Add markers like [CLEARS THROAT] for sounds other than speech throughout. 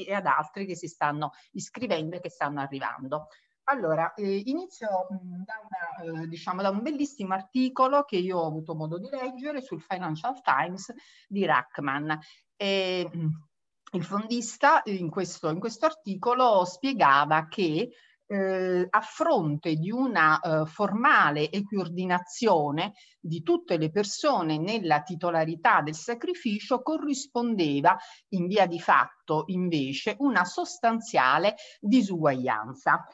e ad altri che si stanno iscrivendo e che stanno arrivando. Allora, eh, inizio da, una, eh, diciamo, da, un bellissimo articolo che io ho avuto modo di leggere sul Financial Times di Rachman. E, il fondista in questo, in questo articolo spiegava che eh, a fronte di una eh, formale equiordinazione di tutte le persone nella titolarità del sacrificio corrispondeva in via di fatto invece una sostanziale disuguaglianza.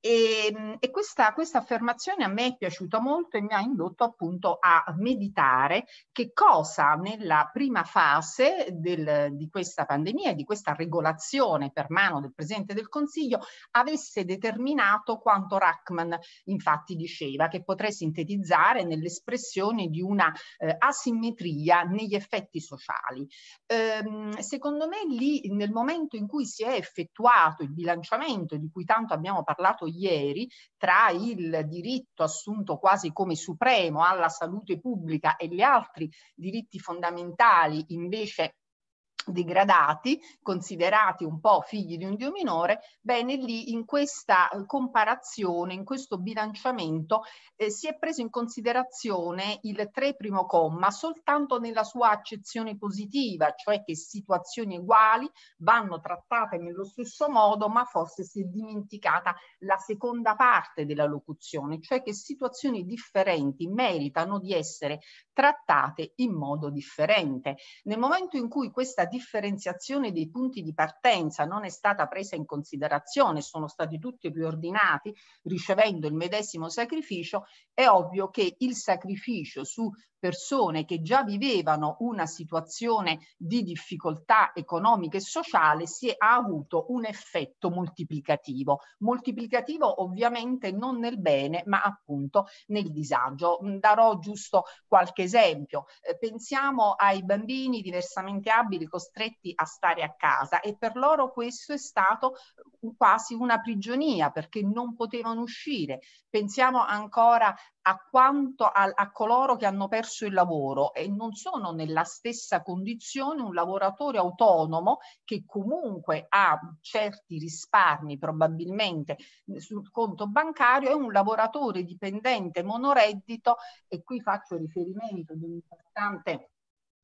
E, ehm, e questa, questa, affermazione a me è piaciuta molto e mi ha indotto appunto a meditare che cosa nella prima fase del, di questa pandemia e di questa regolazione per mano del Presidente del Consiglio avesse determinato quanto Rachman infatti diceva, che potrei sintetizzare nell'espressione di una eh, asimmetria negli effetti sociali. Ehm, secondo me lì nel momento in cui si è effettuato il bilanciamento di cui tanto abbiamo parlato ieri tra il diritto assunto quasi come supremo alla salute pubblica e gli altri diritti fondamentali invece degradati, considerati un po' figli di un dio minore, bene lì in questa eh, comparazione, in questo bilanciamento eh, si è preso in considerazione il 3 primo comma soltanto nella sua accezione positiva, cioè che situazioni uguali vanno trattate nello stesso modo, ma forse si è dimenticata la seconda parte della locuzione, cioè che situazioni differenti meritano di essere trattate in modo differente. Nel momento in cui questa differenziazione dei punti di partenza non è stata presa in considerazione, sono stati tutti preordinati ricevendo il medesimo sacrificio, è ovvio che il sacrificio su persone che già vivevano una situazione di difficoltà economica e sociale si è, ha avuto un effetto moltiplicativo. Moltiplicativo ovviamente non nel bene, ma appunto nel disagio. Mm, darò giusto qualche esempio. Eh, pensiamo ai bambini diversamente abili costretti a stare a casa e per loro questo è stato eh, quasi una prigionia perché non potevano uscire. Pensiamo ancora a, quanto, a, a, coloro che hanno perso il lavoro e non sono nella stessa condizione un lavoratore autonomo che comunque ha certi risparmi probabilmente sul conto bancario e un lavoratore dipendente monoreddito e qui faccio riferimento ad un importante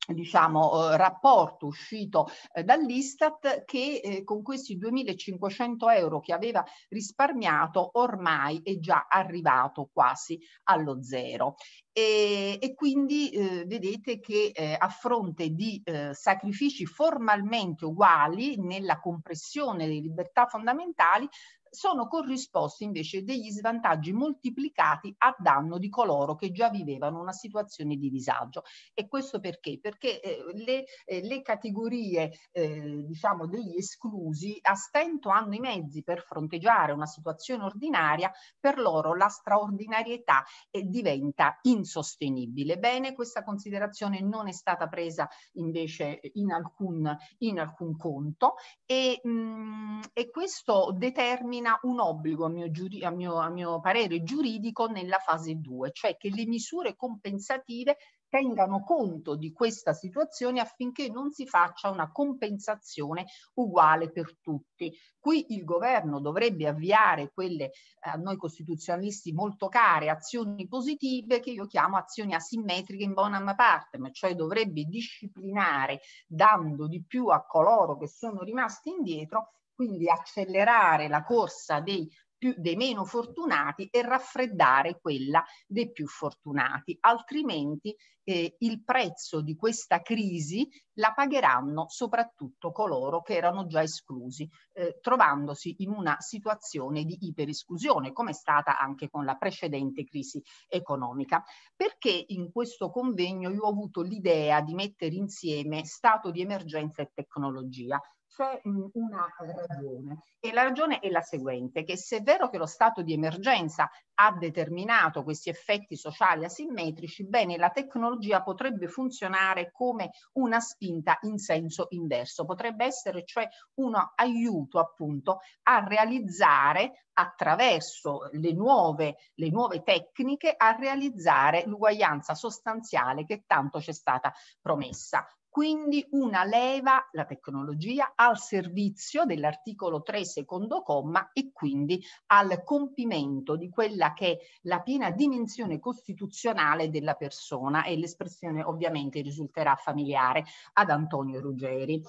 diciamo, eh, rapporto uscito eh, dall'Istat che eh, con questi 2.500 euro che aveva risparmiato ormai è già arrivato quasi allo zero. E, e quindi eh, vedete che eh, a fronte di eh, sacrifici formalmente uguali nella compressione delle libertà fondamentali sono corrisposti invece degli svantaggi moltiplicati a danno di coloro che già vivevano una situazione di disagio. E questo perché? Perché eh, le, eh, le, categorie eh, diciamo degli esclusi a stento hanno i mezzi per fronteggiare una situazione ordinaria, per loro la straordinarietà eh, diventa insostenibile. Bene, questa considerazione non è stata presa invece in alcun, in alcun conto e, mh, mm, e questo determina determina un obbligo, a mio, a, mio, a mio parere giuridico, nella fase 2, cioè che le misure compensative tengano conto di questa situazione affinché non si faccia una compensazione uguale per tutti. Qui il governo dovrebbe avviare quelle a noi costituzionalisti molto care azioni positive che io chiamo azioni asimmetriche in buona parte, ma cioè dovrebbe disciplinare dando di più a coloro che sono rimasti indietro quindi accelerare la corsa dei, più, dei meno fortunati e raffreddare quella dei più fortunati, altrimenti eh, il prezzo di questa crisi la pagheranno soprattutto coloro che erano già esclusi, eh, trovandosi in una situazione di iperesclusione, come è stata anche con la precedente crisi economica. Perché in questo convegno io ho avuto l'idea di mettere insieme stato di emergenza e tecnologia? C'è una ragione. E la ragione è la seguente, che se è vero che lo stato di emergenza ha determinato questi effetti sociali asimmetrici, bene, la tecnologia potrebbe funzionare come una spinta in senso inverso, potrebbe essere cioè un aiuto appunto a realizzare attraverso le nuove, le nuove tecniche a realizzare l'uguaglianza sostanziale che tanto ci è stata promessa quindi una leva, la tecnologia, al servizio dell'articolo 3 secondo comma e quindi al compimento di quella che è la piena dimensione costituzionale della persona e l'espressione ovviamente risulterà familiare ad Antonio Ruggeri.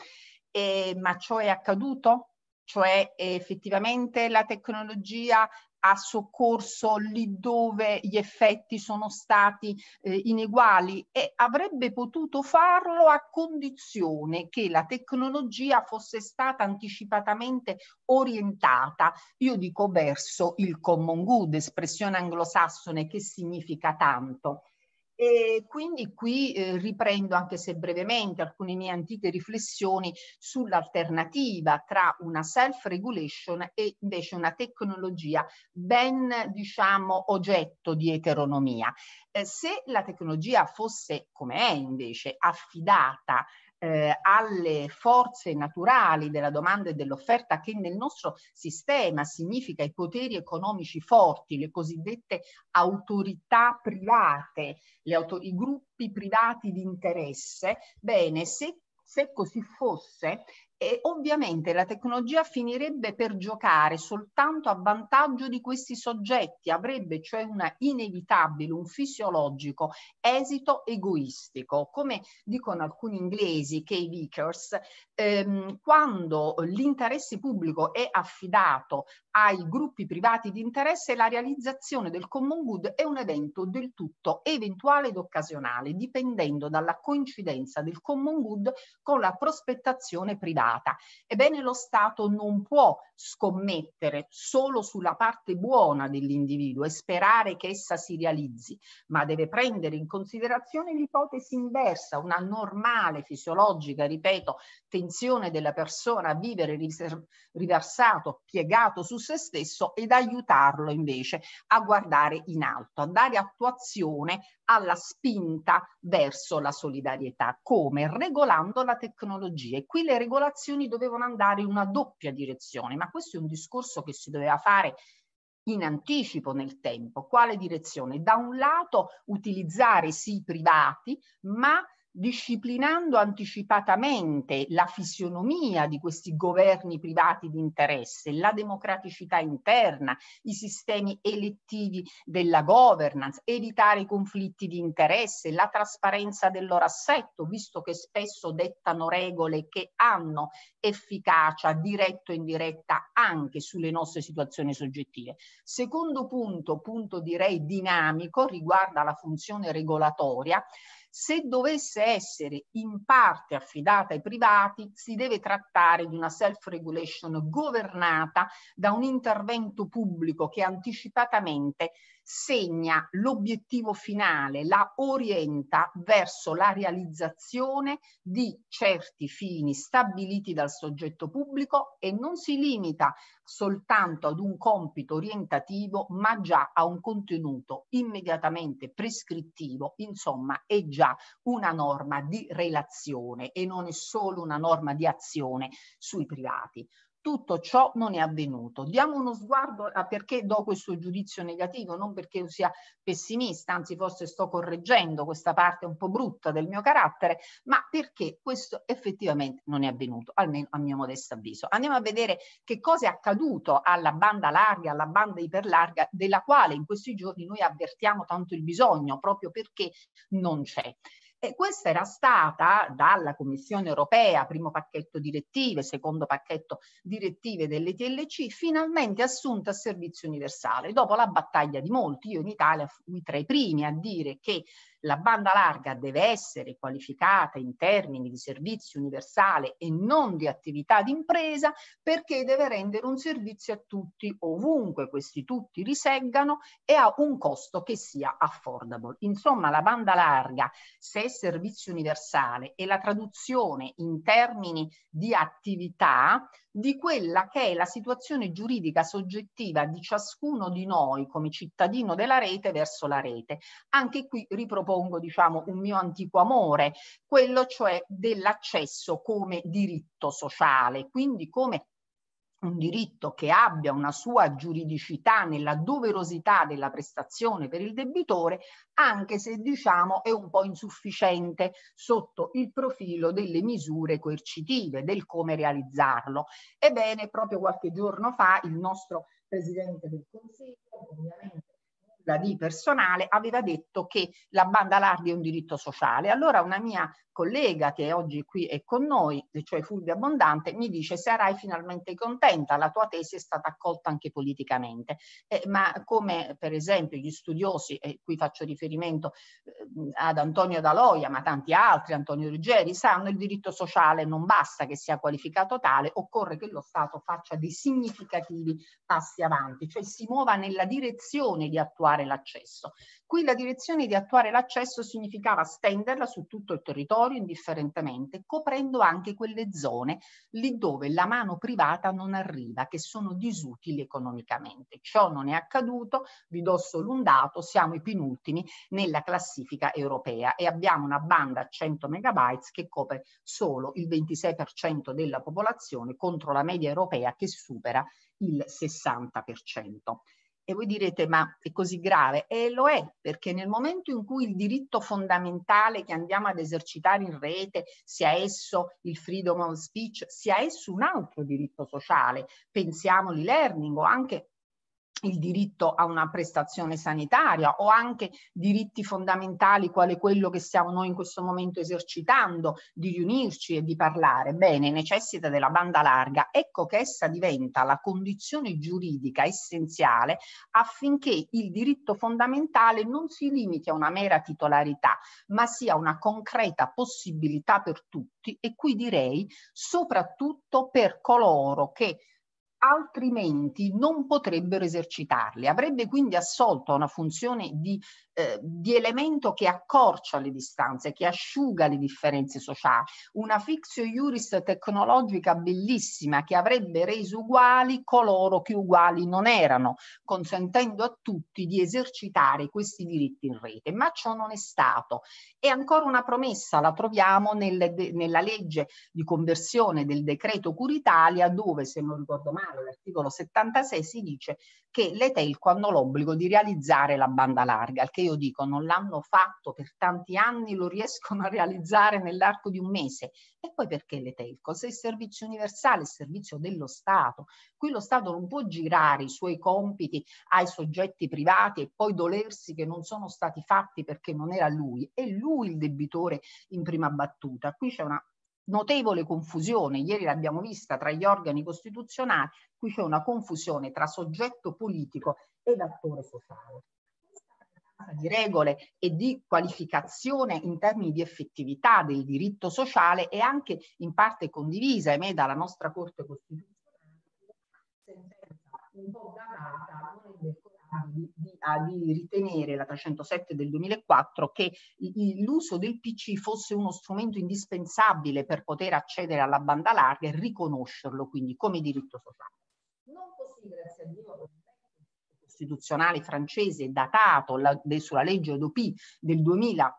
Eh, ma ciò è accaduto? Cioè effettivamente la tecnologia ha soccorso lì dove gli effetti sono stati eh, ineguali e avrebbe potuto farlo a condizione che la tecnologia fosse stata anticipatamente orientata, io dico verso il common good, espressione anglosassone che significa tanto. E quindi qui eh, riprendo, anche se brevemente, alcune mie antiche riflessioni sull'alternativa tra una self-regulation e invece una tecnologia ben, diciamo, oggetto di eteronomia. Eh, se la tecnologia fosse, come è invece, affidata eh, alle forze naturali della domanda e dell'offerta che nel nostro sistema significa i poteri economici forti, le cosiddette autorità private, auto i gruppi privati di interesse, bene, se se così fosse, e ovviamente la tecnologia finirebbe per giocare soltanto a vantaggio di questi soggetti, avrebbe cioè una inevitabile, un fisiologico esito egoistico. Come dicono alcuni inglesi, Kay Vickers, ehm, quando l'interesse pubblico è affidato ai gruppi privati di interesse, la realizzazione del common good è un evento del tutto eventuale ed occasionale, dipendendo dalla coincidenza del common good con la prospettazione privata. Ebbene, lo Stato non può scommettere solo sulla parte buona dell'individuo e sperare che essa si realizzi, ma deve prendere in considerazione l'ipotesi inversa, una normale, fisiologica, ripeto, tensione della persona a vivere riversato, piegato su se stesso ed aiutarlo invece a guardare in alto, a dare attuazione alla spinta verso la solidarietà. Come? Regolando la tecnologia. E qui le regolazioni dovevano andare in una doppia direzione, ma questo è un discorso che si doveva fare in anticipo nel tempo. Quale direzione? Da un lato utilizzare sì privati, ma disciplinando anticipatamente la fisionomia di questi governi privati di interesse, la democraticità interna, i sistemi elettivi della governance, evitare i conflitti di interesse, la trasparenza del loro assetto, visto che spesso dettano regole che hanno efficacia diretta o indiretta anche sulle nostre situazioni soggettive. Secondo punto, punto direi dinamico, riguarda la funzione regolatoria, se dovesse essere in parte affidata ai privati, si deve trattare di una self-regulation governata da un intervento pubblico che anticipatamente segna l'obiettivo finale, la orienta verso la realizzazione di certi fini stabiliti dal soggetto pubblico e non si limita soltanto ad un compito orientativo, ma già a un contenuto immediatamente prescrittivo, insomma è già una norma di relazione e non è solo una norma di azione sui privati tutto ciò non è avvenuto. Diamo uno sguardo a perché do questo giudizio negativo, non perché io sia pessimista, anzi forse sto correggendo questa parte un po' brutta del mio carattere, ma perché questo effettivamente non è avvenuto, almeno a mio modesto avviso. Andiamo a vedere che cosa è accaduto alla banda larga, alla banda iperlarga, della quale in questi giorni noi avvertiamo tanto il bisogno, proprio perché non c'è. E questa era stata dalla Commissione europea, primo pacchetto direttive, secondo pacchetto direttive delle TLC, finalmente assunta a servizio universale. Dopo la battaglia di molti, io in Italia fui tra i primi a dire che la banda larga deve essere qualificata in termini di servizio universale e non di attività di impresa perché deve rendere un servizio a tutti ovunque questi tutti riseggano e a un costo che sia affordable. Insomma, la banda larga, se è servizio universale e la traduzione in termini di attività, di quella che è la situazione giuridica soggettiva di ciascuno di noi come cittadino della rete verso la rete. Anche qui ripropongo diciamo un mio antico amore, quello cioè dell'accesso come diritto sociale, quindi come un diritto che abbia una sua giuridicità nella doverosità della prestazione per il debitore, anche se diciamo è un po' insufficiente sotto il profilo delle misure coercitive, del come realizzarlo. Ebbene, proprio qualche giorno fa il nostro Presidente del Consiglio, ovviamente di personale, aveva detto che la banda larga è un diritto sociale. Allora una mia collega che oggi qui è con noi, cioè Fulvia Abbondante, mi dice sarai finalmente contenta, la tua tesi è stata accolta anche politicamente. Eh, ma come per esempio gli studiosi, e qui faccio riferimento eh, ad Antonio Daloia, ma tanti altri, Antonio Ruggeri, sanno il diritto sociale non basta che sia qualificato tale, occorre che lo Stato faccia dei significativi passi avanti, cioè si muova nella direzione di attuare l'accesso. Qui la direzione di attuare l'accesso significava stenderla su tutto il territorio indifferentemente, coprendo anche quelle zone lì dove la mano privata non arriva, che sono disutili economicamente. Ciò non è accaduto, vi do solo un dato, siamo i penultimi nella classifica europea e abbiamo una banda a 100 megabytes che copre solo il 26% della popolazione contro la media europea che supera il 60%. E voi direte, ma è così grave? E lo è, perché nel momento in cui il diritto fondamentale che andiamo ad esercitare in rete, sia esso il freedom of speech, sia esso un altro diritto sociale, pensiamo all'e-learning o anche il diritto a una prestazione sanitaria o anche diritti fondamentali quale quello che stiamo noi in questo momento esercitando, di riunirci e di parlare, bene, necessita della banda larga, ecco che essa diventa la condizione giuridica essenziale affinché il diritto fondamentale non si limiti a una mera titolarità, ma sia una concreta possibilità per tutti e qui direi soprattutto per coloro che altrimenti non potrebbero esercitarli. Avrebbe quindi assolto una funzione di, eh, di, elemento che accorcia le distanze, che asciuga le differenze sociali, una fixio iuris tecnologica bellissima che avrebbe reso uguali coloro che uguali non erano, consentendo a tutti di esercitare questi diritti in rete. Ma ciò non è stato. E ancora una promessa la troviamo nel, nella legge di conversione del decreto Curitalia dove, se non ricordo male, all'articolo 76 si dice che le telco hanno l'obbligo di realizzare la banda larga, al che io dico non l'hanno fatto per tanti anni, lo riescono a realizzare nell'arco di un mese. E poi perché le telco? Se il servizio universale è il servizio dello Stato, qui lo Stato non può girare i suoi compiti ai soggetti privati e poi dolersi che non sono stati fatti perché non era lui, è lui il debitore in prima battuta. Qui c'è una notevole confusione, ieri l'abbiamo vista tra gli organi costituzionali, qui c'è una confusione tra soggetto politico ed attore sociale. Di regole e di qualificazione in termini di effettività del diritto sociale è anche in parte condivisa, ahimè, dalla nostra Corte Costituzionale, sentenza un po' datata, non è di, di, ritenere la 307 del 2004 che l'uso del PC fosse uno strumento indispensabile per poter accedere alla banda larga e riconoscerlo quindi come diritto sociale. Non così, grazie a Dio, costituzionale francese datato la, sulla legge Odopi del 2000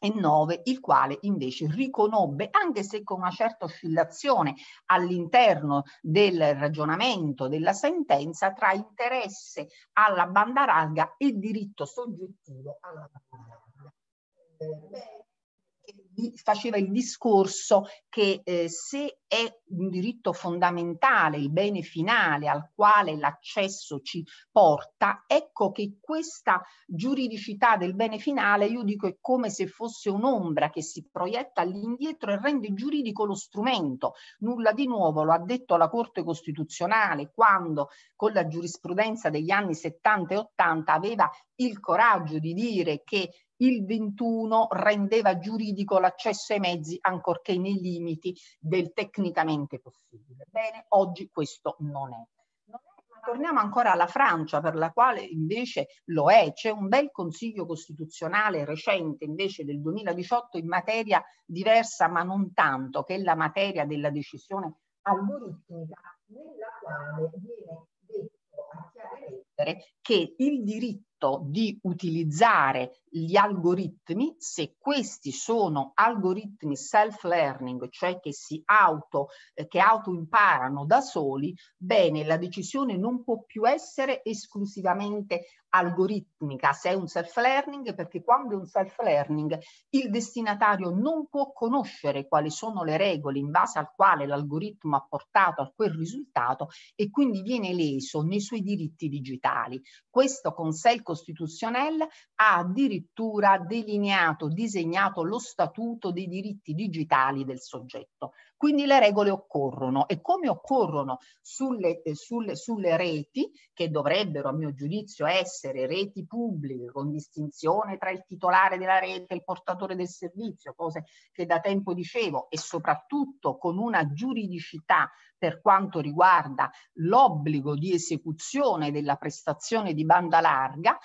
9, il quale invece riconobbe, anche se con una certa oscillazione all'interno del ragionamento della sentenza, tra interesse alla banda larga e diritto soggettivo alla banda larga. Eh, faceva il discorso che eh, se è un diritto fondamentale, il bene finale al quale l'accesso ci porta, ecco che questa giuridicità del bene finale, io dico, è come se fosse un'ombra che si proietta all'indietro e rende giuridico lo strumento. Nulla di nuovo, lo ha detto la Corte Costituzionale quando con la giurisprudenza degli anni 70 e 80 aveva il coraggio di dire che il 21 rendeva giuridico l'accesso ai mezzi ancorché nei limiti del tecnicamente possibile. Bene, oggi questo non è. torniamo ancora alla Francia, per la quale invece lo è. C'è un bel consiglio costituzionale recente, invece del 2018, in materia diversa, ma non tanto, che è la materia della decisione algoritmica, nella quale viene detto a chiare lettere che il diritto di utilizzare gli algoritmi, se questi sono algoritmi self-learning, cioè che si auto, eh, che auto imparano da soli, bene, la decisione non può più essere esclusivamente algoritmica se è un self-learning, perché quando è un self-learning il destinatario non può conoscere quali sono le regole in base al quale l'algoritmo ha portato a quel risultato e quindi viene leso nei suoi diritti digitali. Questo Conseil Constitutionnel ha addirittura delineato, disegnato lo statuto dei diritti digitali del soggetto. Quindi le regole occorrono e come occorrono sulle, eh, sulle, sulle reti, che dovrebbero a mio giudizio essere reti pubbliche con distinzione tra il titolare della rete e il portatore del servizio, cose che da tempo dicevo, e soprattutto con una giuridicità per quanto riguarda l'obbligo di esecuzione della prestazione di banda larga,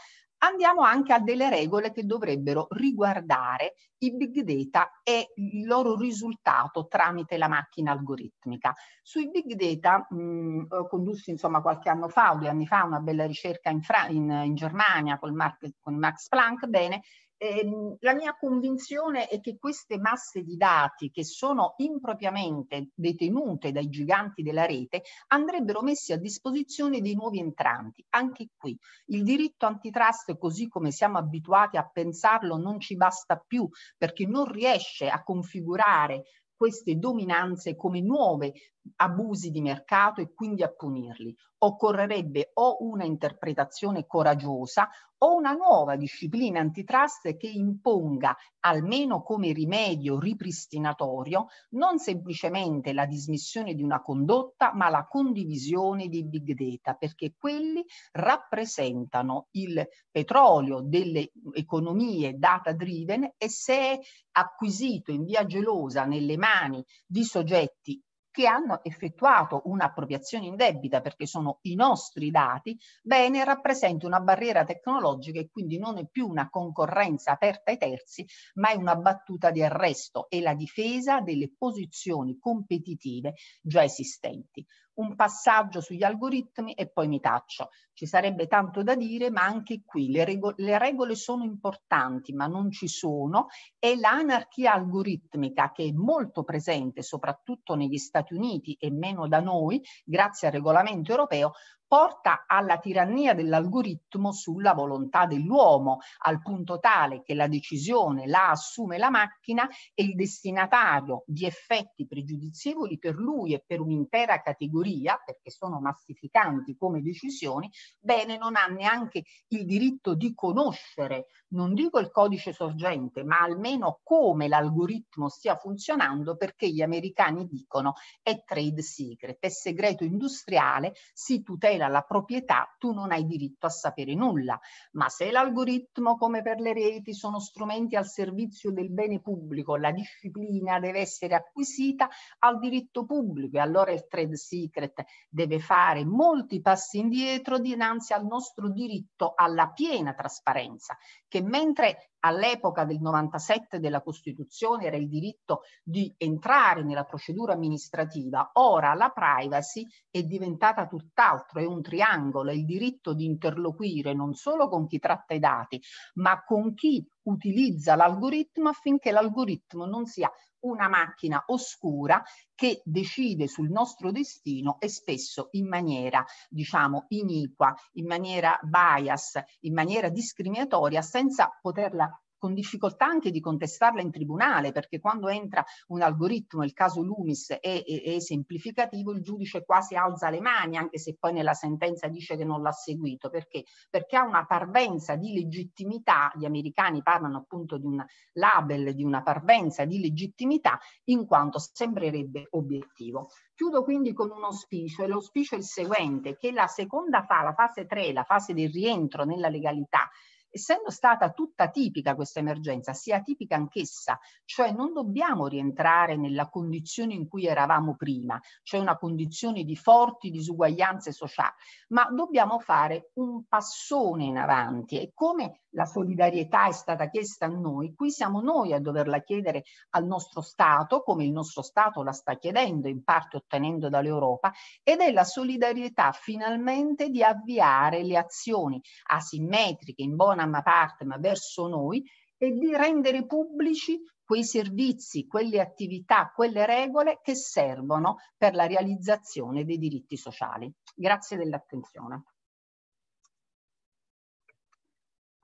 andiamo anche a delle regole che dovrebbero riguardare i big data e il loro risultato tramite la macchina algoritmica. Sui big data mh, ho condussi insomma qualche anno fa, due anni fa, una bella ricerca in, in, in Germania con, Mark, con Max Planck, bene, Ehm, la mia convinzione è che queste masse di dati che sono impropriamente detenute dai giganti della rete andrebbero messe a disposizione dei nuovi entranti. Anche qui il diritto antitrust, così come siamo abituati a pensarlo, non ci basta più perché non riesce a configurare queste dominanze come nuove abusi di mercato e quindi a punirli. Occorrerebbe o una interpretazione coraggiosa o una nuova disciplina antitrust che imponga, almeno come rimedio ripristinatorio, non semplicemente la dismissione di una condotta, ma la condivisione dei big data, perché quelli rappresentano il petrolio delle economie data driven e se è acquisito in via gelosa nelle mani di soggetti che hanno effettuato un'appropriazione indebita perché sono i nostri dati, bene, rappresenta una barriera tecnologica e quindi non è più una concorrenza aperta ai terzi, ma è una battuta di arresto e la difesa delle posizioni competitive già esistenti un passaggio sugli algoritmi e poi mi taccio. Ci sarebbe tanto da dire, ma anche qui le, rego le regole sono importanti, ma non ci sono e l'anarchia algoritmica che è molto presente soprattutto negli Stati Uniti e meno da noi, grazie al regolamento europeo, porta alla tirannia dell'algoritmo sulla volontà dell'uomo, al punto tale che la decisione la assume la macchina e il destinatario di effetti pregiudizievoli per lui e per un'intera categoria, perché sono massificanti come decisioni, bene, non ha neanche il diritto di conoscere, non dico il codice sorgente, ma almeno come l'algoritmo stia funzionando, perché gli americani dicono è trade secret, è segreto industriale, si tutela tutela la proprietà, tu non hai diritto a sapere nulla. Ma se l'algoritmo, come per le reti, sono strumenti al servizio del bene pubblico, la disciplina deve essere acquisita al diritto pubblico e allora il trade secret deve fare molti passi indietro dinanzi al nostro diritto alla piena trasparenza, che mentre all'epoca del 97 della Costituzione era il diritto di entrare nella procedura amministrativa, ora la privacy è diventata tutt'altro, è un triangolo, è il diritto di interloquire non solo con chi tratta i dati, ma con chi utilizza l'algoritmo affinché l'algoritmo non sia una macchina oscura che decide sul nostro destino e spesso in maniera, diciamo, iniqua, in maniera bias, in maniera discriminatoria, senza poterla con difficoltà anche di contestarla in tribunale, perché quando entra un algoritmo, il caso Lumis è, è, è, semplificativo, il giudice quasi alza le mani, anche se poi nella sentenza dice che non l'ha seguito. Perché? Perché ha una parvenza di legittimità, gli americani parlano appunto di un label, di una parvenza di legittimità, in quanto sembrerebbe obiettivo. Chiudo quindi con un auspicio e l'auspicio è il seguente, che la seconda fase, la fase 3, la fase del rientro nella legalità, essendo stata tutta tipica questa emergenza, sia tipica anch'essa, cioè non dobbiamo rientrare nella condizione in cui eravamo prima, cioè una condizione di forti disuguaglianze sociali, ma dobbiamo fare un passone in avanti. E come la solidarietà è stata chiesta a noi, qui siamo noi a doverla chiedere al nostro Stato, come il nostro Stato la sta chiedendo, in parte ottenendo dall'Europa, ed è la solidarietà finalmente di avviare le azioni asimmetriche in buona parte, ma verso noi, e di rendere pubblici quei servizi, quelle attività, quelle regole che servono per la realizzazione dei diritti sociali. Grazie dell'attenzione.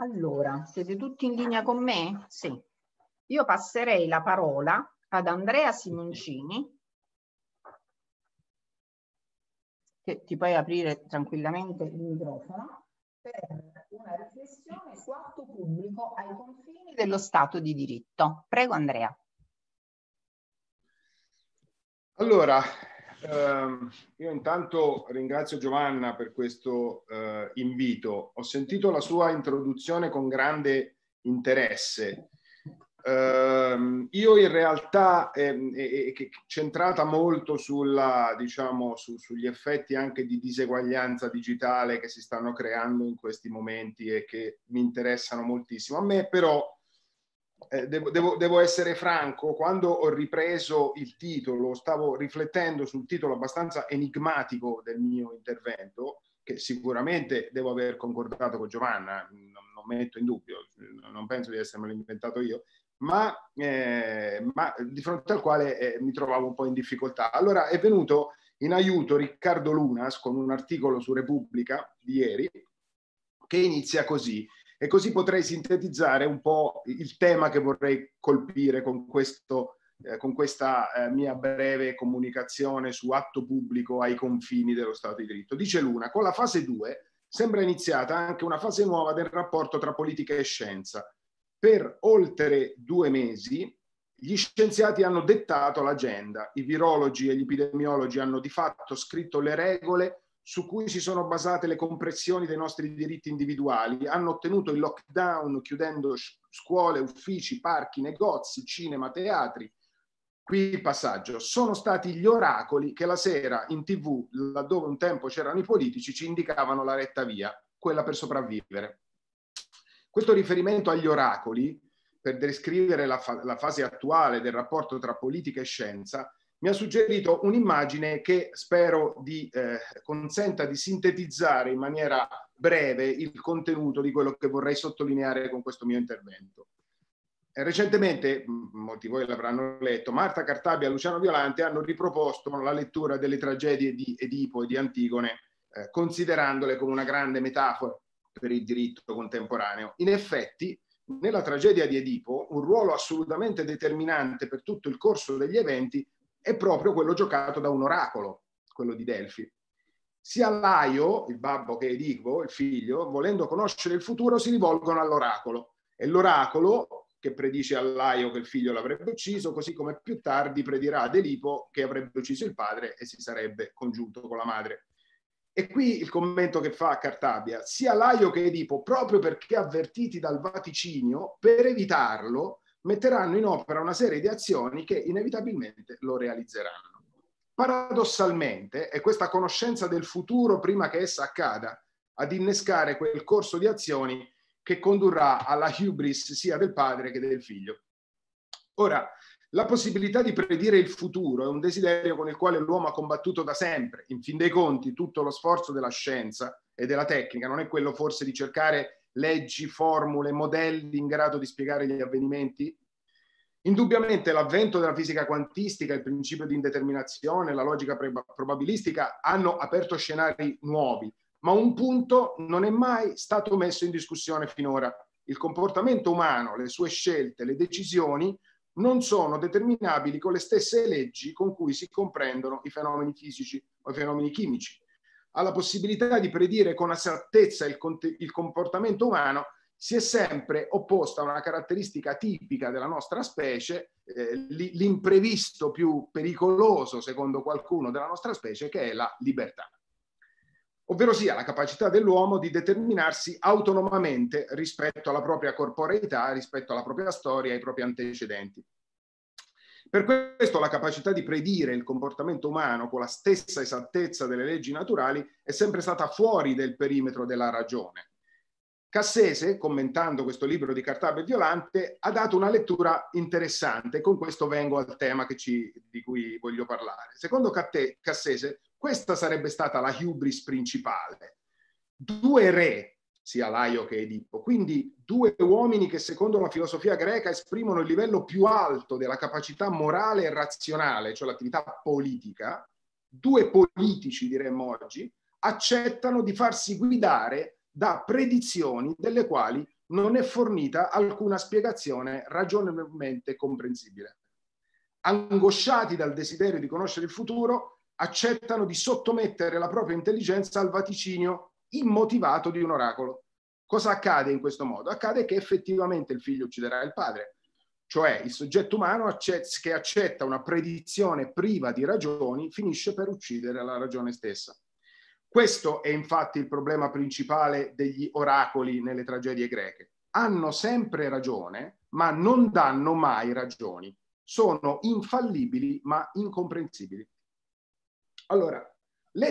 Allora, siete tutti in linea con me? Sì. Io passerei la parola ad Andrea Simoncini, che ti puoi aprire tranquillamente il microfono, per una riflessione su atto pubblico ai confini dello Stato di diritto. Prego Andrea. Allora, ehm, io intanto ringrazio Giovanna per questo eh, invito. Ho sentito la sua introduzione con grande interesse Uh, io in realtà è, è, è, centrata molto sulla, diciamo, su, sugli effetti anche di diseguaglianza digitale che si stanno creando in questi momenti e che mi interessano moltissimo. A me però, eh, devo, devo, devo, essere franco, quando ho ripreso il titolo, stavo riflettendo sul titolo abbastanza enigmatico del mio intervento, che sicuramente devo aver concordato con Giovanna, non, non metto in dubbio, non penso di essermelo inventato io, ma, eh, ma di fronte al quale eh, mi trovavo un po' in difficoltà. Allora è venuto in aiuto Riccardo Lunas con un articolo su Repubblica di ieri che inizia così e così potrei sintetizzare un po' il tema che vorrei colpire con, questo, eh, con questa eh, mia breve comunicazione su atto pubblico ai confini dello Stato di diritto. Dice Luna, con la fase 2 sembra iniziata anche una fase nuova del rapporto tra politica e scienza per oltre due mesi gli scienziati hanno dettato l'agenda, i virologi e gli epidemiologi hanno di fatto scritto le regole su cui si sono basate le compressioni dei nostri diritti individuali, hanno ottenuto il lockdown chiudendo scuole, uffici, parchi, negozi, cinema, teatri. Qui il passaggio. Sono stati gli oracoli che la sera in tv, laddove un tempo c'erano i politici, ci indicavano la retta via, quella per sopravvivere. Questo riferimento agli oracoli, per descrivere la, fa- la fase attuale del rapporto tra politica e scienza, mi ha suggerito un'immagine che spero di, eh, consenta di sintetizzare in maniera breve il contenuto di quello che vorrei sottolineare con questo mio intervento. Eh, recentemente, molti di voi l'avranno letto, Marta Cartabia e Luciano Violante hanno riproposto la lettura delle tragedie di Edipo e di Antigone, eh, considerandole come una grande metafora per il diritto contemporaneo. In effetti, nella tragedia di Edipo, un ruolo assolutamente determinante per tutto il corso degli eventi è proprio quello giocato da un oracolo, quello di Delfi. Sia Laio, il babbo, che Edipo, il figlio, volendo conoscere il futuro, si rivolgono all'oracolo. E l'oracolo, che predice a Laio che il figlio l'avrebbe ucciso, così come più tardi predirà ad Edipo che avrebbe ucciso il padre e si sarebbe congiunto con la madre. E qui il commento che fa Cartabia, sia Laio che Edipo, proprio perché avvertiti dal vaticinio, per evitarlo, metteranno in opera una serie di azioni che inevitabilmente lo realizzeranno. Paradossalmente è questa conoscenza del futuro prima che essa accada ad innescare quel corso di azioni che condurrà alla hubris sia del padre che del figlio. Ora, la possibilità di predire il futuro è un desiderio con il quale l'uomo ha combattuto da sempre. In fin dei conti, tutto lo sforzo della scienza e della tecnica non è quello forse di cercare leggi, formule, modelli in grado di spiegare gli avvenimenti? Indubbiamente l'avvento della fisica quantistica, il principio di indeterminazione, la logica probabilistica hanno aperto scenari nuovi, ma un punto non è mai stato messo in discussione finora. Il comportamento umano, le sue scelte, le decisioni non sono determinabili con le stesse leggi con cui si comprendono i fenomeni fisici o i fenomeni chimici. Alla possibilità di predire con esattezza il, il comportamento umano si è sempre opposta a una caratteristica tipica della nostra specie, eh, l'imprevisto più pericoloso, secondo qualcuno, della nostra specie, che è la libertà ovvero sia la capacità dell'uomo di determinarsi autonomamente rispetto alla propria corporeità, rispetto alla propria storia, ai propri antecedenti. Per questo la capacità di predire il comportamento umano con la stessa esattezza delle leggi naturali è sempre stata fuori del perimetro della ragione. Cassese, commentando questo libro di Cartabio e Violante, ha dato una lettura interessante. Con questo vengo al tema ci, di cui voglio parlare. Secondo Cassese, questa sarebbe stata la hubris principale. Due re, sia Laio che Edippo, quindi due uomini che secondo la filosofia greca esprimono il livello più alto della capacità morale e razionale, cioè l'attività politica, due politici diremmo oggi, accettano di farsi guidare da predizioni delle quali non è fornita alcuna spiegazione ragionevolmente comprensibile. Angosciati dal desiderio di conoscere il futuro, accettano di sottomettere la propria intelligenza al vaticinio immotivato di un oracolo. Cosa accade in questo modo? Accade che effettivamente il figlio ucciderà il padre, cioè il soggetto umano che accetta una predizione priva di ragioni finisce per uccidere la ragione stessa. Questo è infatti il problema principale degli oracoli nelle tragedie greche. Hanno sempre ragione, ma non danno mai ragioni. Sono infallibili, ma incomprensibili. Allora,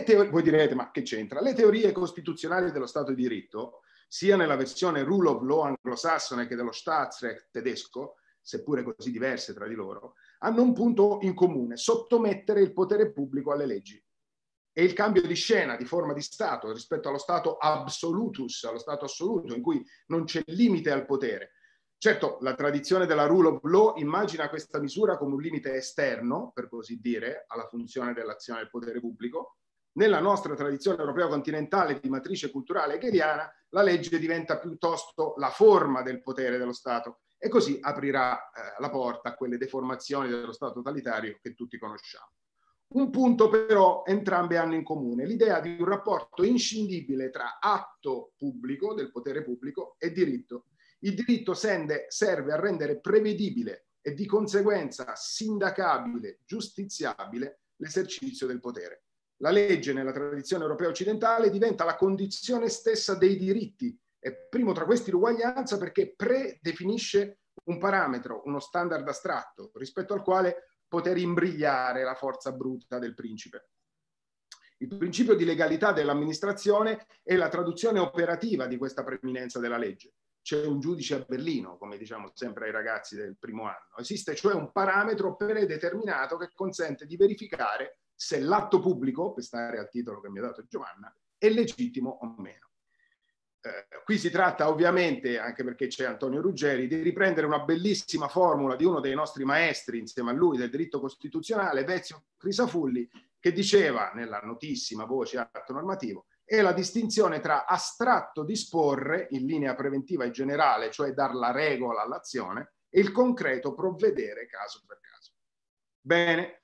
teorie, voi direte, ma che c'entra? Le teorie costituzionali dello Stato di diritto, sia nella versione rule of law anglosassone che dello Staatsrecht tedesco, seppure così diverse tra di loro, hanno un punto in comune, sottomettere il potere pubblico alle leggi e il cambio di scena, di forma di Stato rispetto allo Stato absolutus, allo Stato assoluto, in cui non c'è limite al potere. Certo, la tradizione della rule of law immagina questa misura come un limite esterno, per così dire, alla funzione dell'azione del potere pubblico. Nella nostra tradizione europea continentale di matrice culturale hegeliana, la legge diventa piuttosto la forma del potere dello Stato e così aprirà eh, la porta a quelle deformazioni dello Stato totalitario che tutti conosciamo. Un punto però entrambe hanno in comune, l'idea di un rapporto inscindibile tra atto pubblico, del potere pubblico, e diritto. Il diritto sende, serve a rendere prevedibile e di conseguenza sindacabile, giustiziabile l'esercizio del potere. La legge nella tradizione europea occidentale diventa la condizione stessa dei diritti e primo tra questi l'uguaglianza perché predefinisce un parametro, uno standard astratto rispetto al quale poter imbrigliare la forza bruta del principe. Il principio di legalità dell'amministrazione è la traduzione operativa di questa preminenza della legge. C'è un giudice a Berlino, come diciamo sempre ai ragazzi del primo anno. Esiste cioè un parametro predeterminato che consente di verificare se l'atto pubblico, per stare al titolo che mi ha dato Giovanna, è legittimo o meno. Eh, qui si tratta ovviamente, anche perché c'è Antonio Ruggeri, di riprendere una bellissima formula di uno dei nostri maestri insieme a lui del diritto costituzionale, Vezio Crisafulli, che diceva nella notissima voce atto normativo, è la distinzione tra astratto disporre in linea preventiva e generale, cioè dar la regola all'azione, e il concreto provvedere caso per caso. Bene,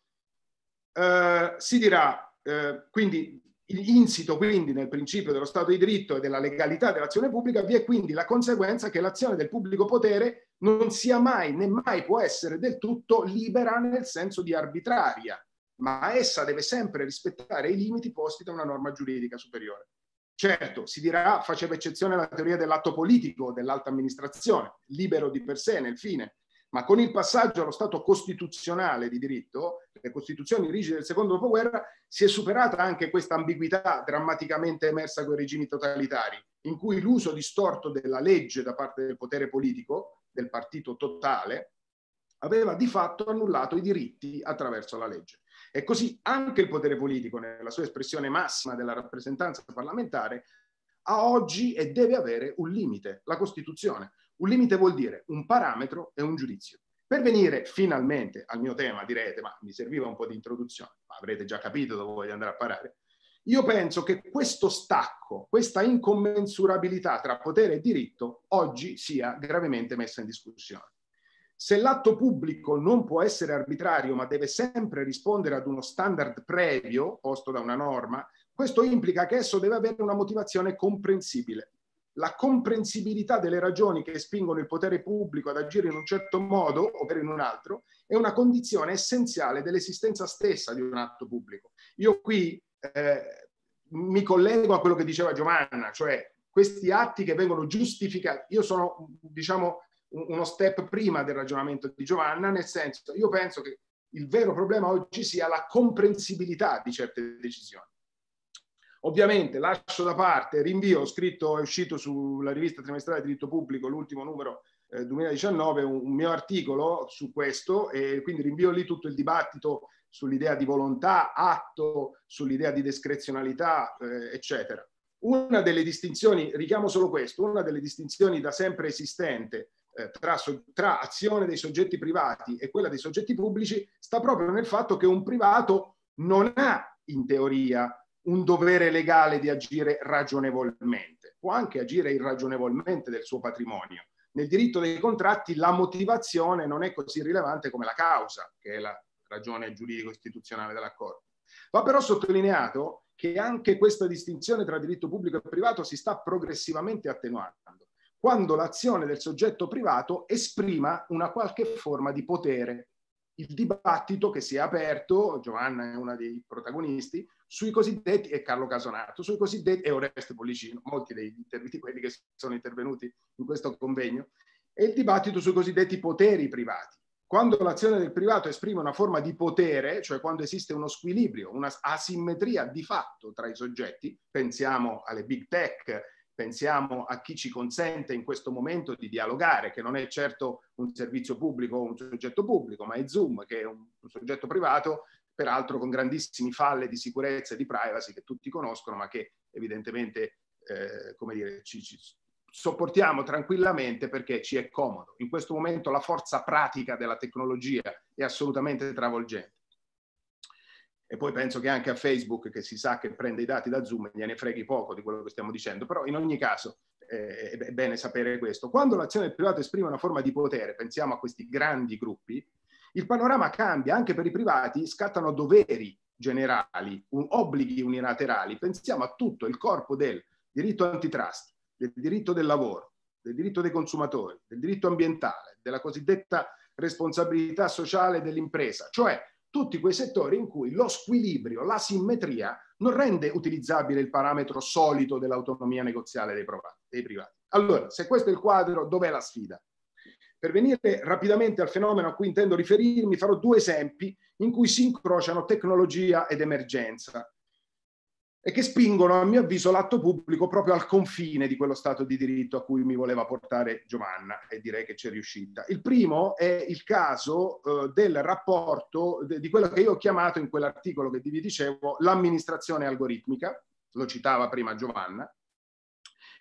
eh, si dirà, eh, quindi insito quindi nel principio dello Stato di diritto e della legalità dell'azione pubblica, vi è quindi la conseguenza che l'azione del pubblico potere non sia mai né mai può essere del tutto libera nel senso di arbitraria, ma essa deve sempre rispettare i limiti posti da una norma giuridica superiore. Certo, si dirà, faceva eccezione alla teoria dell'atto politico dell'alta amministrazione, libero di per sé nel fine, ma con il passaggio allo Stato costituzionale di diritto, le costituzioni rigide del secondo dopoguerra, si è superata anche questa ambiguità drammaticamente emersa con i regimi totalitari, in cui l'uso distorto della legge da parte del potere politico, del partito totale, aveva di fatto annullato i diritti attraverso la legge. E così anche il potere politico, nella sua espressione massima della rappresentanza parlamentare, ha oggi e deve avere un limite, la Costituzione un limite vuol dire un parametro e un giudizio. Per venire finalmente al mio tema, direte, ma mi serviva un po' di introduzione, ma avrete già capito dove voglio andare a parare. Io penso che questo stacco, questa incommensurabilità tra potere e diritto oggi sia gravemente messa in discussione. Se l'atto pubblico non può essere arbitrario, ma deve sempre rispondere ad uno standard previo posto da una norma, questo implica che esso deve avere una motivazione comprensibile la comprensibilità delle ragioni che spingono il potere pubblico ad agire in un certo modo o per in un altro è una condizione essenziale dell'esistenza stessa di un atto pubblico. Io qui eh, mi collego a quello che diceva Giovanna, cioè questi atti che vengono giustificati. Io sono, diciamo, uno step prima del ragionamento di Giovanna, nel senso, io penso che il vero problema oggi sia la comprensibilità di certe decisioni. Ovviamente lascio da parte, rinvio, scritto, è uscito sulla rivista trimestrale di diritto pubblico, l'ultimo numero eh, 2019, un, un, mio articolo su questo e quindi rinvio lì tutto il dibattito sull'idea di volontà, atto, sull'idea di discrezionalità, eh, eccetera. Una delle distinzioni, richiamo solo questo, una delle distinzioni da sempre esistente eh, tra, tra azione dei soggetti privati e quella dei soggetti pubblici sta proprio nel fatto che un privato non ha in teoria un dovere legale di agire ragionevolmente, può anche agire irragionevolmente del suo patrimonio. Nel diritto dei contratti la motivazione non è così rilevante come la causa, che è la ragione giuridico-istituzionale dell'accordo. Va però sottolineato che anche questa distinzione tra diritto pubblico e privato si sta progressivamente attenuando, quando l'azione del soggetto privato esprima una qualche forma di potere il dibattito che si è aperto, Giovanna è una dei protagonisti, sui cosiddetti, e Carlo Casonato, sui cosiddetti, e Oreste Pollicino, molti dei, di quelli che sono intervenuti in questo convegno, e il dibattito sui cosiddetti poteri privati. Quando l'azione del privato esprime una forma di potere, cioè quando esiste uno squilibrio, una asimmetria di fatto tra i soggetti, pensiamo alle big tech, pensiamo a chi ci consente in questo momento di dialogare, che non è certo un servizio pubblico o un soggetto pubblico, ma è Zoom, che è un, un soggetto privato, peraltro con grandissimi falle di sicurezza e di privacy che tutti conoscono, ma che evidentemente, eh, come dire, ci, ci sopportiamo tranquillamente perché ci è comodo. In questo momento la forza pratica della tecnologia è assolutamente travolgente e poi penso che anche a Facebook, che si sa che prende i dati da Zoom, gliene freghi poco di quello che stiamo dicendo, però in ogni caso eh, è bene sapere questo. Quando l'azione del privato esprime una forma di potere, pensiamo a questi grandi gruppi, il panorama cambia, anche per i privati scattano doveri generali, un, obblighi unilaterali, pensiamo a tutto il corpo del diritto antitrust, del diritto del lavoro, del diritto dei consumatori, del diritto ambientale, della cosiddetta responsabilità sociale dell'impresa, cioè tutti quei settori in cui lo squilibrio, la simmetria non rende utilizzabile il parametro solito dell'autonomia negoziale dei, privati. Allora, se questo è il quadro, dov'è la sfida? Per venire rapidamente al fenomeno a cui intendo riferirmi, farò due esempi in cui si incrociano tecnologia ed emergenza e che spingono, a mio avviso, l'atto pubblico proprio al confine di quello Stato di diritto a cui mi voleva portare Giovanna e direi che c'è riuscita. Il primo è il caso eh, del rapporto, de, di quello che io ho chiamato in quell'articolo che vi dicevo, l'amministrazione algoritmica, lo citava prima Giovanna.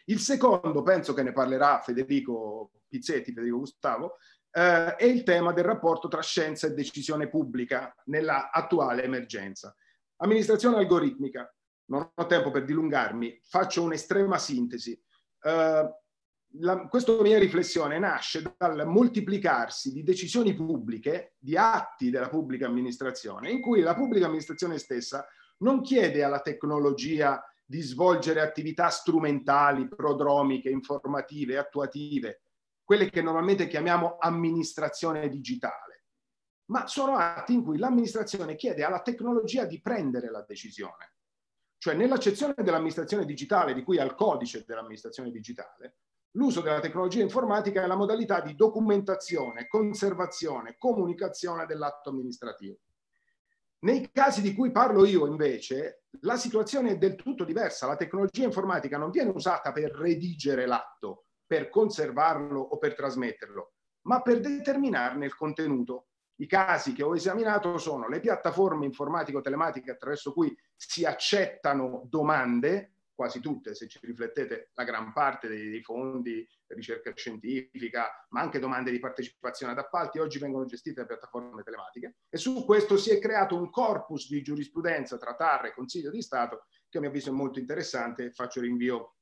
Il secondo, penso che ne parlerà Federico Pizzetti, Federico Gustavo, eh, è il tema del rapporto tra scienza e decisione pubblica nella attuale emergenza. Amministrazione algoritmica non ho tempo per dilungarmi, faccio un'estrema sintesi. Uh, la, questa mia riflessione nasce dal moltiplicarsi di decisioni pubbliche, di atti della pubblica amministrazione, in cui la pubblica amministrazione stessa non chiede alla tecnologia di svolgere attività strumentali, prodromiche, informative, attuative, quelle che normalmente chiamiamo amministrazione digitale, ma sono atti in cui l'amministrazione chiede alla tecnologia di prendere la decisione. Cioè nell'accezione dell'amministrazione digitale, di cui al codice dell'amministrazione digitale, l'uso della tecnologia informatica è la modalità di documentazione, conservazione, comunicazione dell'atto amministrativo. Nei casi di cui parlo io invece, la situazione è del tutto diversa. La tecnologia informatica non viene usata per redigere l'atto, per conservarlo o per trasmetterlo, ma per determinarne il contenuto. I casi che ho esaminato sono le piattaforme informatico-telematiche attraverso cui si accettano domande, quasi tutte, se ci riflettete, la gran parte dei, fondi per ricerca scientifica, ma anche domande di partecipazione ad appalti, oggi vengono gestite da piattaforme telematiche e su questo si è creato un corpus di giurisprudenza tra TAR e Consiglio di Stato che a mio avviso è molto interessante, faccio rinvio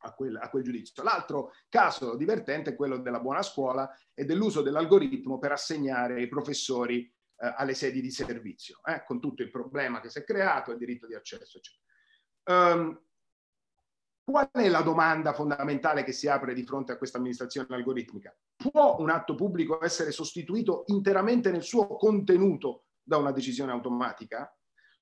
a quel, a quel giudizio. L'altro caso divertente è quello della buona scuola e dell'uso dell'algoritmo per assegnare i professori eh, alle sedi di servizio, eh, con tutto il problema che si è creato, il diritto di accesso, eccetera. Um, qual è la domanda fondamentale che si apre di fronte a questa amministrazione algoritmica? Può un atto pubblico essere sostituito interamente nel suo contenuto da una decisione automatica?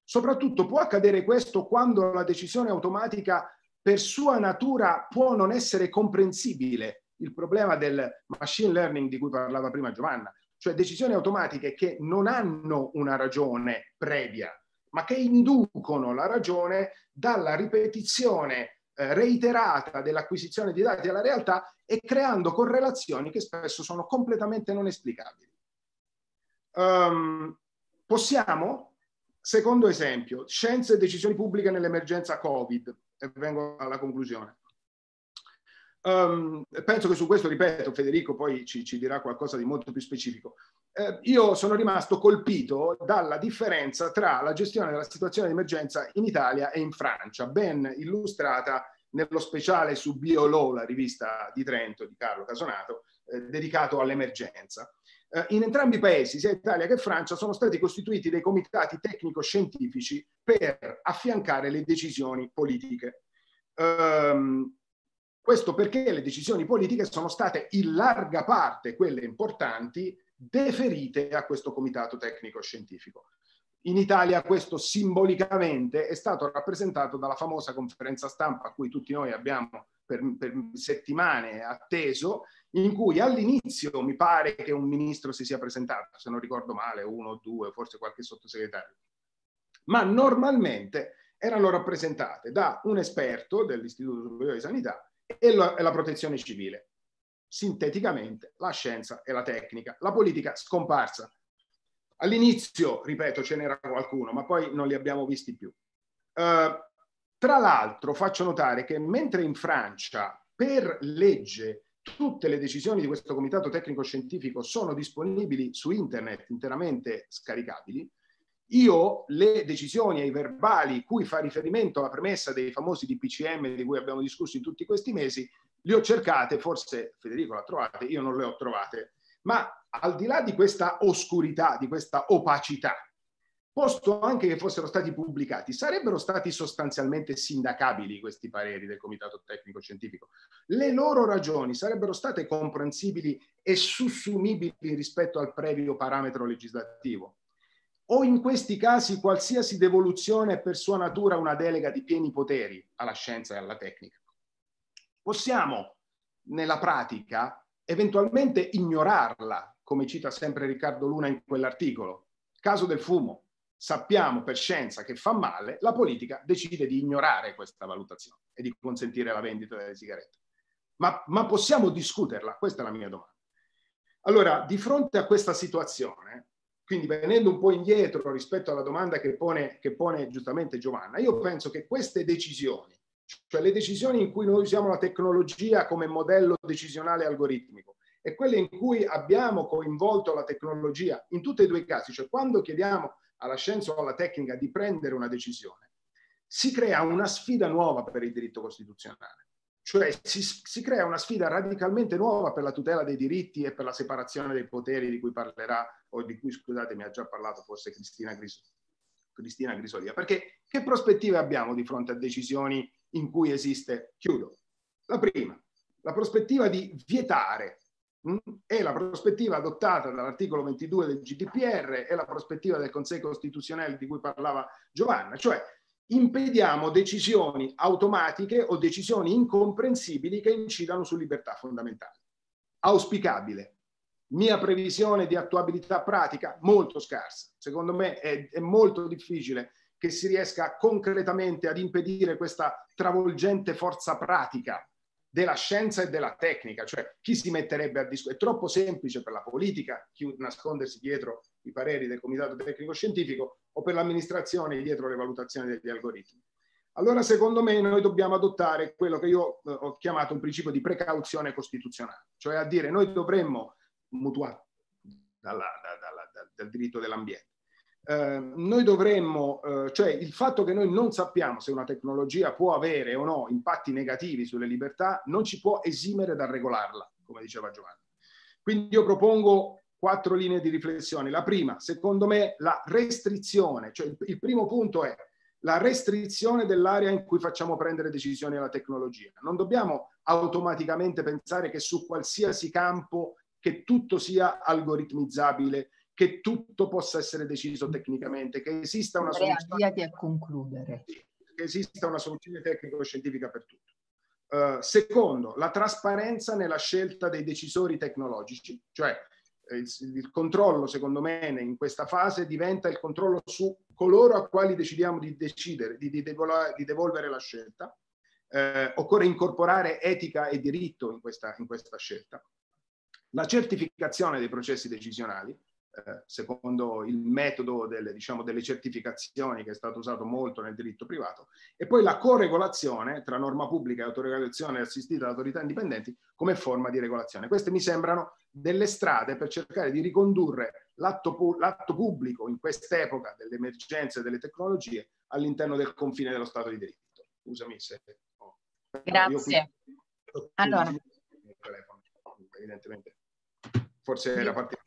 Soprattutto può accadere questo quando la decisione automatica per sua natura può non essere comprensibile il problema del machine learning di cui parlava prima Giovanna, cioè decisioni automatiche che non hanno una ragione previa, ma che inducono la ragione dalla ripetizione reiterata dell'acquisizione di dati alla realtà e creando correlazioni che spesso sono completamente non esplicabili. Um, possiamo, secondo esempio, scienze e decisioni pubbliche nell'emergenza Covid, e vengo alla conclusione. Um, penso che su questo, ripeto, Federico poi ci, ci dirà qualcosa di molto più specifico. Eh, io sono rimasto colpito dalla differenza tra la gestione della situazione di emergenza in Italia e in Francia, ben illustrata nello speciale su BioLaw, la rivista di Trento di Carlo Casonato, eh, dedicato all'emergenza. Eh, in entrambi i paesi, sia Italia che Francia, sono stati costituiti dei comitati tecnico-scientifici per affiancare le decisioni politiche. Um, questo perché le decisioni politiche sono state in larga parte, quelle importanti, deferite a questo comitato tecnico-scientifico. In Italia questo simbolicamente è stato rappresentato dalla famosa conferenza stampa a cui tutti noi abbiamo per, per settimane atteso, in cui all'inizio mi pare che un ministro si sia presentato, se non ricordo male, uno o due, forse qualche sottosegretario, ma normalmente erano rappresentate da un esperto dell'Istituto Superiore di Sanità e la, e la protezione civile. Sinteticamente, la scienza e la tecnica. La politica scomparsa. All'inizio, ripeto, ce n'era qualcuno, ma poi non li abbiamo visti più. Uh, tra l'altro, faccio notare che mentre in Francia, per legge, tutte le decisioni di questo comitato tecnico-scientifico sono disponibili su internet, interamente scaricabili, io le decisioni e i verbali cui fa riferimento la premessa dei famosi DPCM di cui abbiamo discusso in tutti questi mesi, le ho cercate, forse Federico l'ha trovate, io non le ho trovate, ma al di là di questa oscurità, di questa opacità, posto anche che fossero stati pubblicati, sarebbero stati sostanzialmente sindacabili questi pareri del Comitato Tecnico Scientifico. Le loro ragioni sarebbero state comprensibili e sussumibili rispetto al previo parametro legislativo o in questi casi qualsiasi devoluzione è per sua natura una delega di pieni poteri alla scienza e alla tecnica. Possiamo nella pratica eventualmente ignorarla, come cita sempre Riccardo Luna in quell'articolo. Caso del fumo, sappiamo per scienza che fa male, la politica decide di ignorare questa valutazione e di consentire la vendita delle sigarette. Ma, ma possiamo discuterla? Questa è la mia domanda. Allora, di fronte a questa situazione, quindi venendo un po' indietro rispetto alla domanda che pone, che pone giustamente Giovanna, io penso che queste decisioni, cioè le decisioni in cui noi usiamo la tecnologia come modello decisionale algoritmico e quelle in cui abbiamo coinvolto la tecnologia, in tutti e due i casi, cioè quando chiediamo alla scienza o alla tecnica di prendere una decisione, si crea una sfida nuova per il diritto costituzionale. Cioè si, si, crea una sfida radicalmente nuova per la tutela dei diritti e per la separazione dei poteri di cui parlerà, o di cui scusate mi ha già parlato forse Cristina, Gris, Cristina Grisolia. Perché che prospettive abbiamo di fronte a decisioni in cui esiste, chiudo, la prima, la prospettiva di vietare mm, è la prospettiva adottata dall'articolo 22 del GDPR e la prospettiva del Consiglio Costituzionale di cui parlava Giovanna, cioè impediamo decisioni automatiche o decisioni incomprensibili che incidano su libertà fondamentali. Auspicabile. Mia previsione di attuabilità pratica molto scarsa. Secondo me è, è molto difficile che si riesca concretamente ad impedire questa travolgente forza pratica della scienza e della tecnica, cioè chi si metterebbe a discutere? È troppo semplice per la politica nascondersi dietro i pareri del Comitato Tecnico Scientifico o per l'amministrazione dietro le valutazioni degli algoritmi. Allora, secondo me, noi dobbiamo adottare quello che io eh, ho chiamato un principio di precauzione costituzionale, cioè a dire noi dovremmo mutuare dalla, dalla, dal, dal diritto dell'ambiente eh, noi dovremmo, eh, cioè il fatto che noi non sappiamo se una tecnologia può avere o no impatti negativi sulle libertà non ci può esimere dal regolarla, come diceva Giovanni. Quindi io propongo quattro linee di riflessione. La prima, secondo me, la restrizione, cioè il, il primo punto è la restrizione dell'area in cui facciamo prendere decisioni alla tecnologia. Non dobbiamo automaticamente pensare che su qualsiasi campo che tutto sia algoritmizzabile che tutto possa essere deciso tecnicamente, che esista una soluzione... a concludere. Che esista una soluzione tecnico-scientifica per tutto. Uh, secondo, la trasparenza nella scelta dei decisori tecnologici, cioè il, il, controllo, secondo me, in questa fase diventa il controllo su coloro a quali decidiamo di decidere, di, di, di devolvere la scelta. Eh, occorre incorporare etica e diritto in questa, in questa scelta. La certificazione dei processi decisionali, eh, secondo il metodo delle, diciamo, delle, certificazioni che è stato usato molto nel diritto privato, e poi la coregolazione tra norma pubblica e autoregolazione assistita da autorità indipendenti come forma di regolazione. Queste mi sembrano delle strade per cercare di ricondurre l'atto, pu- l'atto pubblico in quest'epoca delle emergenze delle tecnologie all'interno del confine dello Stato di diritto. Scusami se... Oh. Grazie. allora. Evidentemente. Forse era partito.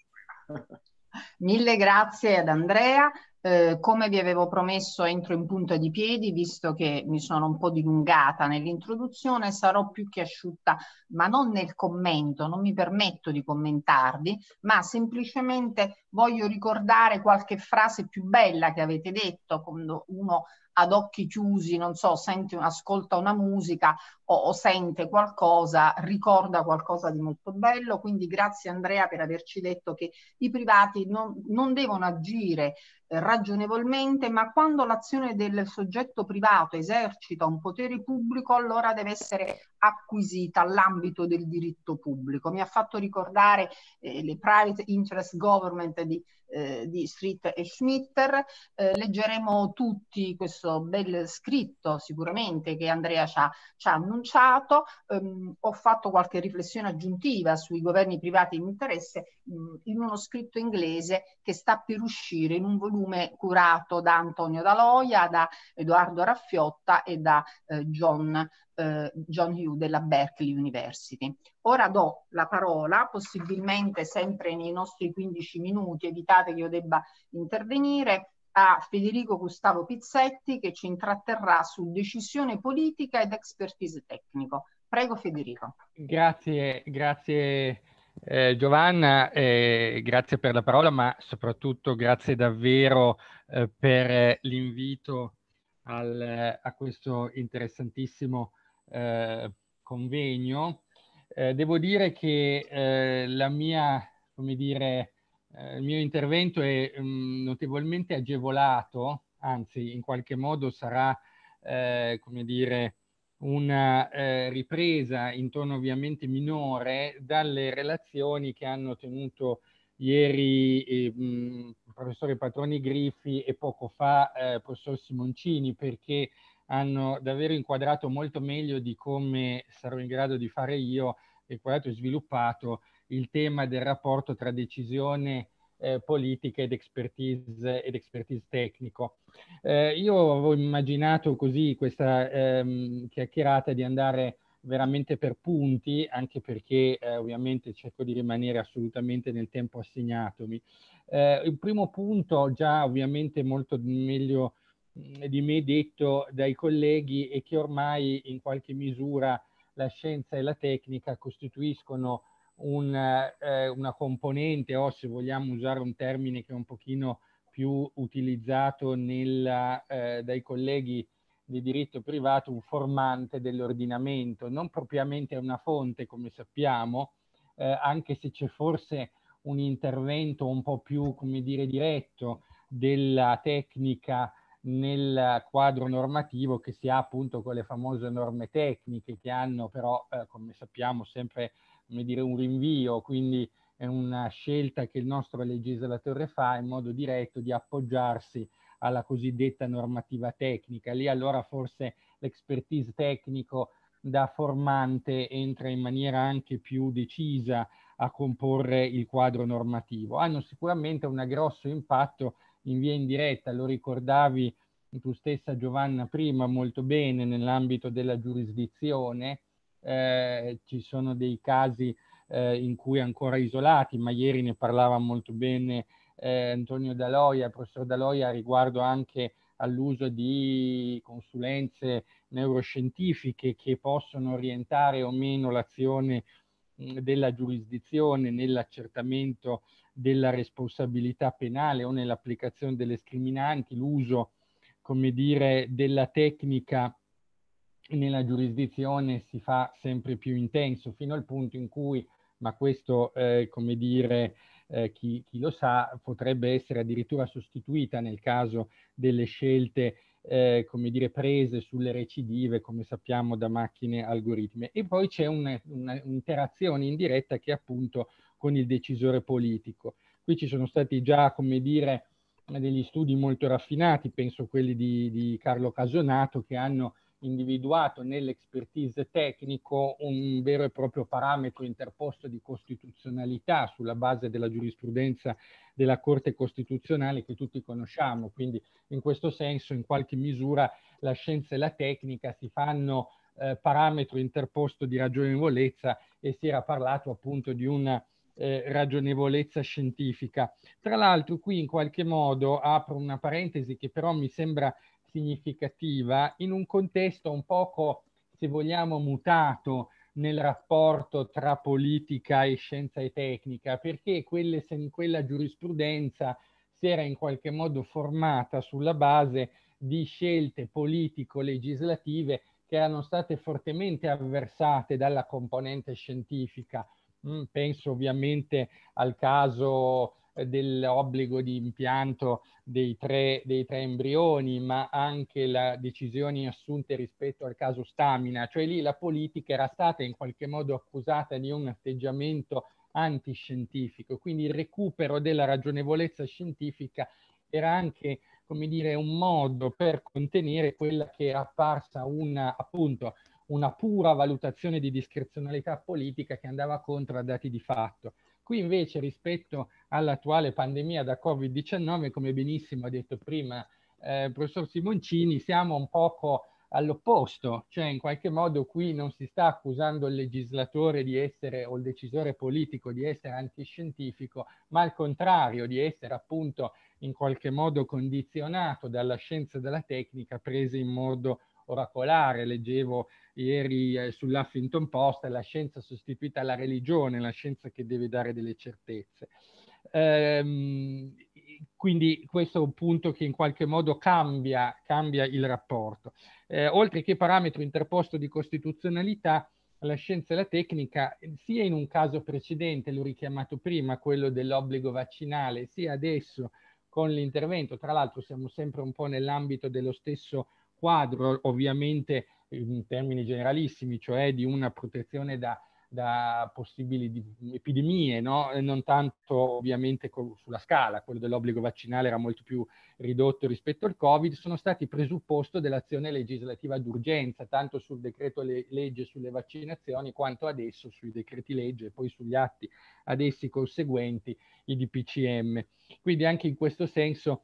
Mille grazie ad Andrea. Eh, come vi avevo promesso entro in punta di piedi, visto che mi sono un po' dilungata nell'introduzione, sarò più che asciutta, ma non nel commento, non mi permetto di commentarvi, ma semplicemente voglio ricordare qualche frase più bella che avete detto quando uno ad occhi chiusi, non so, sente, ascolta una musica o, o, sente qualcosa, ricorda qualcosa di molto bello. Quindi grazie Andrea per averci detto che i privati non, non devono agire ragionevolmente, ma quando l'azione del soggetto privato esercita un potere pubblico, allora deve essere acquisita all'ambito del diritto pubblico. Mi ha fatto ricordare eh, le private interest government di eh, di Street e Schmitter. Eh, leggeremo tutti questo bel scritto sicuramente che Andrea ci ha, ci ha annunciato. Um, ho fatto qualche riflessione aggiuntiva sui governi privati di interesse um, in uno scritto inglese che sta per uscire in un volume curato da Antonio Daloia, da Edoardo Raffiotta e da eh, John eh, John Hugh della Berkeley University. Ora do la parola, possibilmente sempre nei nostri 15 minuti, evitate che io debba intervenire, a Federico Gustavo Pizzetti che ci intratterrà su decisione politica ed expertise tecnico. Prego Federico. Grazie, grazie eh, Giovanna, eh, grazie per la parola, ma soprattutto grazie davvero eh, per l'invito al, a questo interessantissimo eh, convegno. Eh, devo dire che eh, la mia, come dire, eh, il mio intervento è mh, mm, notevolmente agevolato, anzi in qualche modo sarà, eh, come dire, una eh, ripresa in tono ovviamente minore dalle relazioni che hanno tenuto ieri eh, il professore Patroni Griffi e poco fa eh, professor Simoncini, perché hanno davvero inquadrato molto meglio di come sarò in grado di fare io, inquadrato e sviluppato il tema del rapporto tra decisione eh, politica ed expertise, ed expertise tecnico. Eh, io avevo immaginato così questa ehm, chiacchierata di andare veramente per punti, anche perché eh, ovviamente cerco di rimanere assolutamente nel tempo assegnatomi. Eh, il primo punto, già ovviamente molto meglio di me detto dai colleghi e che ormai in qualche misura la scienza e la tecnica costituiscono un, eh, una componente o se vogliamo usare un termine che è un pochino più utilizzato nella, eh, dai colleghi di diritto privato, un formante dell'ordinamento, non propriamente una fonte come sappiamo, eh, anche se c'è forse un intervento un po' più, come dire, diretto della tecnica nel quadro normativo che si ha appunto con le famose norme tecniche che hanno però, eh, come sappiamo, sempre come dire, un rinvio, quindi è una scelta che il nostro legislatore fa in modo diretto di appoggiarsi alla cosiddetta normativa tecnica. Lì allora forse l'expertise tecnico da formante entra in maniera anche più decisa a comporre il quadro normativo. Hanno sicuramente un grosso impatto in via indiretta, lo ricordavi tu stessa Giovanna prima molto bene nell'ambito della giurisdizione, eh, ci sono dei casi eh, in cui ancora isolati, ma ieri ne parlava molto bene eh, Antonio Daloia, il professor Daloia riguardo anche all'uso di consulenze neuroscientifiche che possono orientare o meno l'azione della giurisdizione nell'accertamento della responsabilità penale o nell'applicazione delle scriminanti, l'uso, come dire, della tecnica nella giurisdizione si fa sempre più intenso, fino al punto in cui, ma questo, eh, come dire, eh, chi, chi, lo sa, potrebbe essere addirittura sostituita nel caso delle scelte eh, come dire, prese sulle recidive, come sappiamo, da macchine algoritme. E poi c'è un'interazione indiretta che è appunto con il decisore politico. Qui ci sono stati già, come dire, degli studi molto raffinati, penso quelli di, di Carlo Casonato, che hanno individuato nell'expertise tecnico un vero e proprio parametro interposto di costituzionalità sulla base della giurisprudenza della Corte Costituzionale che tutti conosciamo. Quindi in questo senso, in qualche misura, la scienza e la tecnica si fanno eh, parametro interposto di ragionevolezza e si era parlato appunto di una eh, ragionevolezza scientifica. Tra l'altro qui in qualche modo apro una parentesi che però mi sembra significativa in un contesto un poco, se vogliamo, mutato nel rapporto tra politica e scienza e tecnica, perché quelle, quella giurisprudenza si era in qualche modo formata sulla base di scelte politico-legislative che erano state fortemente avversate dalla componente scientifica. Mm, penso ovviamente al caso dell'obbligo di impianto dei tre, dei tre embrioni, ma anche le decisioni assunte rispetto al caso Stamina, cioè lì la politica era stata in qualche modo accusata di un atteggiamento antiscientifico, quindi il recupero della ragionevolezza scientifica era anche come dire, un modo per contenere quella che era apparsa una, appunto, una pura valutazione di discrezionalità politica che andava contro a dati di fatto. Qui invece rispetto all'attuale pandemia da Covid-19, come benissimo ha detto prima eh, il professor Simoncini, siamo un poco all'opposto, cioè in qualche modo qui non si sta accusando il legislatore di essere o il decisore politico di essere antiscientifico, ma al contrario di essere appunto in qualche modo condizionato dalla scienza e dalla tecnica prese in modo oracolare. Leggevo ieri eh, sull'Huffington Post, la scienza sostituita alla religione, la scienza che deve dare delle certezze. Ehm, quindi questo è un punto che in qualche modo cambia, cambia il rapporto. Eh, oltre che parametro interposto di costituzionalità, la scienza e la tecnica, sia in un caso precedente, l'ho richiamato prima, quello dell'obbligo vaccinale, sia adesso con l'intervento, tra l'altro siamo sempre un po' nell'ambito dello stesso quadro, ovviamente in termini generalissimi, cioè di una protezione da, da possibili epidemie, no? non tanto ovviamente sulla scala, quello dell'obbligo vaccinale era molto più ridotto rispetto al Covid, sono stati presupposto dell'azione legislativa d'urgenza, tanto sul decreto legge sulle vaccinazioni quanto adesso sui decreti legge e poi sugli atti ad essi conseguenti, i DPCM. Quindi anche in questo senso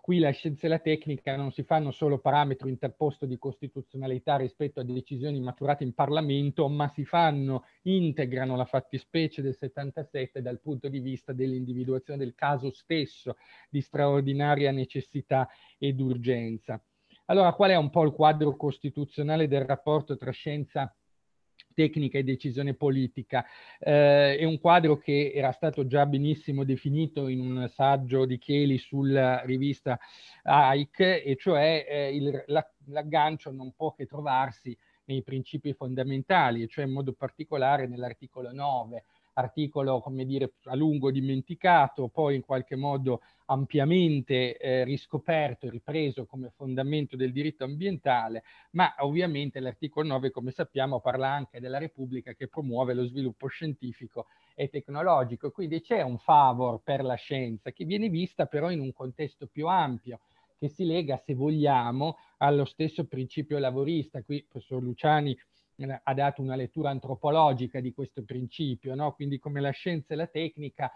qui la scienza e la tecnica non si fanno solo parametro interposto di costituzionalità rispetto a decisioni maturate in Parlamento, ma si fanno, integrano la fattispecie del 77 dal punto di vista dell'individuazione del caso stesso di straordinaria necessità ed urgenza. Allora, qual è un po' il quadro costituzionale del rapporto tra scienza e tecnica e decisione politica. Eh, è un quadro che era stato già benissimo definito in un saggio di Cheli sulla rivista AIC, e cioè eh, il, la, l'aggancio non può che trovarsi nei principi fondamentali, e cioè in modo particolare nell'articolo 9, articolo, come dire, a lungo dimenticato, poi in qualche modo ampiamente eh, riscoperto e ripreso come fondamento del diritto ambientale, ma ovviamente l'articolo 9, come sappiamo, parla anche della Repubblica che promuove lo sviluppo scientifico e tecnologico. Quindi c'è un favor per la scienza che viene vista però in un contesto più ampio, che si lega, se vogliamo, allo stesso principio lavorista. Qui professor Luciani ha dato una lettura antropologica di questo principio, no? quindi come la scienza e la tecnica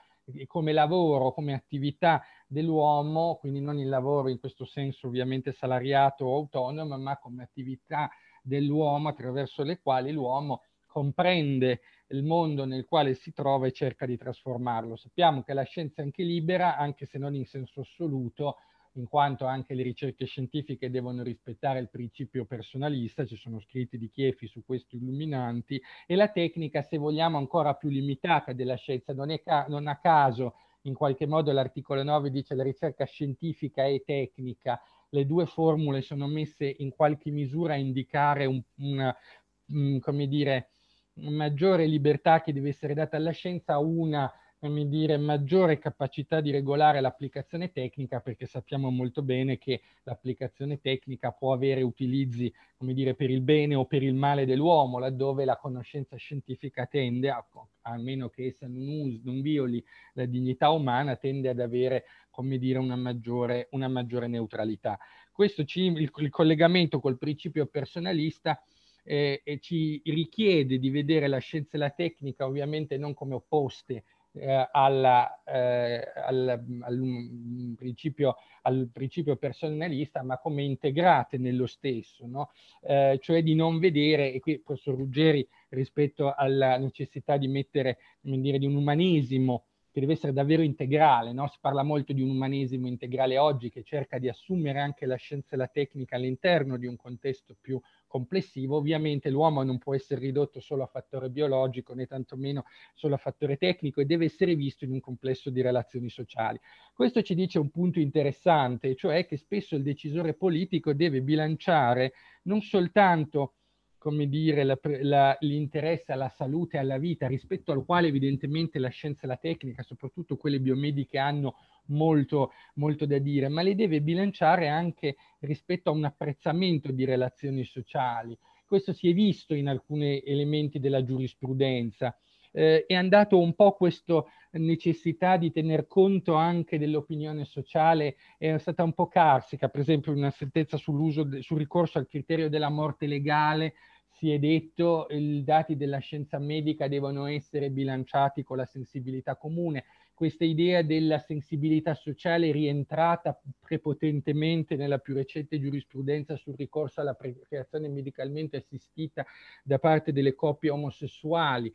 come lavoro, come attività dell'uomo, quindi non il lavoro in questo senso ovviamente salariato o autonomo, ma come attività dell'uomo attraverso le quali l'uomo comprende il mondo nel quale si trova e cerca di trasformarlo. Sappiamo che la scienza è anche libera, anche se non in senso assoluto, in quanto anche le ricerche scientifiche devono rispettare il principio personalista, ci sono scritti di Chiefi su questo illuminanti, e la tecnica, se vogliamo, ancora più limitata della scienza. Non, è non a caso, in qualche modo, l'articolo 9 dice la ricerca scientifica e tecnica. Le due formule sono messe in qualche misura a indicare un, una, un, come dire, maggiore libertà che deve essere data alla scienza, una come dire, maggiore capacità di regolare l'applicazione tecnica perché sappiamo molto bene che l'applicazione tecnica può avere utilizzi, come dire, per il bene o per il male dell'uomo, laddove la conoscenza scientifica tende, a, a meno che essa non, usi, non violi la dignità umana, tende ad avere, come dire, una maggiore, una maggiore neutralità. Questo ci, il, il collegamento col principio personalista eh, ci richiede di vedere la scienza e la tecnica ovviamente non come opposte eh, alla, eh, al, al, principio, al, principio, personalista, ma come integrate nello stesso, no? eh, cioè di non vedere, e qui il professor Ruggeri rispetto alla necessità di mettere, dire, di un umanesimo che deve essere davvero integrale, no? si parla molto di un umanesimo integrale oggi che cerca di assumere anche la scienza e la tecnica all'interno di un contesto più complessivo, ovviamente l'uomo non può essere ridotto solo a fattore biologico né tantomeno solo a fattore tecnico e deve essere visto in un complesso di relazioni sociali. Questo ci dice un punto interessante, cioè che spesso il decisore politico deve bilanciare non soltanto come dire, l'interesse alla salute e alla vita, rispetto al quale evidentemente la scienza e la tecnica, soprattutto quelle biomediche, hanno molto, molto da dire, ma le deve bilanciare anche rispetto a un apprezzamento di relazioni sociali. Questo si è visto in alcuni elementi della giurisprudenza. Eh, è andato un po' questa necessità di tener conto anche dell'opinione sociale, è stata un po' carsica, per esempio una sentenza sull'uso, sul ricorso al criterio della morte legale, si è detto i dati della scienza medica devono essere bilanciati con la sensibilità comune questa idea della sensibilità sociale rientrata prepotentemente nella più recente giurisprudenza sul ricorso alla procreazione medicalmente assistita da parte delle coppie omosessuali.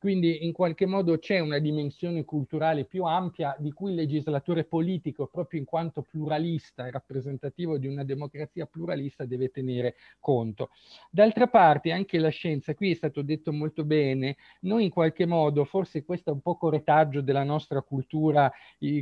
Quindi in qualche modo c'è una dimensione culturale più ampia di cui il legislatore politico, proprio in quanto pluralista e rappresentativo di una democrazia pluralista, deve tenere conto. D'altra parte anche la scienza, qui è stato detto molto bene, noi in qualche modo, forse questo è un po' retaggio della nostra cultura,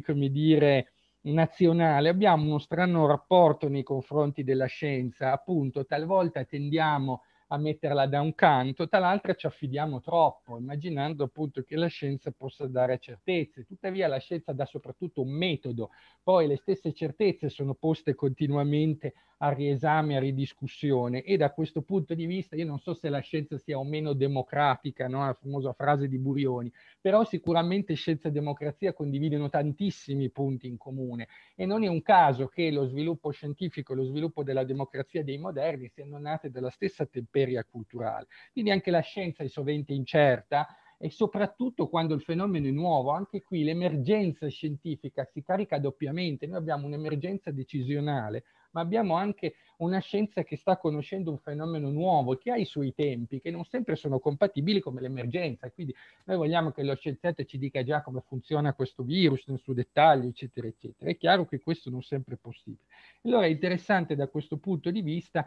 come dire, nazionale, abbiamo uno strano rapporto nei confronti della scienza, appunto talvolta tendiamo a metterla da un canto, dall'altra ci affidiamo troppo, immaginando appunto che la scienza possa dare certezze. Tuttavia la scienza dà soprattutto un metodo, poi le stesse certezze sono poste continuamente a riesame, a ridiscussione e da questo punto di vista io non so se la scienza sia o meno democratica, no? la famosa frase di Burioni, però sicuramente scienza e democrazia condividono tantissimi punti in comune e non è un caso che lo sviluppo scientifico e lo sviluppo della democrazia dei moderni siano nate dalla stessa temperia culturale. Quindi anche la scienza è sovente incerta, e soprattutto quando il fenomeno è nuovo, anche qui l'emergenza scientifica si carica doppiamente, noi abbiamo un'emergenza decisionale ma abbiamo anche una scienza che sta conoscendo un fenomeno nuovo, che ha i suoi tempi, che non sempre sono compatibili come l'emergenza. Quindi noi vogliamo che lo scienziato ci dica già come funziona questo virus nel suo dettaglio, eccetera, eccetera. È chiaro che questo non sempre è possibile. Allora è interessante da questo punto di vista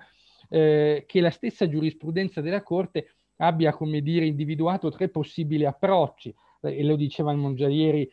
eh, che la stessa giurisprudenza della Corte abbia, come dire, individuato tre possibili approcci e lo diceva il Mongialieri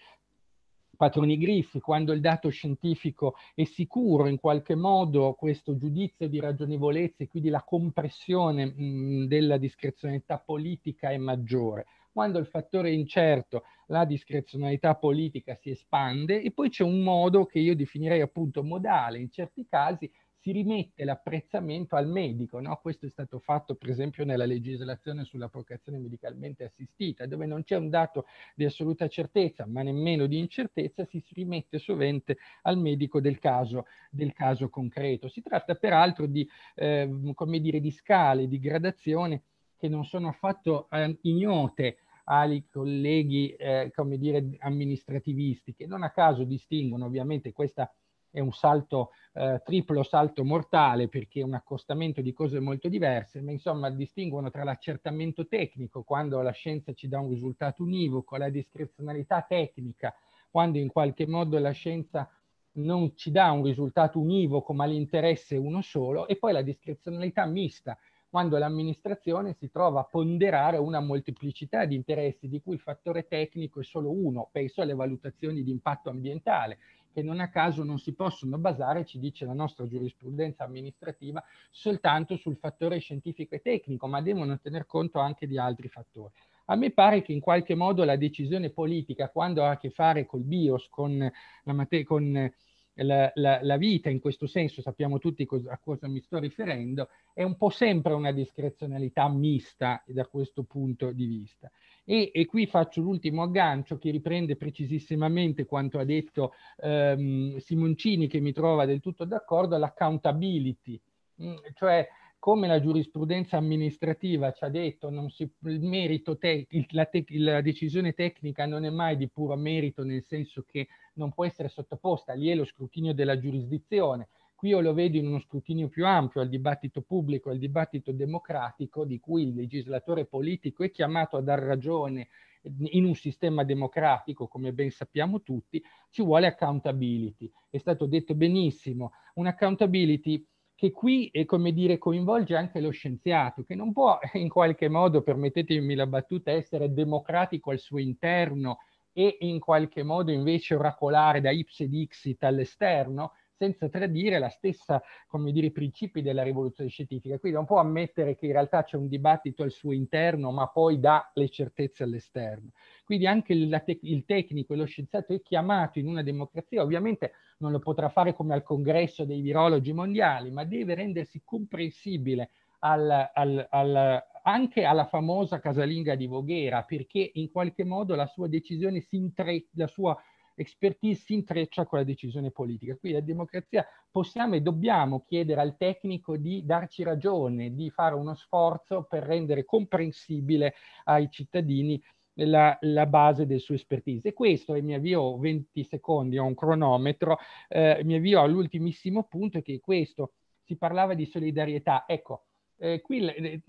Patroni Griffi, quando il dato scientifico è sicuro, in qualche modo questo giudizio di ragionevolezza e quindi la compressione mh, della discrezionalità politica è maggiore. Quando il fattore è incerto, la discrezionalità politica si espande e poi c'è un modo che io definirei appunto modale in certi casi si rimette l'apprezzamento al medico. No? Questo è stato fatto per esempio nella legislazione sulla procreazione medicalmente assistita, dove non c'è un dato di assoluta certezza, ma nemmeno di incertezza, si rimette sovente al medico del caso, del caso concreto. Si tratta peraltro di, eh, come dire, di scale, di gradazione che non sono affatto eh, ignote ai colleghi, eh, come dire, amministrativisti, che non a caso distinguono ovviamente questa è un salto, eh, triplo salto mortale perché è un accostamento di cose molto diverse, ma insomma distinguono tra l'accertamento tecnico, quando la scienza ci dà un risultato univoco, la discrezionalità tecnica, quando in qualche modo la scienza non ci dà un risultato univoco, ma l'interesse è uno solo, e poi la discrezionalità mista, quando l'amministrazione si trova a ponderare una molteplicità di interessi di cui il fattore tecnico è solo uno, penso alle valutazioni di impatto ambientale, che non a caso non si possono basare, ci dice la nostra giurisprudenza amministrativa, soltanto sul fattore scientifico e tecnico, ma devono tener conto anche di altri fattori. A me pare che in qualche modo la decisione politica, quando ha a che fare col BIOS, con la, con la, la, la vita, in questo senso sappiamo tutti a cosa mi sto riferendo, è un po' sempre una discrezionalità mista da questo punto di vista. E, e, qui faccio l'ultimo aggancio che riprende precisissimamente quanto ha detto ehm, Simoncini, che mi trova del tutto d'accordo, l'accountability, mm, cioè come la giurisprudenza amministrativa ci ha detto, si, il merito te, il, la, te, la, decisione tecnica non è mai di puro merito, nel senso che non può essere sottoposta lì è lo scrutinio della giurisdizione, Qui io lo vedo in uno scrutinio più ampio al dibattito pubblico, al dibattito democratico, di cui il legislatore politico è chiamato a dar ragione in un sistema democratico, come ben sappiamo tutti, ci vuole accountability. È stato detto benissimo, un'accountability che qui è come dire coinvolge anche lo scienziato, che non può [LAUGHS] in qualche modo, permettetemi la battuta, essere democratico al suo interno e in qualche modo invece oracolare da ipse dixit all'esterno, senza tradire la stessa, come dire, i principi della rivoluzione scientifica. Quindi non può ammettere che in realtà c'è un dibattito al suo interno, ma poi dà le certezze all'esterno. Quindi anche il, il tecnico e lo scienziato è chiamato in una democrazia, ovviamente non lo potrà fare come al congresso dei virologi mondiali, ma deve rendersi comprensibile al, al, al, anche alla famosa casalinga di Voghera, perché in qualche modo la sua decisione si intre, la sua expertise si intreccia con la decisione politica. Qui la democrazia possiamo e dobbiamo chiedere al tecnico di darci ragione, di fare uno sforzo per rendere comprensibile ai cittadini la, la, base del suo expertise. E questo, e mi avvio 20 secondi, ho un cronometro, eh, mi avvio all'ultimissimo punto, che questo, si parlava di solidarietà. Ecco, eh, qui eh,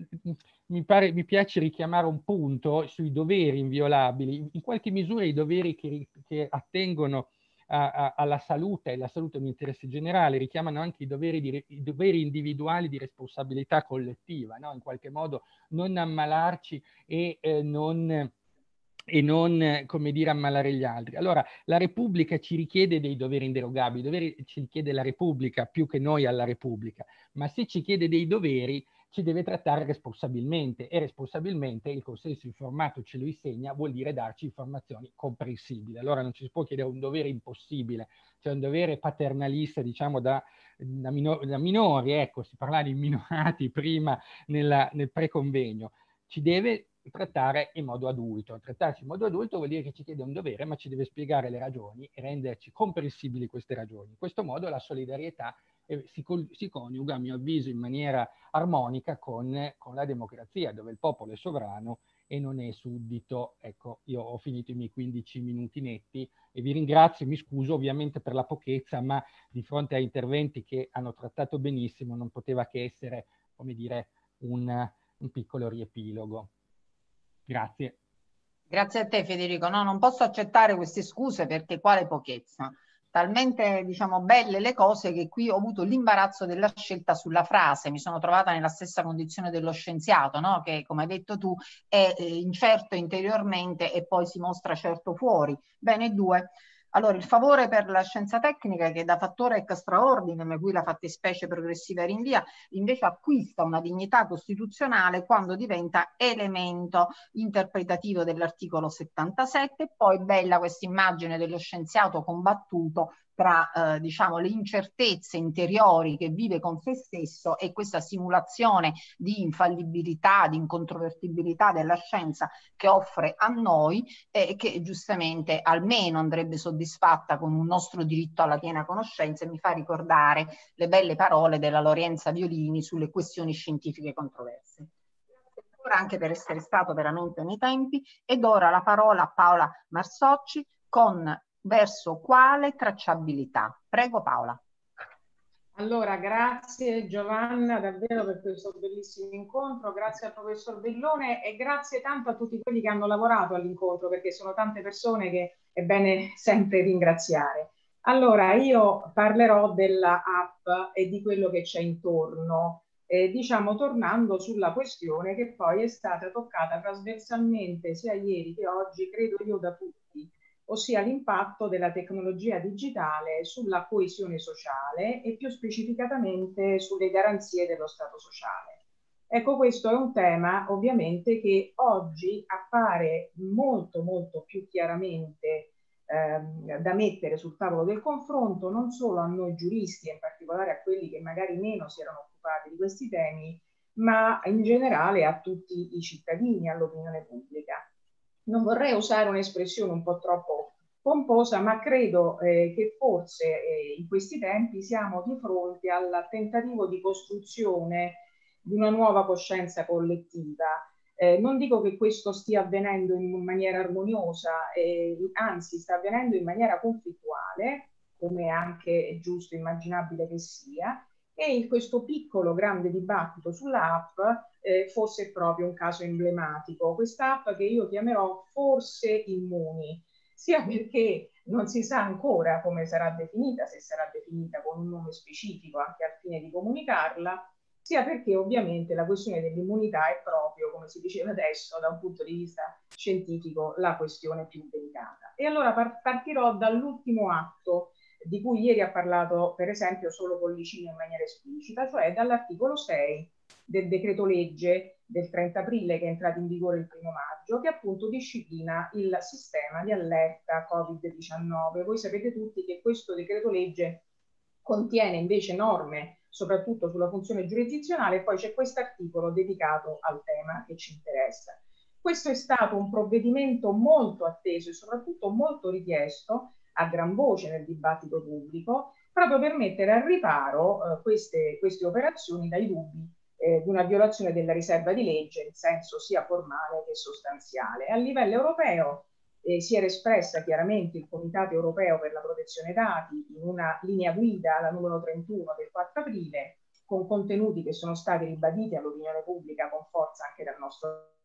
mi, pare, mi, piace richiamare un punto sui doveri inviolabili. In qualche misura i doveri che, che attengono a, a, alla salute, e la salute è un interesse generale, richiamano anche i doveri, di, i doveri individuali di responsabilità collettiva, no? in qualche modo non ammalarci e eh, non e non, come dire, ammalare gli altri. Allora, la Repubblica ci richiede dei doveri inderogabili, doveri ci richiede la Repubblica più che noi alla Repubblica, ma se ci chiede dei doveri, ci deve trattare responsabilmente e responsabilmente il consenso informato ce lo insegna, vuol dire darci informazioni comprensibili. Allora non ci si può chiedere un dovere impossibile, cioè un dovere paternalista, diciamo, da, da, minor, da minori, ecco, si parlava di minorati [LAUGHS] prima nella, nel preconvegno, ci deve trattare in modo adulto. Trattarci in modo adulto vuol dire che ci chiede un dovere, ma ci deve spiegare le ragioni e renderci comprensibili queste ragioni. In questo modo la solidarietà eh, si, si, coniuga, a mio avviso, in maniera armonica con, con, la democrazia, dove il popolo è sovrano e non è suddito. Ecco, io ho finito i miei 15 minuti netti e vi ringrazio, mi scuso ovviamente per la pochezza, ma di fronte a interventi che hanno trattato benissimo non poteva che essere, come dire, un, un piccolo riepilogo. Grazie. Grazie a te Federico. No, non posso accettare queste scuse perché quale pochezza talmente diciamo belle le cose che qui ho avuto l'imbarazzo della scelta sulla frase, mi sono trovata nella stessa condizione dello scienziato, no? che come hai detto tu è eh, incerto interiormente e poi si mostra certo fuori. Bene, due. Allora, il favore per la scienza tecnica che da fattore extraordine, cui la fattispecie progressiva rinvia, invece acquista una dignità costituzionale quando diventa elemento interpretativo dell'articolo 77. Poi bella questa immagine dello scienziato combattuto tra eh, diciamo, le incertezze interiori che vive con se stesso e questa simulazione di infallibilità, di incontrovertibilità della scienza che offre a noi e che giustamente almeno andrebbe soddisfatta con un nostro diritto alla piena conoscenza e mi fa ricordare le belle parole della Lorenza Violini sulle questioni scientifiche controverse. Anche per essere stato veramente nei tempi ed ora la parola a Paola Marsocci con verso quale tracciabilità? Prego Paola. Allora, grazie Giovanna davvero per questo bellissimo incontro, grazie al professor Bellone e grazie tanto a tutti quelli che hanno lavorato all'incontro perché sono tante persone che è bene sempre ringraziare. Allora, io parlerò della app e di quello che c'è intorno, eh, diciamo tornando sulla questione che poi è stata toccata trasversalmente sia ieri che oggi, credo io, da tutti ossia l'impatto della tecnologia digitale sulla coesione sociale e più specificatamente sulle garanzie dello Stato sociale. Ecco, questo è un tema ovviamente che oggi appare molto molto più chiaramente ehm, da mettere sul tavolo del confronto non solo a noi giuristi in particolare a quelli che magari meno si erano occupati di questi temi, ma in generale a tutti i cittadini, all'opinione pubblica. Non vorrei usare un'espressione un po' troppo pomposa, ma credo eh, che forse eh, in questi tempi siamo di fronte al tentativo di costruzione di una nuova coscienza collettiva. Eh, non dico che questo stia avvenendo in maniera armoniosa, eh, anzi sta avvenendo in maniera conflittuale, come anche è giusto, immaginabile che sia, e in questo piccolo grande dibattito sull'app eh, fosse proprio un caso emblematico. Questa app che io chiamerò forse immuni, sia perché non si sa ancora come sarà definita, se sarà definita con un nome specifico anche al fine di comunicarla, sia perché ovviamente la questione dell'immunità è proprio, come si diceva adesso, da un punto di vista scientifico, la questione più delicata. E allora par- partirò dall'ultimo atto di cui ieri ha parlato per esempio solo Pollicino in maniera esplicita, cioè dall'articolo 6 del decreto legge del 30 aprile che è entrato in vigore il primo maggio, che appunto disciplina il sistema di allerta Covid-19. Voi sapete tutti che questo decreto legge contiene invece norme soprattutto sulla funzione giurisdizionale, e poi c'è questo articolo dedicato al tema che ci interessa. Questo è stato un provvedimento molto atteso e soprattutto molto richiesto a gran voce nel dibattito pubblico, proprio per mettere al riparo eh, queste, queste, operazioni dai dubbi eh, di una violazione della riserva di legge in senso sia formale che sostanziale. A livello europeo eh, si era espressa chiaramente il Comitato europeo per la protezione dati in una linea guida, la numero 31 del 4 aprile, con contenuti che sono stati ribaditi all'opinione pubblica con forza anche dal nostro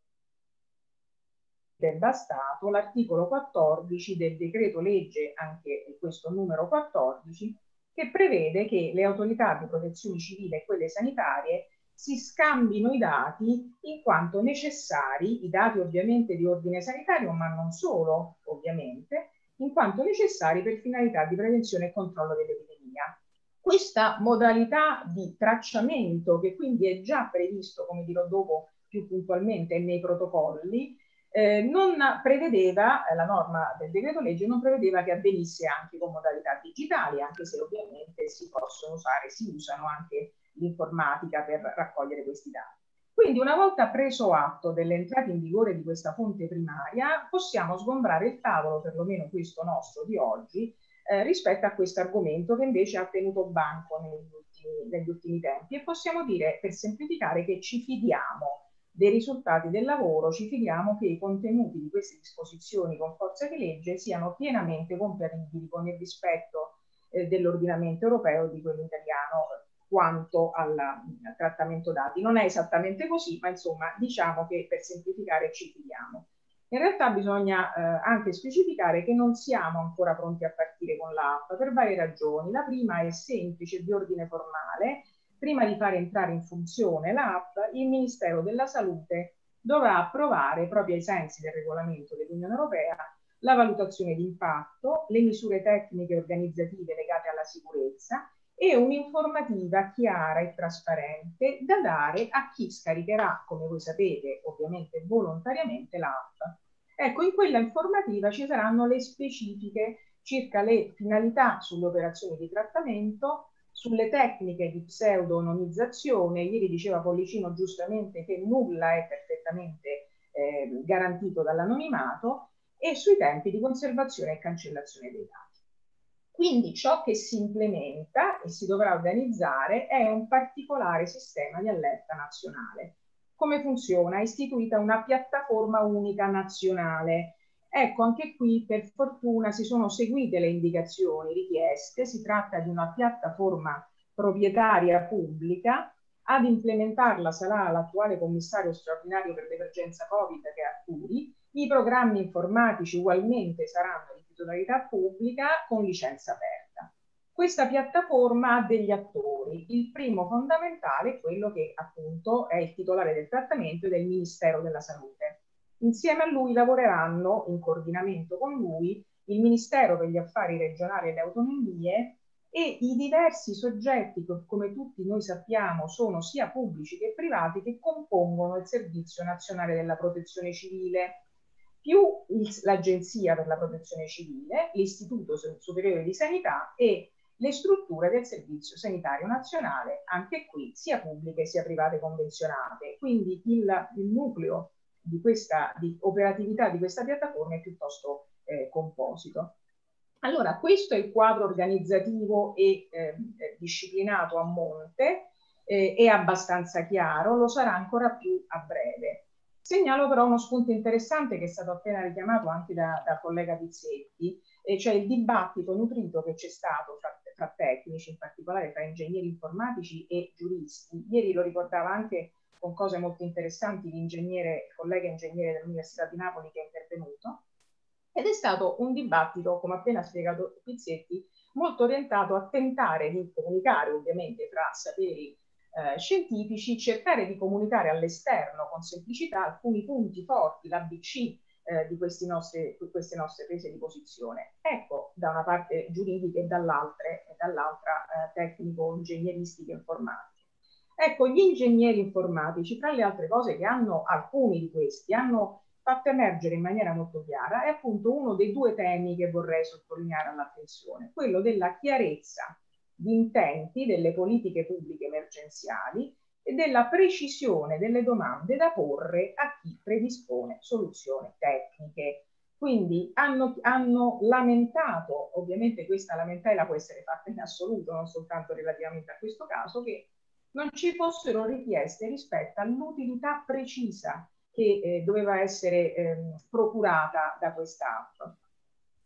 da Stato, l'articolo 14 del decreto legge, anche questo numero 14, che prevede che le autorità di protezione civile e quelle sanitarie si scambino i dati in quanto necessari, i dati ovviamente di ordine sanitario, ma non solo ovviamente, in quanto necessari per finalità di prevenzione e controllo dell'epidemia. Questa modalità di tracciamento, che quindi è già previsto, come dirò dopo più puntualmente, nei protocolli, eh, non prevedeva, eh, la norma del decreto legge non prevedeva che avvenisse anche con modalità digitali, anche se ovviamente si possono usare, si usano anche l'informatica per raccogliere questi dati. Quindi una volta preso atto dell'entrata in vigore di questa fonte primaria, possiamo sgombrare il tavolo, perlomeno questo nostro di oggi, eh, rispetto a questo argomento che invece ha tenuto banco negli ultimi, negli ultimi tempi e possiamo dire, per semplificare, che ci fidiamo dei risultati del lavoro, ci fidiamo che i contenuti di queste disposizioni con forza di legge siano pienamente compatibili con il rispetto eh, dell'ordinamento europeo e di quello italiano quanto al, al trattamento dati. Non è esattamente così, ma insomma diciamo che per semplificare ci fidiamo. In realtà bisogna eh, anche specificare che non siamo ancora pronti a partire con l'app per varie ragioni. La prima è semplice, di ordine formale. Prima di far entrare in funzione l'app, il Ministero della Salute dovrà approvare, proprio ai sensi del regolamento dell'Unione Europea, la valutazione di impatto, le misure tecniche e organizzative legate alla sicurezza e un'informativa chiara e trasparente da dare a chi scaricherà, come voi sapete, ovviamente volontariamente l'app. Ecco, in quella informativa ci saranno le specifiche circa le finalità sulle operazioni di trattamento, sulle tecniche di pseudonimizzazione. Ieri diceva Pollicino giustamente che nulla è perfettamente eh, garantito dall'anonimato e sui tempi di conservazione e cancellazione dei dati. Quindi ciò che si implementa e si dovrà organizzare è un particolare sistema di allerta nazionale. Come funziona? È istituita una piattaforma unica nazionale. Ecco, anche qui per fortuna si sono seguite le indicazioni richieste, si tratta di una piattaforma proprietaria pubblica, ad implementarla sarà l'attuale commissario straordinario per l'emergenza Covid che è Arturi, i programmi informatici ugualmente saranno titolarità pubblica con licenza aperta. Questa piattaforma ha degli attori. Il primo fondamentale è quello che appunto è il titolare del trattamento del Ministero della Salute. Insieme a lui lavoreranno in coordinamento con lui il Ministero per gli affari regionali e le autonomie e i diversi soggetti che, come tutti noi sappiamo, sono sia pubblici che privati che compongono il Servizio Nazionale della Protezione Civile, più l'Agenzia per la Protezione Civile, l'Istituto Superiore di Sanità e le strutture del Servizio Sanitario Nazionale, anche qui sia pubbliche sia private convenzionate. Quindi il, il nucleo di questa di operatività di questa piattaforma è piuttosto eh, composito. Allora, questo è il quadro organizzativo e ehm, eh, disciplinato a monte, eh, è abbastanza chiaro, lo sarà ancora più a breve. Segnalo però uno spunto interessante che è stato appena richiamato anche da, da collega Pizzetti, eh, cioè il dibattito nutrito che c'è stato fra, fra, tecnici, in particolare tra ingegneri informatici e giuristi. Ieri lo ricordava anche con cose molto interessanti l'ingegnere, il collega ingegnere dell'Università di Napoli che è intervenuto, ed è stato un dibattito, come appena spiegato Pizzetti, molto orientato a tentare di comunicare ovviamente tra saperi eh, scientifici, cercare di comunicare all'esterno con semplicità alcuni punti forti, l'ABC eh, di nostri, queste nostre prese di posizione. Ecco, da una parte giuridica e dall'altra, dall'altra eh, tecnico-ingegneristiche informatiche. Ecco, gli ingegneri informatici, tra le altre cose che hanno, alcuni di questi, hanno fatto emergere in maniera molto chiara è appunto uno dei due temi che vorrei sottolineare all'attenzione, quello della chiarezza di intenti delle politiche pubbliche emergenziali e della precisione delle domande da porre a chi predispone soluzioni tecniche. Quindi hanno, hanno lamentato, ovviamente questa lamentela può essere fatta in assoluto, non soltanto relativamente a questo caso, che non ci fossero richieste rispetto all'utilità precisa che eh, doveva essere eh, procurata da questa app.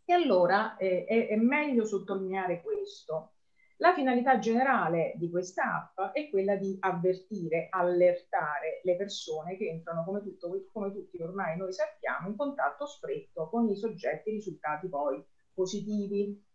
E allora eh, è, è, meglio sottolineare questo. La finalità generale di questa app è quella di avvertire, allertare le persone che entrano, come, tutto, come tutti ormai noi sappiamo, in contatto stretto con i soggetti risultati poi positivi.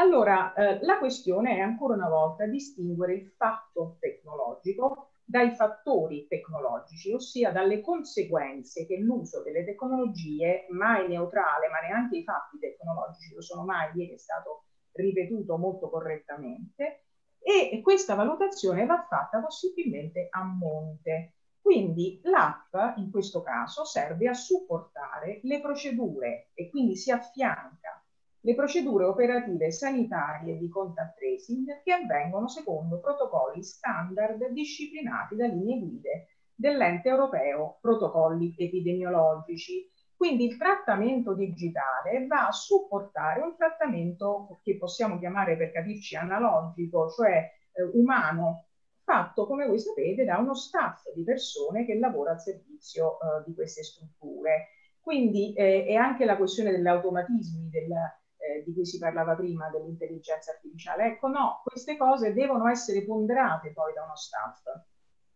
Allora, eh, la questione è ancora una volta distinguere il fatto tecnologico dai fattori tecnologici, ossia dalle conseguenze che l'uso delle tecnologie, mai neutrale, ma neanche i fatti tecnologici lo sono mai, ieri è stato ripetuto molto correttamente, e questa valutazione va fatta possibilmente a monte. Quindi l'app in questo caso serve a supportare le procedure e quindi si affianca le procedure operative sanitarie di contact tracing che avvengono secondo protocolli standard disciplinati da linee guide dell'ente europeo protocolli epidemiologici. Quindi il trattamento digitale va a supportare un trattamento che possiamo chiamare per capirci analogico, cioè eh, umano, fatto, come voi sapete, da uno staff di persone che lavora al servizio eh, di queste strutture. Quindi eh, è anche la questione degli automatismi, del, eh, di cui si parlava prima dell'intelligenza artificiale. Ecco, no, queste cose devono essere ponderate poi da uno staff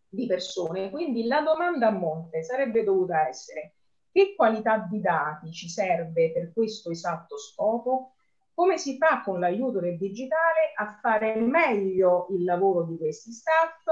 di persone. Quindi la domanda a monte sarebbe dovuta essere che qualità di dati ci serve per questo esatto scopo? Come si fa con l'aiuto del digitale a fare meglio il lavoro di questi staff,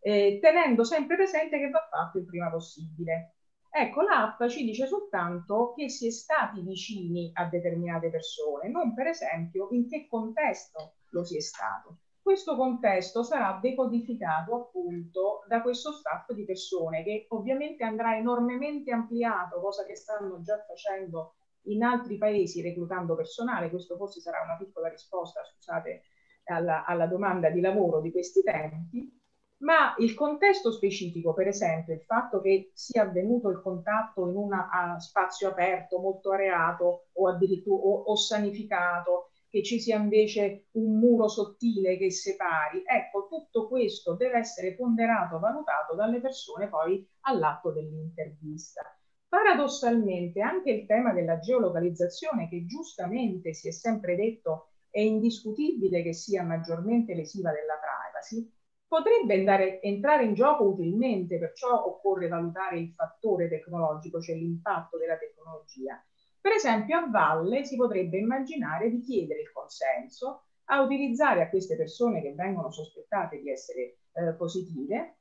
eh, tenendo sempre presente che va fatto il prima possibile? Ecco, l'app ci dice soltanto che si è stati vicini a determinate persone, non per esempio in che contesto lo si è stato. Questo contesto sarà decodificato appunto da questo staff di persone che ovviamente andrà enormemente ampliato, cosa che stanno già facendo in altri paesi reclutando personale. Questo forse sarà una piccola risposta, scusate, alla, alla domanda di lavoro di questi tempi ma il contesto specifico, per esempio, il fatto che sia avvenuto il contatto in un spazio aperto, molto areato o addirittura o, o sanificato, che ci sia invece un muro sottile che separi, ecco, tutto questo deve essere ponderato, valutato dalle persone poi all'atto dell'intervista. Paradossalmente anche il tema della geolocalizzazione, che giustamente si è sempre detto è indiscutibile che sia maggiormente lesiva della privacy, potrebbe andare, entrare in gioco utilmente, perciò occorre valutare il fattore tecnologico, cioè l'impatto della tecnologia. Per esempio a valle si potrebbe immaginare di chiedere il consenso a utilizzare a queste persone che vengono sospettate di essere eh, positive,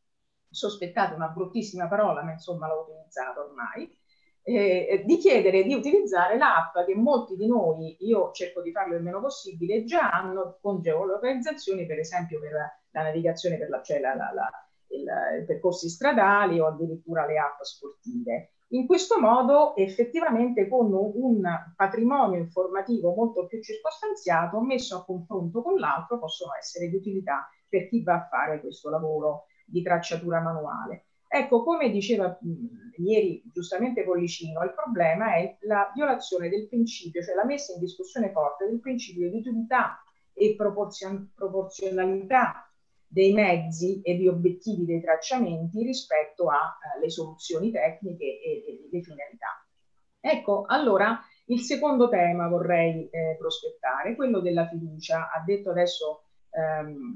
sospettate una bruttissima parola, ma insomma l'ho utilizzata ormai, eh, di chiedere di utilizzare l'app che molti di noi, io cerco di farlo il meno possibile, già hanno con geolocalizzazioni, per esempio per la navigazione per la, cioè la, la, la il, i percorsi stradali o addirittura le app sportive. In questo modo, effettivamente, con un patrimonio informativo molto più circostanziato, messo a confronto con l'altro, possono essere di utilità per chi va a fare questo lavoro di tracciatura manuale. Ecco, come diceva ieri giustamente Pollicino, il problema è la violazione del principio, cioè la messa in discussione forte del principio di utilità e proporzio- proporzionalità dei mezzi e di obiettivi dei tracciamenti rispetto alle eh, soluzioni tecniche e, e le finalità. Ecco, allora il secondo tema vorrei eh, prospettare, quello della fiducia. Ha detto adesso ehm,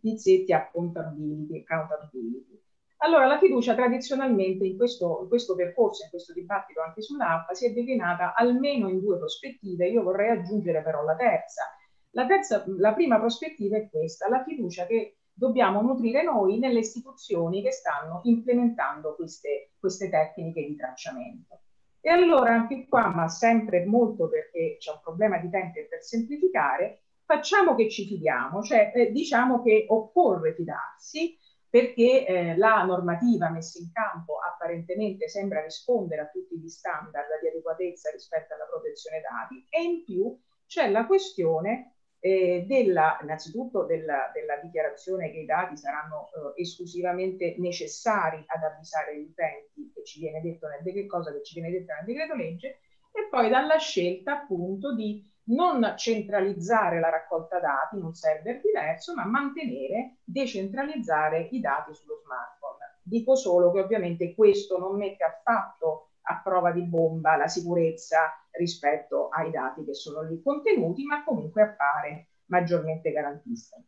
Pizzetti accountability, accountability. Allora, la fiducia tradizionalmente in questo, in questo percorso, in questo dibattito anche sull'APA, si è declinata almeno in due prospettive. Io vorrei aggiungere però la terza, la, terza, la prima prospettiva è questa, la fiducia che dobbiamo nutrire noi nelle istituzioni che stanno implementando queste, queste tecniche di tracciamento. E allora anche qua, ma sempre molto perché c'è un problema di tempo per semplificare, facciamo che ci fidiamo, cioè eh, diciamo che occorre fidarsi perché eh, la normativa messa in campo apparentemente sembra rispondere a tutti gli standard di adeguatezza rispetto alla protezione dati e in più c'è la questione eh, della, innanzitutto della, della, dichiarazione che i dati saranno eh, esclusivamente necessari ad avvisare gli utenti, che ci viene detto nel decreto, cosa che ci viene detto nel decreto legge, e poi dalla scelta appunto di non centralizzare la raccolta dati in un server diverso, ma mantenere, decentralizzare i dati sullo smartphone. Dico solo che ovviamente questo non mette affatto a prova di bomba la sicurezza rispetto ai dati che sono lì contenuti, ma comunque appare maggiormente garantista.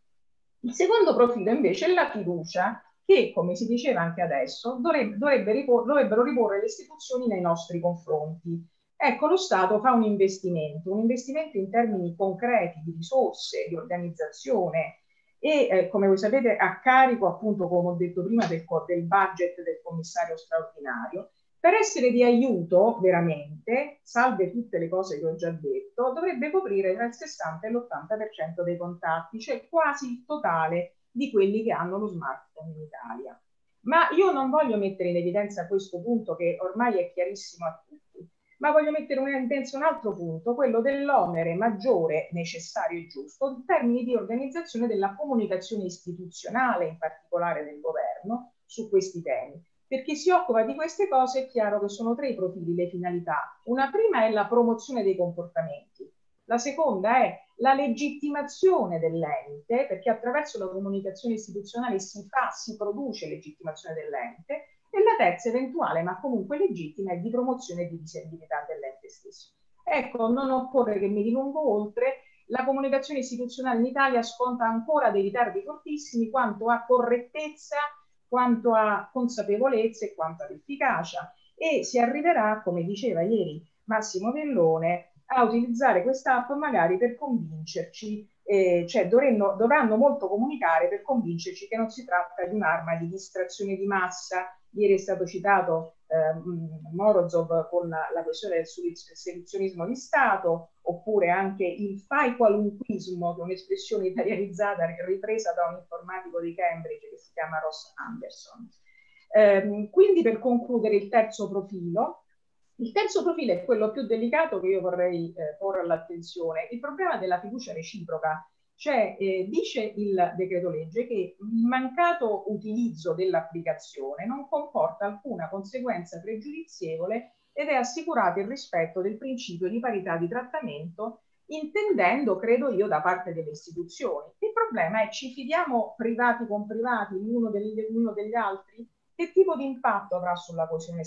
Il secondo profilo invece è la fiducia che, come si diceva anche adesso, dovrebbe, dovrebbe ripor- dovrebbero riporre le istituzioni nei nostri confronti. Ecco, lo Stato fa un investimento, un investimento in termini concreti di risorse, di organizzazione e, eh, come voi sapete, a carico, appunto, come ho detto prima, del, del budget del commissario straordinario, per essere di aiuto veramente, salve tutte le cose che ho già detto, dovrebbe coprire tra il 60 e l'80% dei contatti, cioè quasi il totale di quelli che hanno lo smartphone in Italia. Ma io non voglio mettere in evidenza questo punto che ormai è chiarissimo a tutti, ma voglio mettere in evidenza un altro punto, quello dell'onere maggiore, necessario e giusto, in termini di organizzazione della comunicazione istituzionale, in particolare del governo, su questi temi per chi si occupa di queste cose è chiaro che sono tre i profili, le finalità. Una prima è la promozione dei comportamenti, la seconda è la legittimazione dell'ente, perché attraverso la comunicazione istituzionale si fa, si produce legittimazione dell'ente, e la terza eventuale, ma comunque legittima, è di promozione di visibilità dell'ente stesso. Ecco, non occorre che mi dilungo oltre, la comunicazione istituzionale in Italia sconta ancora dei ritardi fortissimi quanto a correttezza quanto a consapevolezza e quanto ad efficacia e si arriverà, come diceva ieri Massimo Vellone, a utilizzare quest'app magari per convincerci, eh, cioè dovranno, dovranno molto comunicare per convincerci che non si tratta di un'arma di distrazione di massa. Ieri è stato citato Morozov con la, questione del selezionismo di Stato, oppure anche il fai qualunquismo, che è un'espressione italianizzata ripresa da un informatico di Cambridge che si chiama Ross Anderson. Eh, quindi per concludere il terzo profilo, il terzo profilo è quello più delicato che io vorrei eh, porre all'attenzione, il problema della fiducia reciproca. Cioè, eh, dice il decreto legge che il mancato utilizzo dell'applicazione non comporta alcuna conseguenza pregiudizievole ed è assicurato il rispetto del principio di parità di trattamento, intendendo, credo io, da parte delle istituzioni. Il problema è ci fidiamo privati con privati l'uno, del, degli altri? Che tipo di impatto avrà sulla coesione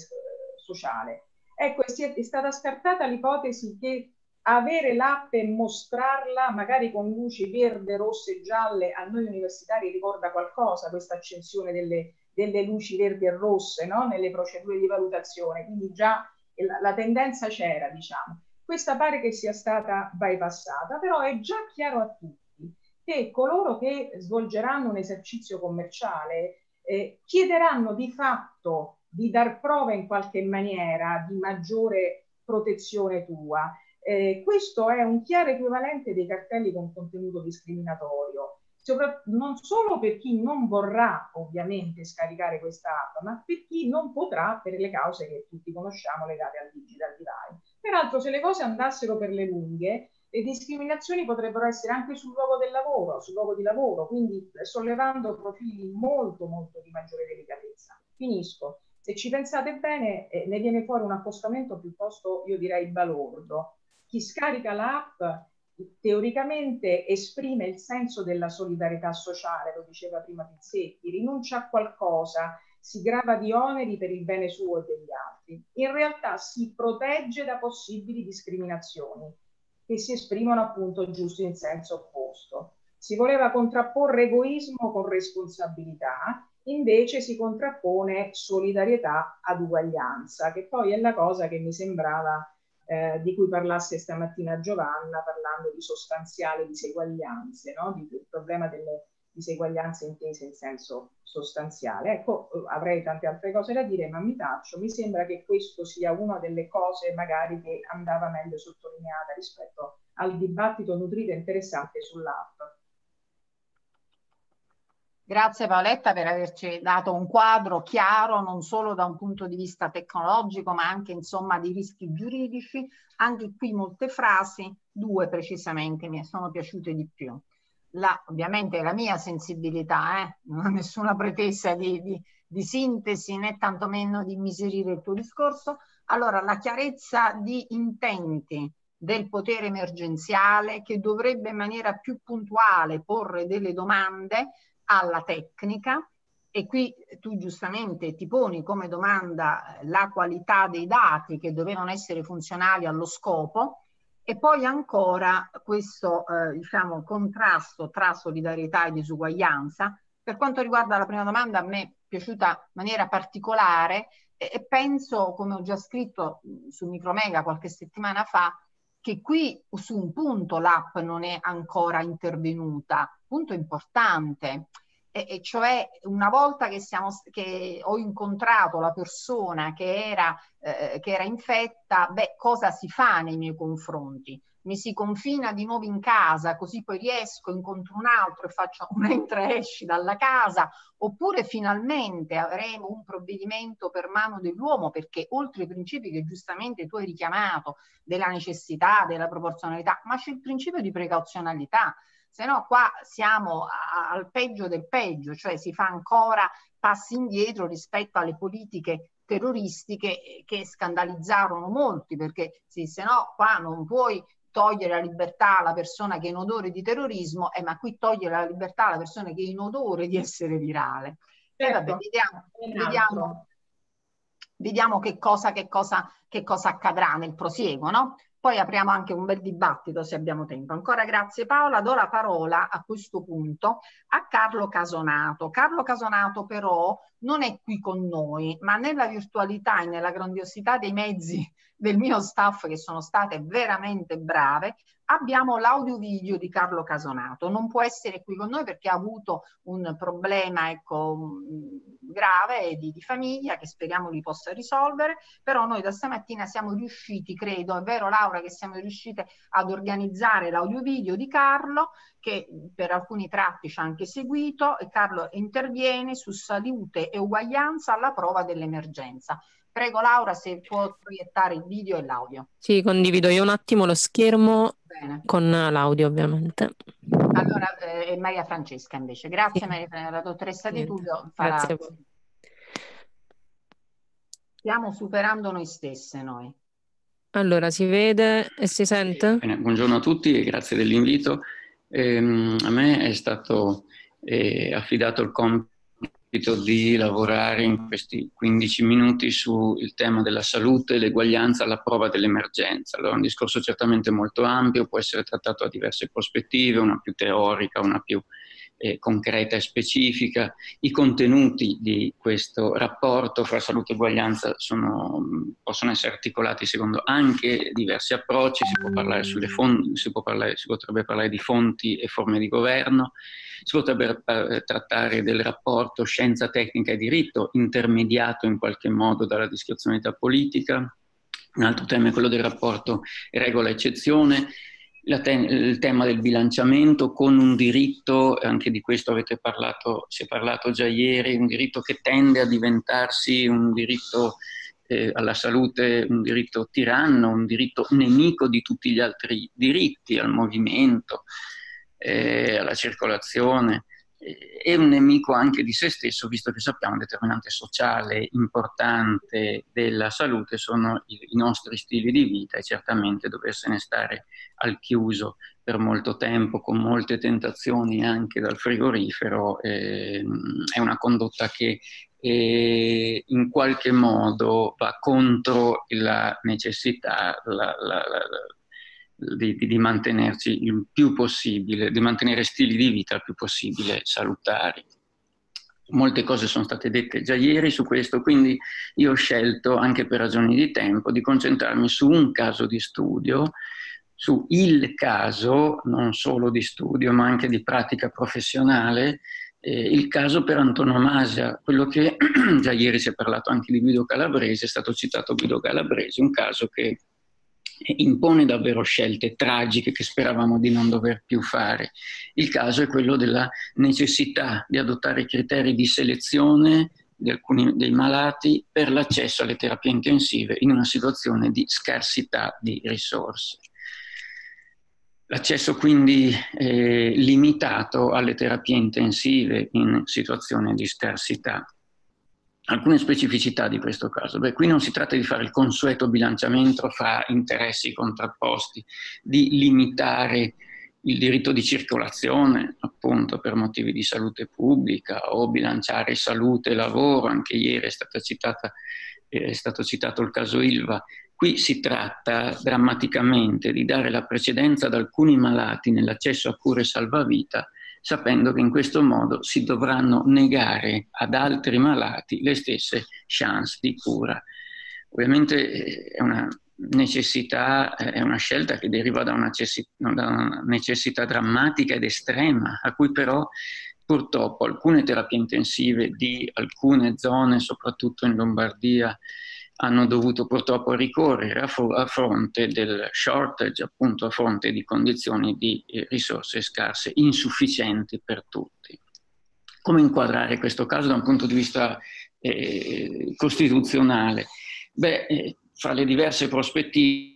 sociale? Ecco, è stata scartata l'ipotesi che avere l'app e mostrarla magari con luci verde, rosse gialle a noi universitari ricorda qualcosa questa accensione delle, delle luci verdi e rosse no? nelle procedure di valutazione, quindi già la, la tendenza c'era, diciamo. Questa pare che sia stata bypassata, però è già chiaro a tutti che coloro che svolgeranno un esercizio commerciale eh, chiederanno di fatto di dar prova in qualche maniera di maggiore protezione tua. Eh, questo è un chiaro equivalente dei cartelli con contenuto discriminatorio, non solo per chi non vorrà ovviamente scaricare questa app, ma per chi non potrà per le cause che tutti conosciamo legate al digital divide. Peraltro, se le cose andassero per le lunghe, le discriminazioni potrebbero essere anche sul luogo del lavoro, sul luogo di lavoro, quindi sollevando profili molto, molto di maggiore delicatezza. Finisco. Se ci pensate bene, eh, ne viene fuori un accostamento piuttosto, io direi, balordo. Chi scarica l'app teoricamente esprime il senso della solidarietà sociale, lo diceva prima Pizzetti, rinuncia a qualcosa, si grava di oneri per il bene suo e degli altri. In realtà si protegge da possibili discriminazioni che si esprimono appunto giusto in senso opposto. Si voleva contrapporre egoismo con responsabilità, invece si contrappone solidarietà ad uguaglianza, che poi è la cosa che mi sembrava eh, di cui parlasse stamattina Giovanna parlando di sostanziali diseguaglianze, no? di, del problema delle diseguaglianze intese in senso sostanziale. Ecco, avrei tante altre cose da dire, ma mi taccio. Mi sembra che questo sia una delle cose magari che andava meglio sottolineata rispetto al dibattito nutrito e interessante sull'app. Grazie Paoletta per averci dato un quadro chiaro non solo da un punto di vista tecnologico ma anche insomma di rischi giuridici. Anche qui molte frasi, due precisamente mi sono piaciute di più la, ovviamente la mia sensibilità, eh? non ho nessuna pretesa di, di, di sintesi né tantomeno di miserire il tuo discorso. Allora, la chiarezza di intenti del potere emergenziale che dovrebbe in maniera più puntuale porre delle domande alla tecnica e qui tu giustamente ti poni come domanda la qualità dei dati che dovevano essere funzionali allo scopo e poi ancora questo eh, diciamo, contrasto tra solidarietà e disuguaglianza. Per quanto riguarda la prima domanda, a me è piaciuta in maniera particolare e, e penso, come ho già scritto su Micromega qualche settimana fa, che qui su un punto l'app non è ancora intervenuta, punto importante. E, cioè una volta che, siamo, che, ho incontrato la persona che era, eh, che era infetta, beh, cosa si fa nei miei confronti? mi si confina di nuovo in casa, così poi riesco, incontro un altro e faccio [LAUGHS] un entra e esci dalla casa, oppure finalmente avremo un provvedimento per mano dell'uomo, perché oltre ai principi che giustamente tu hai richiamato, della necessità, della proporzionalità, ma c'è il principio di precauzionalità se no qua siamo a, al peggio del peggio, cioè si fa ancora passi indietro rispetto alle politiche terroristiche che scandalizzarono molti, perché sì, se no qua non puoi togliere la libertà alla persona che è in odore di terrorismo, eh, ma qui togliere la libertà alla persona che è in odore di essere virale. Certo. E vabbè, vediamo, vediamo, vediamo che, cosa, che, cosa, che cosa accadrà nel prosieguo, no? Poi apriamo anche un bel dibattito se abbiamo tempo. Ancora grazie Paola, do la parola a questo punto a Carlo Casonato. Carlo Casonato però non è qui con noi, ma nella virtualità e nella grandiosità dei mezzi del mio staff che sono state veramente brave, abbiamo l'audio video di Carlo Casonato. Non può essere qui con noi perché ha avuto un problema ecco, grave di, di, famiglia che speriamo li possa risolvere, però noi da stamattina siamo riusciti, credo, è vero Laura, che siamo riuscite ad organizzare l'audio video di Carlo che per alcuni tratti ci ha anche seguito e Carlo interviene su salute e uguaglianza alla prova dell'emergenza. Prego Laura se può proiettare il video e l'audio. Sì, condivido io un attimo lo schermo Bene. con l'audio ovviamente. Allora, eh, Maria Francesca invece. Grazie sì. Maria, la dottoressa Di Tullio farà... Grazie a voi. Stiamo superando noi stesse noi. Allora, si vede e si sente? Bene, buongiorno a tutti e grazie dell'invito. Eh, a me è stato eh, affidato il compito di lavorare in questi 15 minuti sul tema della salute l'eguaglianza alla prova dell'emergenza. Allora, un discorso certamente molto ampio, può essere trattato a diverse prospettive, una più teorica, una più eh, concreta e specifica. I contenuti di questo rapporto fra salute e uguaglianza sono, possono essere articolati secondo anche diversi approcci, si, può parlare sulle fonti, si, può parlare, si potrebbe parlare di fonti e forme di governo, si potrebbe eh, trattare del rapporto scienza, tecnica e diritto, intermediato in qualche modo dalla discrezionalità politica. Un altro tema è quello del rapporto regola-eccezione, te- il tema del bilanciamento con un diritto, anche di questo avete parlato, si è parlato già ieri, un diritto che tende a diventarsi un diritto eh, alla salute, un diritto tiranno, un diritto nemico di tutti gli altri diritti, al movimento, eh, alla circolazione è un nemico anche di se stesso, visto che sappiamo un determinante sociale importante della salute sono i, i, nostri stili di vita e certamente doversene stare al chiuso per molto tempo con molte tentazioni anche dal frigorifero eh, è una condotta che eh, in qualche modo va contro la necessità, la, la, la, di, di, mantenerci il più possibile, di mantenere stili di vita il più possibile salutari. Molte cose sono state dette già ieri su questo, quindi io ho scelto, anche per ragioni di tempo, di concentrarmi su un caso di studio, su il caso, non solo di studio, ma anche di pratica professionale, eh, il caso per antonomasia, quello che [CLEARS THROAT] già ieri si è parlato anche di Guido Calabrese, è stato citato Guido Calabrese, un caso che impone davvero scelte tragiche che speravamo di non dover più fare. Il caso è quello della necessità di adottare criteri di selezione di alcuni dei malati per l'accesso alle terapie intensive in una situazione di scarsità di risorse. L'accesso quindi è limitato alle terapie intensive in situazione di scarsità alcune specificità di questo caso. Beh, qui non si tratta di fare il consueto bilanciamento fra interessi contrapposti, di limitare il diritto di circolazione, appunto per motivi di salute pubblica, o bilanciare salute e lavoro, anche ieri è, citata, è stato citato il caso Ilva. Qui si tratta drammaticamente di dare la precedenza ad alcuni malati nell'accesso a cure salvavita sapendo che in questo modo si dovranno negare ad altri malati le stesse chance di cura. Ovviamente eh, è una necessità, eh, è una scelta che deriva da una, da una necessità drammatica ed estrema, a cui però purtroppo alcune terapie intensive di alcune zone, soprattutto in Lombardia, hanno dovuto purtroppo ricorrere a, fo- a, fronte del shortage, appunto a fronte di condizioni di eh, risorse scarse, insufficienti per tutti. Come inquadrare questo caso da un punto di vista eh, costituzionale? Beh, eh, fra le diverse prospettive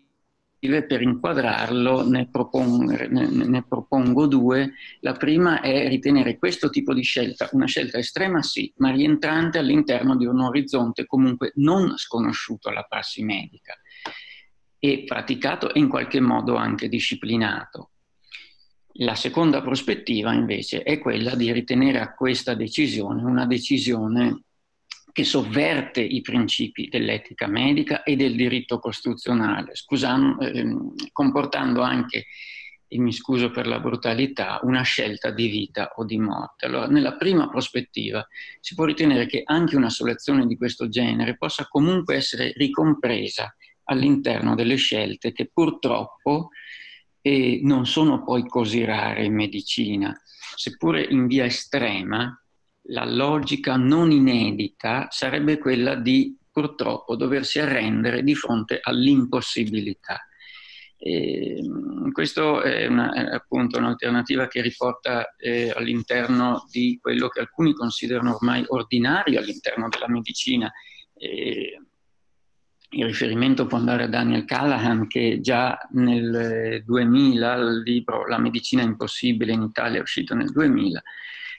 per inquadrarlo ne propongo, ne, ne propongo, due. La prima è ritenere questo tipo di scelta una scelta estrema, sì, ma rientrante all'interno di un orizzonte comunque non sconosciuto alla prassi medica e praticato e in qualche modo anche disciplinato. La seconda prospettiva invece è quella di ritenere a questa decisione una decisione che sovverte i principi dell'etica medica e del diritto costituzionale, scusando, ehm, comportando anche, e mi scuso per la brutalità, una scelta di vita o di morte. Allora, nella prima prospettiva si può ritenere che anche una soluzione di questo genere possa comunque essere ricompresa all'interno delle scelte che purtroppo eh, non sono poi così rare in medicina, seppure in via estrema, la logica non inedita sarebbe quella di purtroppo doversi arrendere di fronte all'impossibilità. E, questo è, una, è, appunto un'alternativa che riporta eh, all'interno di quello che alcuni considerano ormai ordinario all'interno della medicina. Eh, il riferimento può andare a Daniel Callahan che già nel 2000, il libro La medicina impossibile in Italia è uscito nel 2000,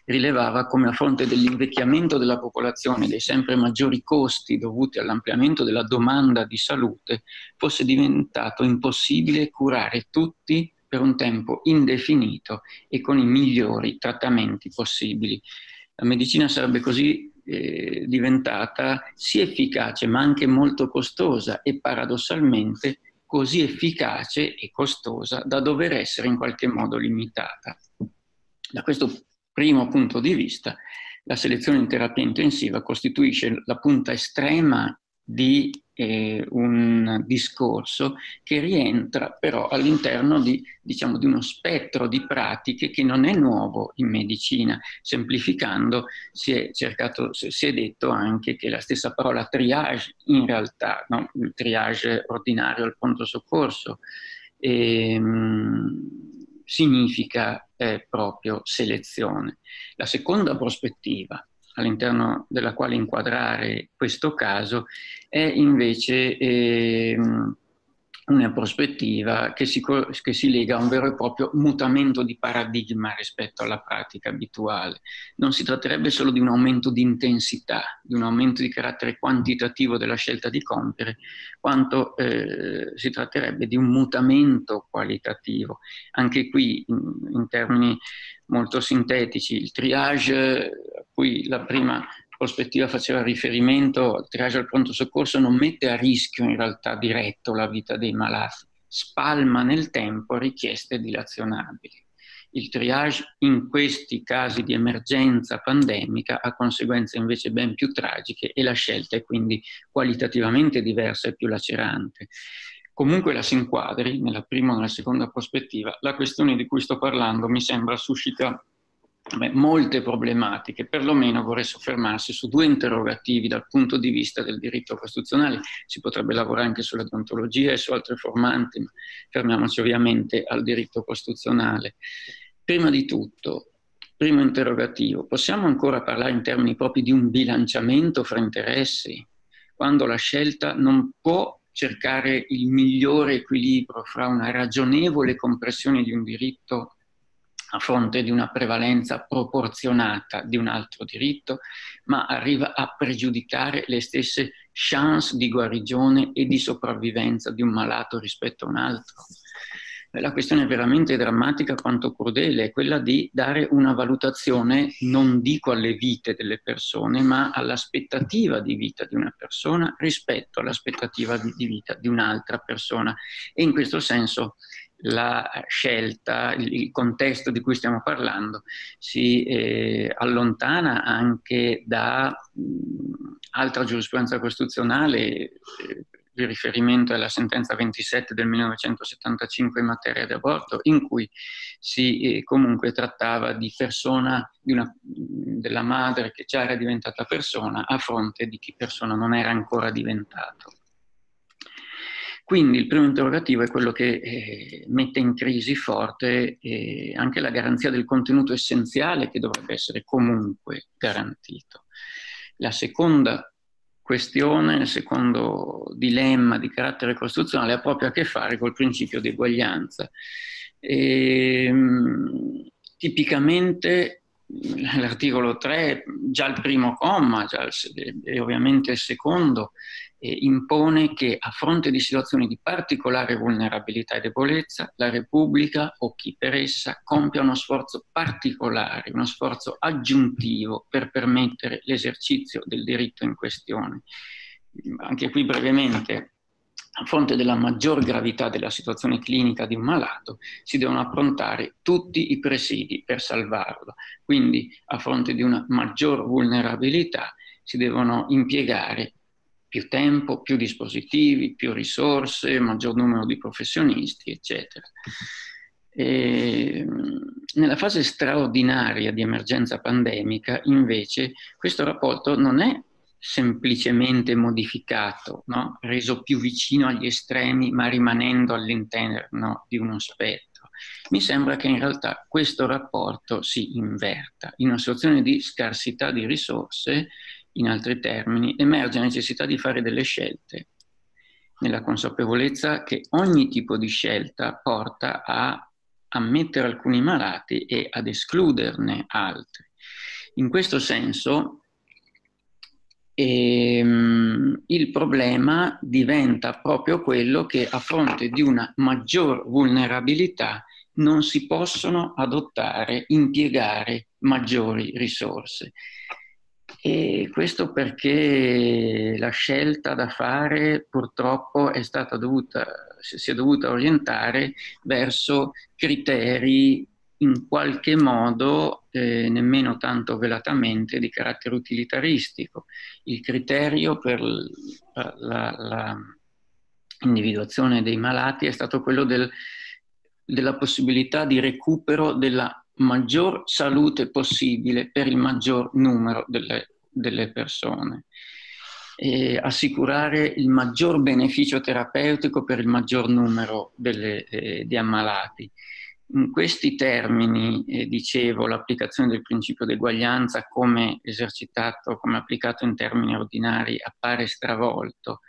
rilevava come a fronte dell'invecchiamento della popolazione e dei sempre maggiori costi dovuti all'ampliamento della domanda di salute fosse diventato impossibile curare tutti per un tempo indefinito e con i migliori trattamenti possibili. La medicina sarebbe così eh, diventata sì efficace ma anche molto costosa e paradossalmente così efficace e costosa da dover essere in qualche modo limitata. Da questo primo punto di vista, la selezione in terapia intensiva costituisce la punta estrema di eh, un discorso che rientra però all'interno di, diciamo, di uno spettro di pratiche che non è nuovo in medicina. Semplificando, si è, cercato, si è detto anche che la stessa parola triage, in realtà, no? il triage ordinario al pronto soccorso, ehm, significa eh, proprio selezione. La seconda prospettiva all'interno della quale inquadrare questo caso è invece eh, una prospettiva che si, che si, lega a un vero e proprio mutamento di paradigma rispetto alla pratica abituale. Non si tratterebbe solo di un aumento di intensità, di un aumento di carattere quantitativo della scelta di compiere, quanto eh, si tratterebbe di un mutamento qualitativo. Anche qui, in, in termini molto sintetici, il triage, a cui la prima prospettiva faceva riferimento al triage al pronto soccorso, non mette a rischio in realtà diretto la vita dei malati, spalma nel tempo richieste dilazionabili. Il triage in questi casi di emergenza pandemica ha conseguenze invece ben più tragiche e la scelta è quindi qualitativamente diversa e più lacerante. Comunque la si inquadri nella prima o nella seconda prospettiva, la questione di cui sto parlando mi sembra suscita beh, molte problematiche, perlomeno vorrei soffermarsi su due interrogativi dal punto di vista del diritto costituzionale. Si potrebbe lavorare anche sulla deontologia e su altre formanti, ma fermiamoci ovviamente al diritto costituzionale. Prima di tutto, primo interrogativo, possiamo ancora parlare in termini propri di un bilanciamento fra interessi, quando la scelta non può cercare il migliore equilibrio fra una ragionevole compressione di un diritto a fronte di una prevalenza proporzionata di un altro diritto, ma arriva a pregiudicare le stesse chance di guarigione e di sopravvivenza di un malato rispetto a un altro. La questione veramente drammatica quanto crudele, è quella di dare una valutazione, non dico alle vite delle persone, ma all'aspettativa di vita di una persona rispetto all'aspettativa di vita di un'altra persona. E in questo senso la scelta, il, contesto di cui stiamo parlando si eh, allontana anche da mh, altra giurisprudenza costituzionale, eh, il riferimento alla sentenza 27 del 1975 in materia di aborto, in cui si eh, comunque trattava di persona, di una, della madre che già era diventata persona a fronte di chi persona non era ancora diventato. Quindi il primo interrogativo è quello che eh, mette in crisi forte eh, anche la garanzia del contenuto essenziale che dovrebbe essere comunque garantito. La seconda questione, il secondo dilemma di carattere costituzionale ha proprio a che fare col principio di eguaglianza. E, ehm, tipicamente l'articolo 3, già il primo comma, già il, e ovviamente il secondo, eh, impone che a fronte di situazioni di particolare vulnerabilità e debolezza, la Repubblica o chi per essa compia uno sforzo particolare, uno sforzo aggiuntivo per permettere l'esercizio del diritto in questione. Anche qui brevemente, a fronte della maggior gravità della situazione clinica di un malato, si devono approntare tutti i presidi per salvarlo. Quindi, a fronte di una maggior vulnerabilità, si devono impiegare più tempo, più dispositivi, più risorse, maggior numero di professionisti, eccetera. E, nella fase straordinaria di emergenza pandemica, invece, questo rapporto non è semplicemente modificato, no? reso più vicino agli estremi, ma rimanendo all'interno di uno spettro. Mi sembra che in realtà questo rapporto si inverta. In una situazione di scarsità di risorse, in altri termini, emerge la necessità di fare delle scelte, nella consapevolezza che ogni tipo di scelta porta a ammettere alcuni malati e ad escluderne altri. In questo senso, ehm, il problema diventa proprio quello che a fronte di una maggior vulnerabilità non si possono adottare, impiegare maggiori risorse. E questo perché la scelta da fare purtroppo è stata dovuta, si è dovuta orientare verso criteri in qualche modo, eh, nemmeno tanto velatamente, di carattere utilitaristico. Il criterio per l'individuazione dei malati è stato quello del, della possibilità di recupero della maggior salute possibile per il maggior numero delle, delle persone. E assicurare il maggior beneficio terapeutico per il maggior numero delle, eh, di ammalati. In questi termini, eh, dicevo, l'applicazione del principio di eguaglianza come esercitato, come applicato in termini ordinari, appare stravolto,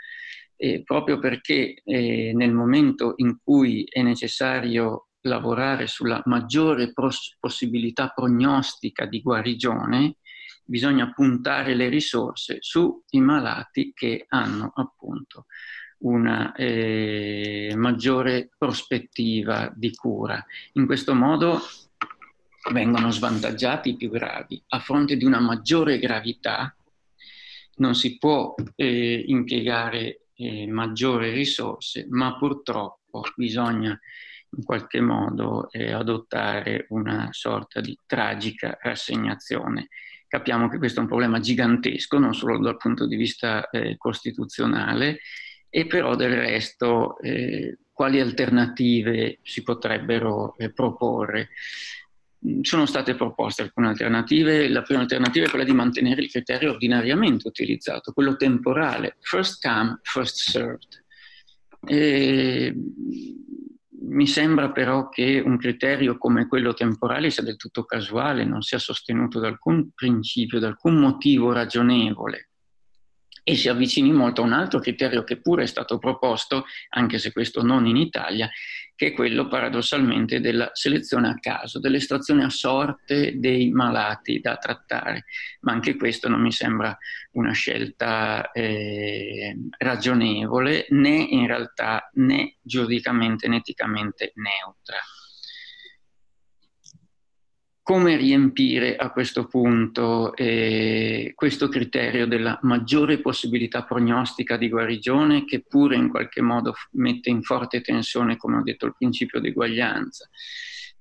eh, proprio perché eh, nel momento in cui è necessario lavorare sulla maggiore pros- possibilità prognostica di guarigione, bisogna puntare le risorse sui malati che hanno appunto una eh, maggiore prospettiva di cura. In questo modo vengono svantaggiati i più gravi. A fronte di una maggiore gravità non si può eh, impiegare eh, maggiori risorse, ma purtroppo bisogna in qualche modo eh, adottare una sorta di tragica rassegnazione. Capiamo che questo è un problema gigantesco, non solo dal punto di vista eh, costituzionale, e però del resto eh, quali alternative si potrebbero eh, proporre? Sono state proposte alcune alternative. La prima alternativa è quella di mantenere il criterio ordinariamente utilizzato, quello temporale, first come, first served. E mi sembra però che un criterio come quello temporale sia del tutto casuale, non sia sostenuto da alcun principio, da alcun motivo ragionevole. E si avvicini molto a un altro criterio che pure è stato proposto, anche se questo non in Italia, che è quello paradossalmente della selezione a caso, dell'estrazione a sorte dei malati da trattare. Ma anche questo non mi sembra una scelta eh, ragionevole, né in realtà né giuridicamente né eticamente neutra come riempire a questo punto eh, questo criterio della maggiore possibilità prognostica di guarigione che pure in qualche modo mette in forte tensione, come ho detto, il principio di eguaglianza.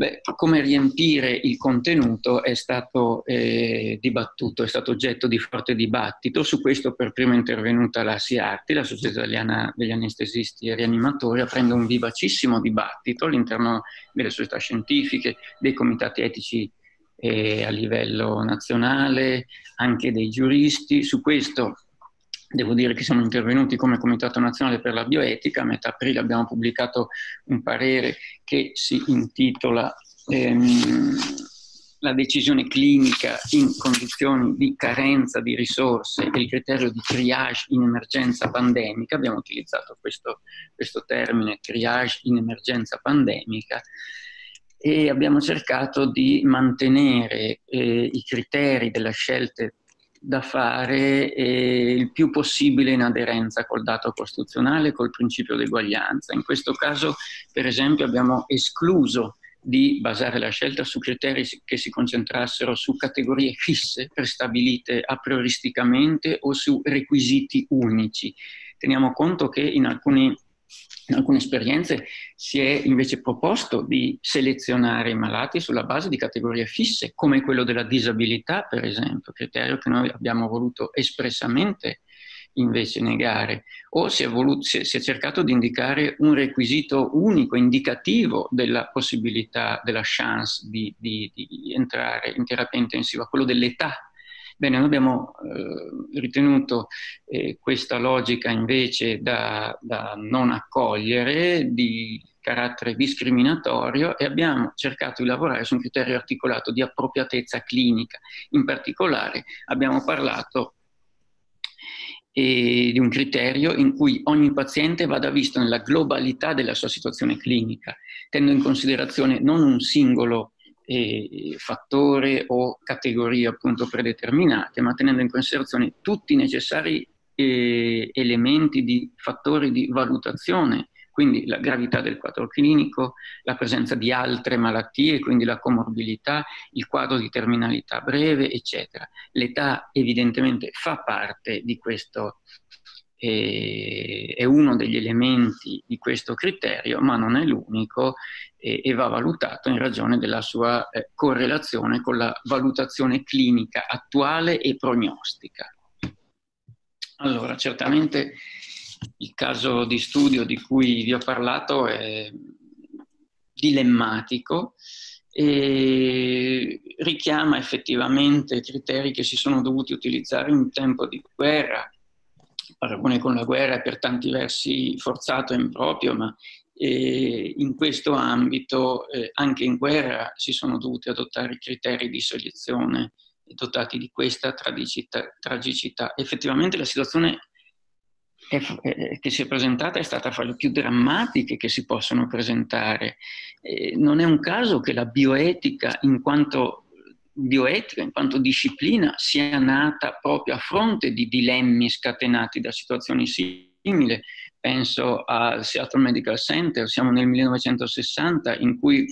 Beh, come riempire il contenuto è stato eh, dibattuto, è stato oggetto di forte dibattito. Su questo per prima è intervenuta la SIARTI, la Società Italiana degli Anestesisti e Rianimatori, aprendo un vivacissimo dibattito all'interno delle società scientifiche, dei comitati etici eh, a livello nazionale, anche dei giuristi. Su questo devo dire che siamo intervenuti come Comitato Nazionale per la Bioetica. A metà aprile abbiamo pubblicato un parere che si intitola ehm, La decisione clinica in condizioni di carenza di risorse e il criterio di triage in emergenza pandemica. Abbiamo utilizzato questo, questo termine triage in emergenza pandemica e abbiamo cercato di mantenere eh, i criteri delle scelte da fare eh, il più possibile in aderenza col dato costituzionale, col principio di eguaglianza. In questo caso, per esempio, abbiamo escluso di basare la scelta su criteri che si concentrassero su categorie fisse prestabilite a prioristicamente o su requisiti unici. Teniamo conto che in alcuni in alcune esperienze si è invece proposto di selezionare i malati sulla base di categorie fisse, come quello della disabilità, per esempio, criterio che noi abbiamo voluto espressamente invece negare, o si è, voluto, si, è, si è, cercato di indicare un requisito unico, indicativo della possibilità, della chance di, di, di entrare in terapia intensiva, quello dell'età Bene, noi abbiamo eh, ritenuto eh, questa logica invece da, da non accogliere, di carattere discriminatorio e abbiamo cercato di lavorare su un criterio articolato di appropriatezza clinica. In particolare abbiamo parlato eh, di un criterio in cui ogni paziente vada visto nella globalità della sua situazione clinica, tenendo in considerazione non un singolo eh, fattore o categorie appunto predeterminate, ma tenendo in considerazione tutti i necessari eh, elementi di fattori di valutazione, quindi la gravità del quadro clinico, la presenza di altre malattie, quindi la comorbilità, il quadro di terminalità breve, eccetera. L'età evidentemente fa parte di questo eh, è uno degli elementi di questo criterio, ma non è l'unico e, e va valutato in ragione della sua eh, correlazione con la valutazione clinica attuale e prognostica. Allora, certamente il caso di studio di cui vi ho parlato è dilemmatico e richiama effettivamente criteri che si sono dovuti utilizzare in tempo di guerra. Paragone con la guerra è per tanti versi forzato e improprio, ma eh, in questo ambito, eh, anche in guerra, si sono dovuti adottare criteri di selezione dotati di questa tragicità. tragicità. Effettivamente la situazione che si è presentata è stata fra le più drammatiche che si possono presentare. non è un caso che la bioetica in quanto bioetica, in quanto disciplina, sia nata proprio a fronte di dilemmi scatenati da situazioni simili. Penso al Seattle Medical Center, siamo nel 1960, in cui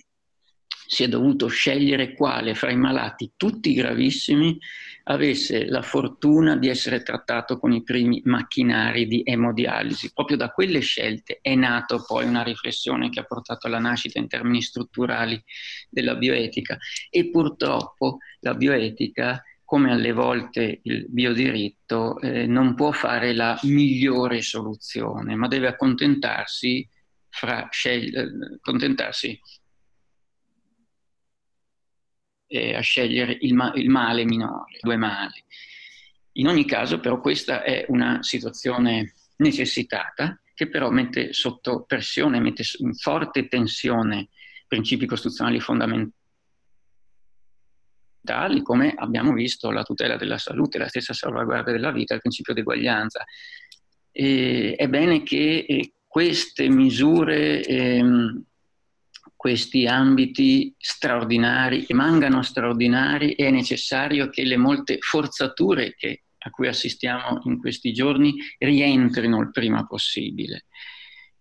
si è dovuto scegliere quale fra i malati, tutti gravissimi, avesse la fortuna di essere trattato con i primi macchinari di emodialisi. Proprio da quelle scelte è nato poi una riflessione che ha portato alla nascita in termini strutturali della bioetica e purtroppo la bioetica come alle volte il biodiritto, eh, non può fare la migliore soluzione, ma deve accontentarsi, fra scegli- accontentarsi eh, a scegliere il, ma- il male minore, due mali. In ogni caso, però, questa è una situazione necessitata che però mette sotto pressione, mette in forte tensione principi costituzionali fondamentali come abbiamo visto la tutela della salute, la stessa salvaguardia della vita, il principio di eguaglianza. E è bene che eh, queste misure ehm, questi ambiti straordinari, rimangano straordinari, è necessario che le molte forzature che, a cui assistiamo in questi giorni rientrino il prima possibile.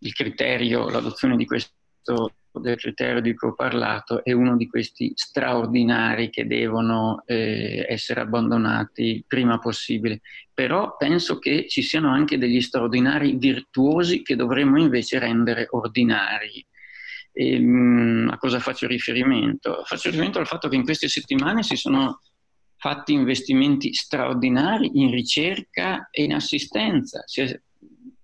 Il criterio, l'adozione di questo del criterio di cui ho parlato è uno di questi straordinari che devono eh, essere abbandonati prima possibile. Però penso che ci siano anche degli straordinari virtuosi che dovremmo invece rendere ordinari. E, ehm, a cosa faccio riferimento? Faccio riferimento al fatto che in queste settimane si sono fatti investimenti straordinari in ricerca e in assistenza. Si è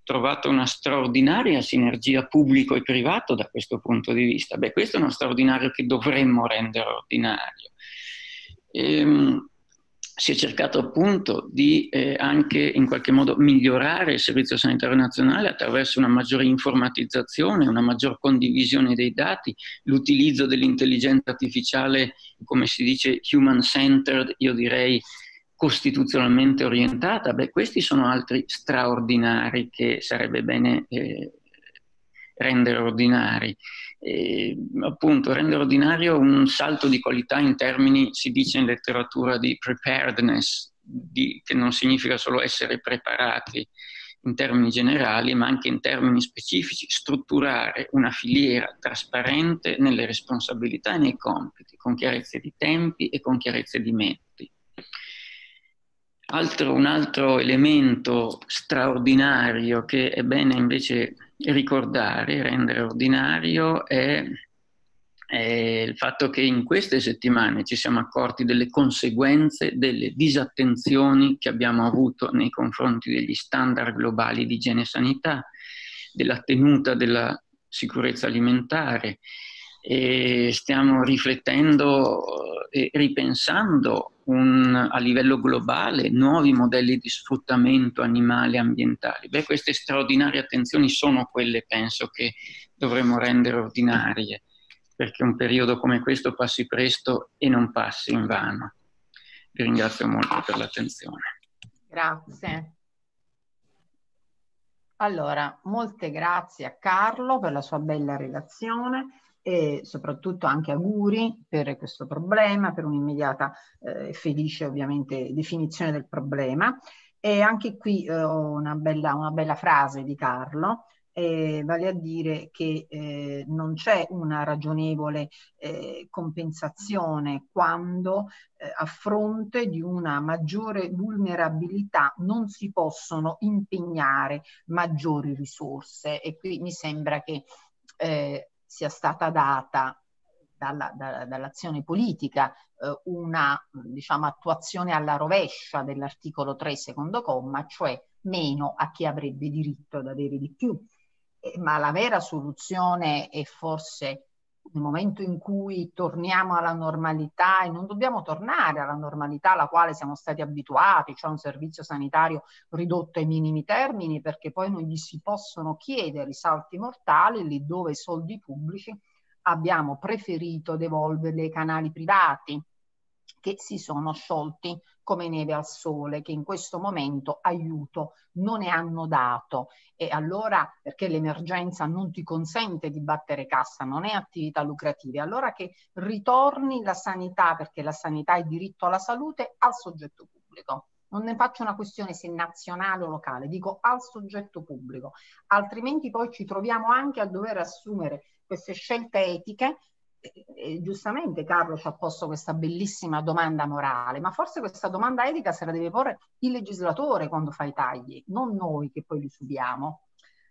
trovata una straordinaria sinergia pubblico e privato da questo punto di vista. Beh, questo è uno straordinario che dovremmo rendere ordinario. Ehm, si è cercato appunto di eh, anche in qualche modo migliorare il Servizio Sanitario Nazionale attraverso una maggiore informatizzazione, una maggior condivisione dei dati, l'utilizzo dell'intelligenza artificiale, come si dice, human-centered, io direi costituzionalmente orientata. Beh, questi sono altri straordinari che sarebbe bene eh, rendere ordinari eh, appunto rendere ordinario un salto di qualità in termini, si dice in letteratura, di preparedness, di, che non significa solo essere preparati in termini generali, ma anche in termini specifici, strutturare una filiera trasparente nelle responsabilità e nei compiti, con chiarezza di tempi e con chiarezza di mezzi. Altro, un altro elemento straordinario che è bene invece ricordare, rendere ordinario, è, è, il fatto che in queste settimane ci siamo accorti delle conseguenze delle disattenzioni che abbiamo avuto nei confronti degli standard globali di igiene e sanità, della tenuta della sicurezza alimentare. E stiamo riflettendo e ripensando un, a livello globale nuovi modelli di sfruttamento animale e ambientale. Beh, queste straordinarie attenzioni sono quelle, penso, che dovremmo rendere ordinarie, perché un periodo come questo passi presto e non passi in vano. Vi ringrazio molto per l'attenzione. Grazie. Allora, molte grazie a Carlo per la sua bella relazione e soprattutto anche auguri per questo problema, per un'immediata e eh, felice ovviamente definizione del problema. E anche qui eh, ho una bella, una bella frase di Carlo eh, vale a dire che eh, non c'è una ragionevole eh, compensazione quando eh, a fronte di una maggiore vulnerabilità non si possono impegnare maggiori risorse e qui mi sembra che eh, sia stata data dalla, da, dall'azione politica eh, una diciamo, attuazione alla rovescia dell'articolo 3 secondo comma, cioè meno a chi avrebbe diritto ad avere di più. Eh, ma la vera soluzione è forse nel momento in cui torniamo alla normalità e non dobbiamo tornare alla normalità alla quale siamo stati abituati, cioè un servizio sanitario ridotto ai minimi termini, perché poi non gli si possono chiedere i salti mortali lì dove i soldi pubblici abbiamo preferito devolverli ai canali privati che si sono sciolti come neve al sole, che in questo momento aiuto non ne hanno dato. E allora, perché l'emergenza non ti consente di battere cassa, non è attività lucrativa, allora che ritorni la sanità, perché la sanità è diritto alla salute, al soggetto pubblico. Non ne faccio una questione se nazionale o locale, dico al soggetto pubblico, altrimenti poi ci troviamo anche a dover assumere queste scelte etiche e giustamente Carlo ci ha posto questa bellissima domanda morale, ma forse questa domanda etica se la deve porre il legislatore quando fa i tagli, non noi che poi li subiamo.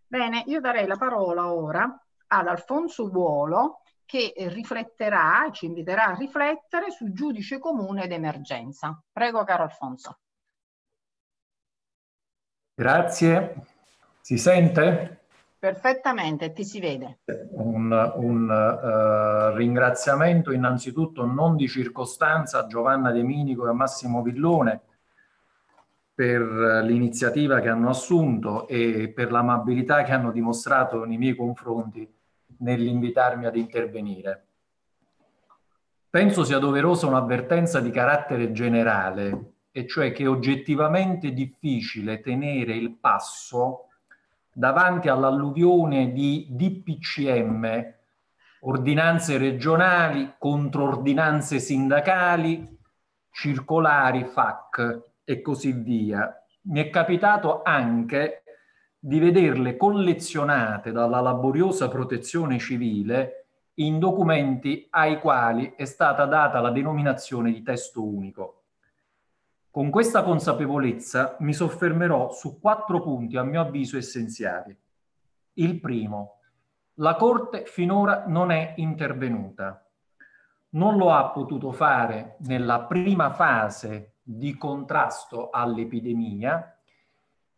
Bene, io darei la parola ora ad Alfonso Vuolo che rifletterà, ci inviterà a riflettere sul giudice comune d'emergenza. Prego, caro Alfonso. Grazie. Si sente? Perfettamente, ti si vede. Un, un uh, ringraziamento innanzitutto non di circostanza a Giovanna De Minico e a Massimo Villone per l'iniziativa che hanno assunto e per l'amabilità che hanno dimostrato nei miei confronti nell'invitarmi ad intervenire. Penso sia doverosa un'avvertenza di carattere generale, e cioè che è oggettivamente difficile tenere il passo davanti all'alluvione di DPCM, ordinanze regionali, controordinanze sindacali, circolari, FAC e così via. Mi è capitato anche di vederle collezionate dalla laboriosa protezione civile in documenti ai quali è stata data la denominazione di testo unico. Con questa consapevolezza mi soffermerò su quattro punti a mio avviso essenziali. Il primo, la Corte finora non è intervenuta. Non lo ha potuto fare nella prima fase di contrasto all'epidemia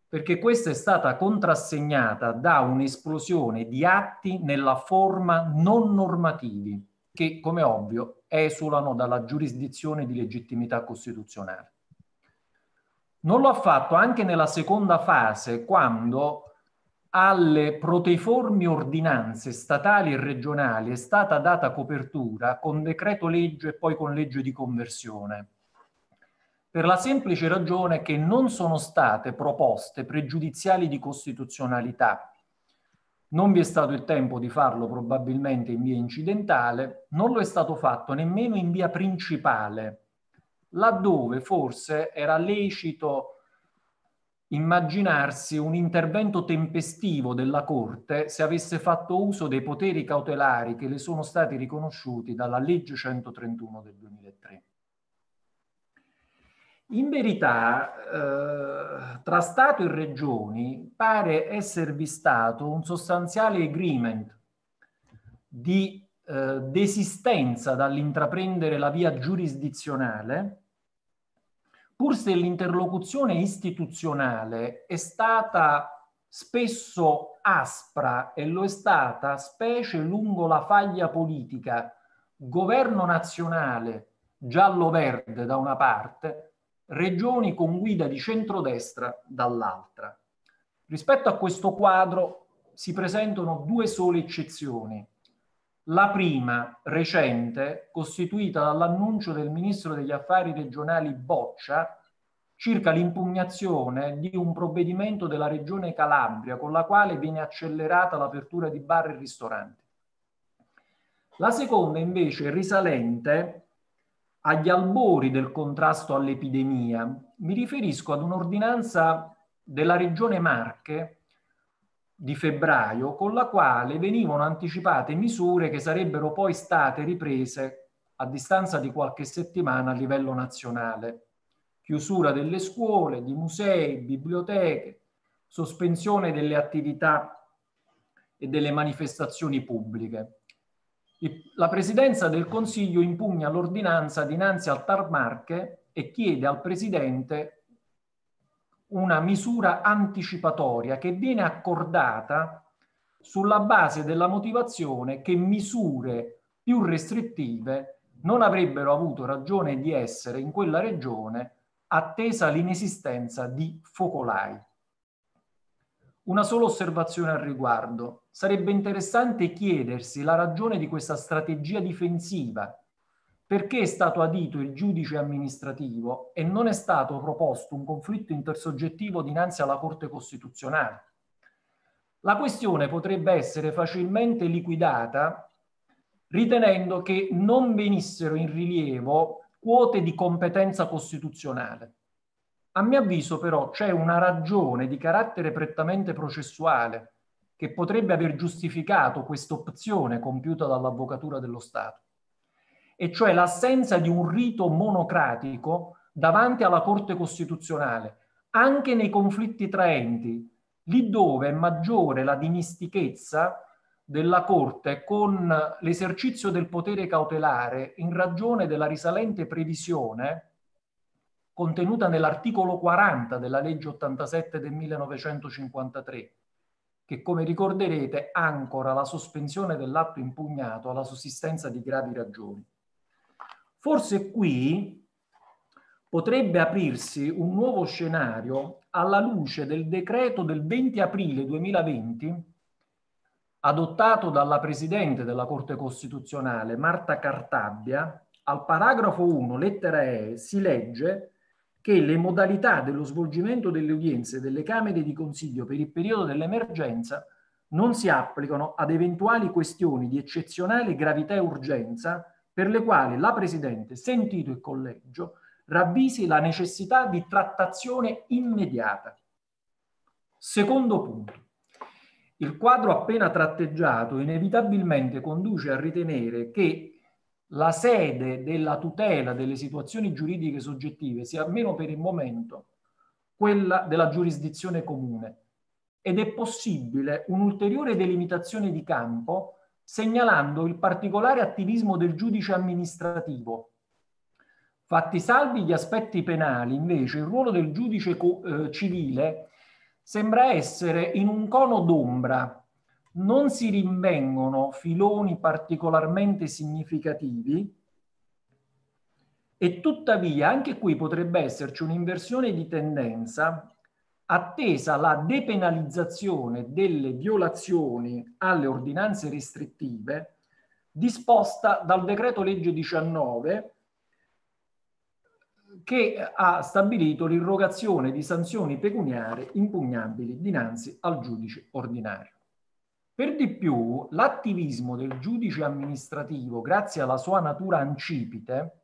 perché questa è stata contrassegnata da un'esplosione di atti nella forma non normativi che, come ovvio, esulano dalla giurisdizione di legittimità costituzionale. Non lo ha fatto anche nella seconda fase, quando alle proteiformi ordinanze statali e regionali è stata data copertura con decreto legge e poi con legge di conversione. Per la semplice ragione che non sono state proposte pregiudiziali di costituzionalità. Non vi è stato il tempo di farlo probabilmente in via incidentale, non lo è stato fatto nemmeno in via principale, laddove forse era lecito immaginarsi un intervento tempestivo della Corte se avesse fatto uso dei poteri cautelari che le sono stati riconosciuti dalla legge 131 del 2003. In verità, eh, tra Stato e Regioni pare esservi stato un sostanziale agreement di eh, desistenza dall'intraprendere la via giurisdizionale pur se l'interlocuzione istituzionale è stata spesso aspra e lo è stata specie lungo la faglia politica governo nazionale giallo-verde da una parte, regioni con guida di centrodestra dall'altra. Rispetto a questo quadro si presentano due sole eccezioni. La prima, recente, costituita dall'annuncio del ministro degli affari regionali Boccia circa l'impugnazione di un provvedimento della regione Calabria con la quale viene accelerata l'apertura di bar e ristoranti. La seconda invece risalente agli albori del contrasto all'epidemia. Mi riferisco ad un'ordinanza della regione Marche di febbraio con la quale venivano anticipate misure che sarebbero poi state riprese a distanza di qualche settimana a livello nazionale. Chiusura delle scuole, di musei, biblioteche, sospensione delle attività e delle manifestazioni pubbliche. La Presidenza del Consiglio impugna l'ordinanza dinanzi al TAR Marche e chiede al Presidente una misura anticipatoria che viene accordata sulla base della motivazione che misure più restrittive non avrebbero avuto ragione di essere in quella regione attesa l'inesistenza di focolai. Una sola osservazione al riguardo. Sarebbe interessante chiedersi la ragione di questa strategia difensiva. Perché è stato adito il giudice amministrativo e non è stato proposto un conflitto intersoggettivo dinanzi alla Corte Costituzionale? La questione potrebbe essere facilmente liquidata ritenendo che non venissero in rilievo quote di competenza costituzionale. A mio avviso però c'è una ragione di carattere prettamente processuale che potrebbe aver giustificato questa opzione compiuta dall'Avvocatura dello Stato, e cioè l'assenza di un rito monocratico davanti alla Corte Costituzionale, anche nei conflitti tra enti, lì dove è maggiore la dimistichezza della Corte con l'esercizio del potere cautelare in ragione della risalente previsione contenuta nell'articolo 40 della legge 87 del 1953, che come ricorderete ancora la sospensione dell'atto impugnato alla sussistenza di gravi ragioni. Forse qui potrebbe aprirsi un nuovo scenario alla luce del decreto del 20 aprile 2020 adottato dalla Presidente della Corte Costituzionale Marta Cartabbia, al paragrafo 1, lettera E, si legge che le modalità dello svolgimento delle udienze delle Camere di Consiglio per il periodo dell'emergenza non si applicano ad eventuali questioni di eccezionale gravità e urgenza per le quali la Presidente, sentito il collegio, ravvisi la necessità di trattazione immediata. Secondo punto. Il quadro appena tratteggiato inevitabilmente conduce a ritenere che la sede della tutela delle situazioni giuridiche soggettive sia almeno per il momento quella della giurisdizione comune ed è possibile un'ulteriore delimitazione di campo segnalando il particolare attivismo del giudice amministrativo. Fatti salvi gli aspetti penali, invece, il ruolo del giudice eh, civile sembra essere in un cono d'ombra non si rinvengono filoni particolarmente significativi e tuttavia anche qui potrebbe esserci un'inversione di tendenza attesa la depenalizzazione delle violazioni alle ordinanze restrittive disposta dal decreto legge 19 che ha stabilito l'irrogazione di sanzioni pecuniarie impugnabili dinanzi al giudice ordinario. Per di più, l'attivismo del giudice amministrativo, grazie alla sua natura ancipite,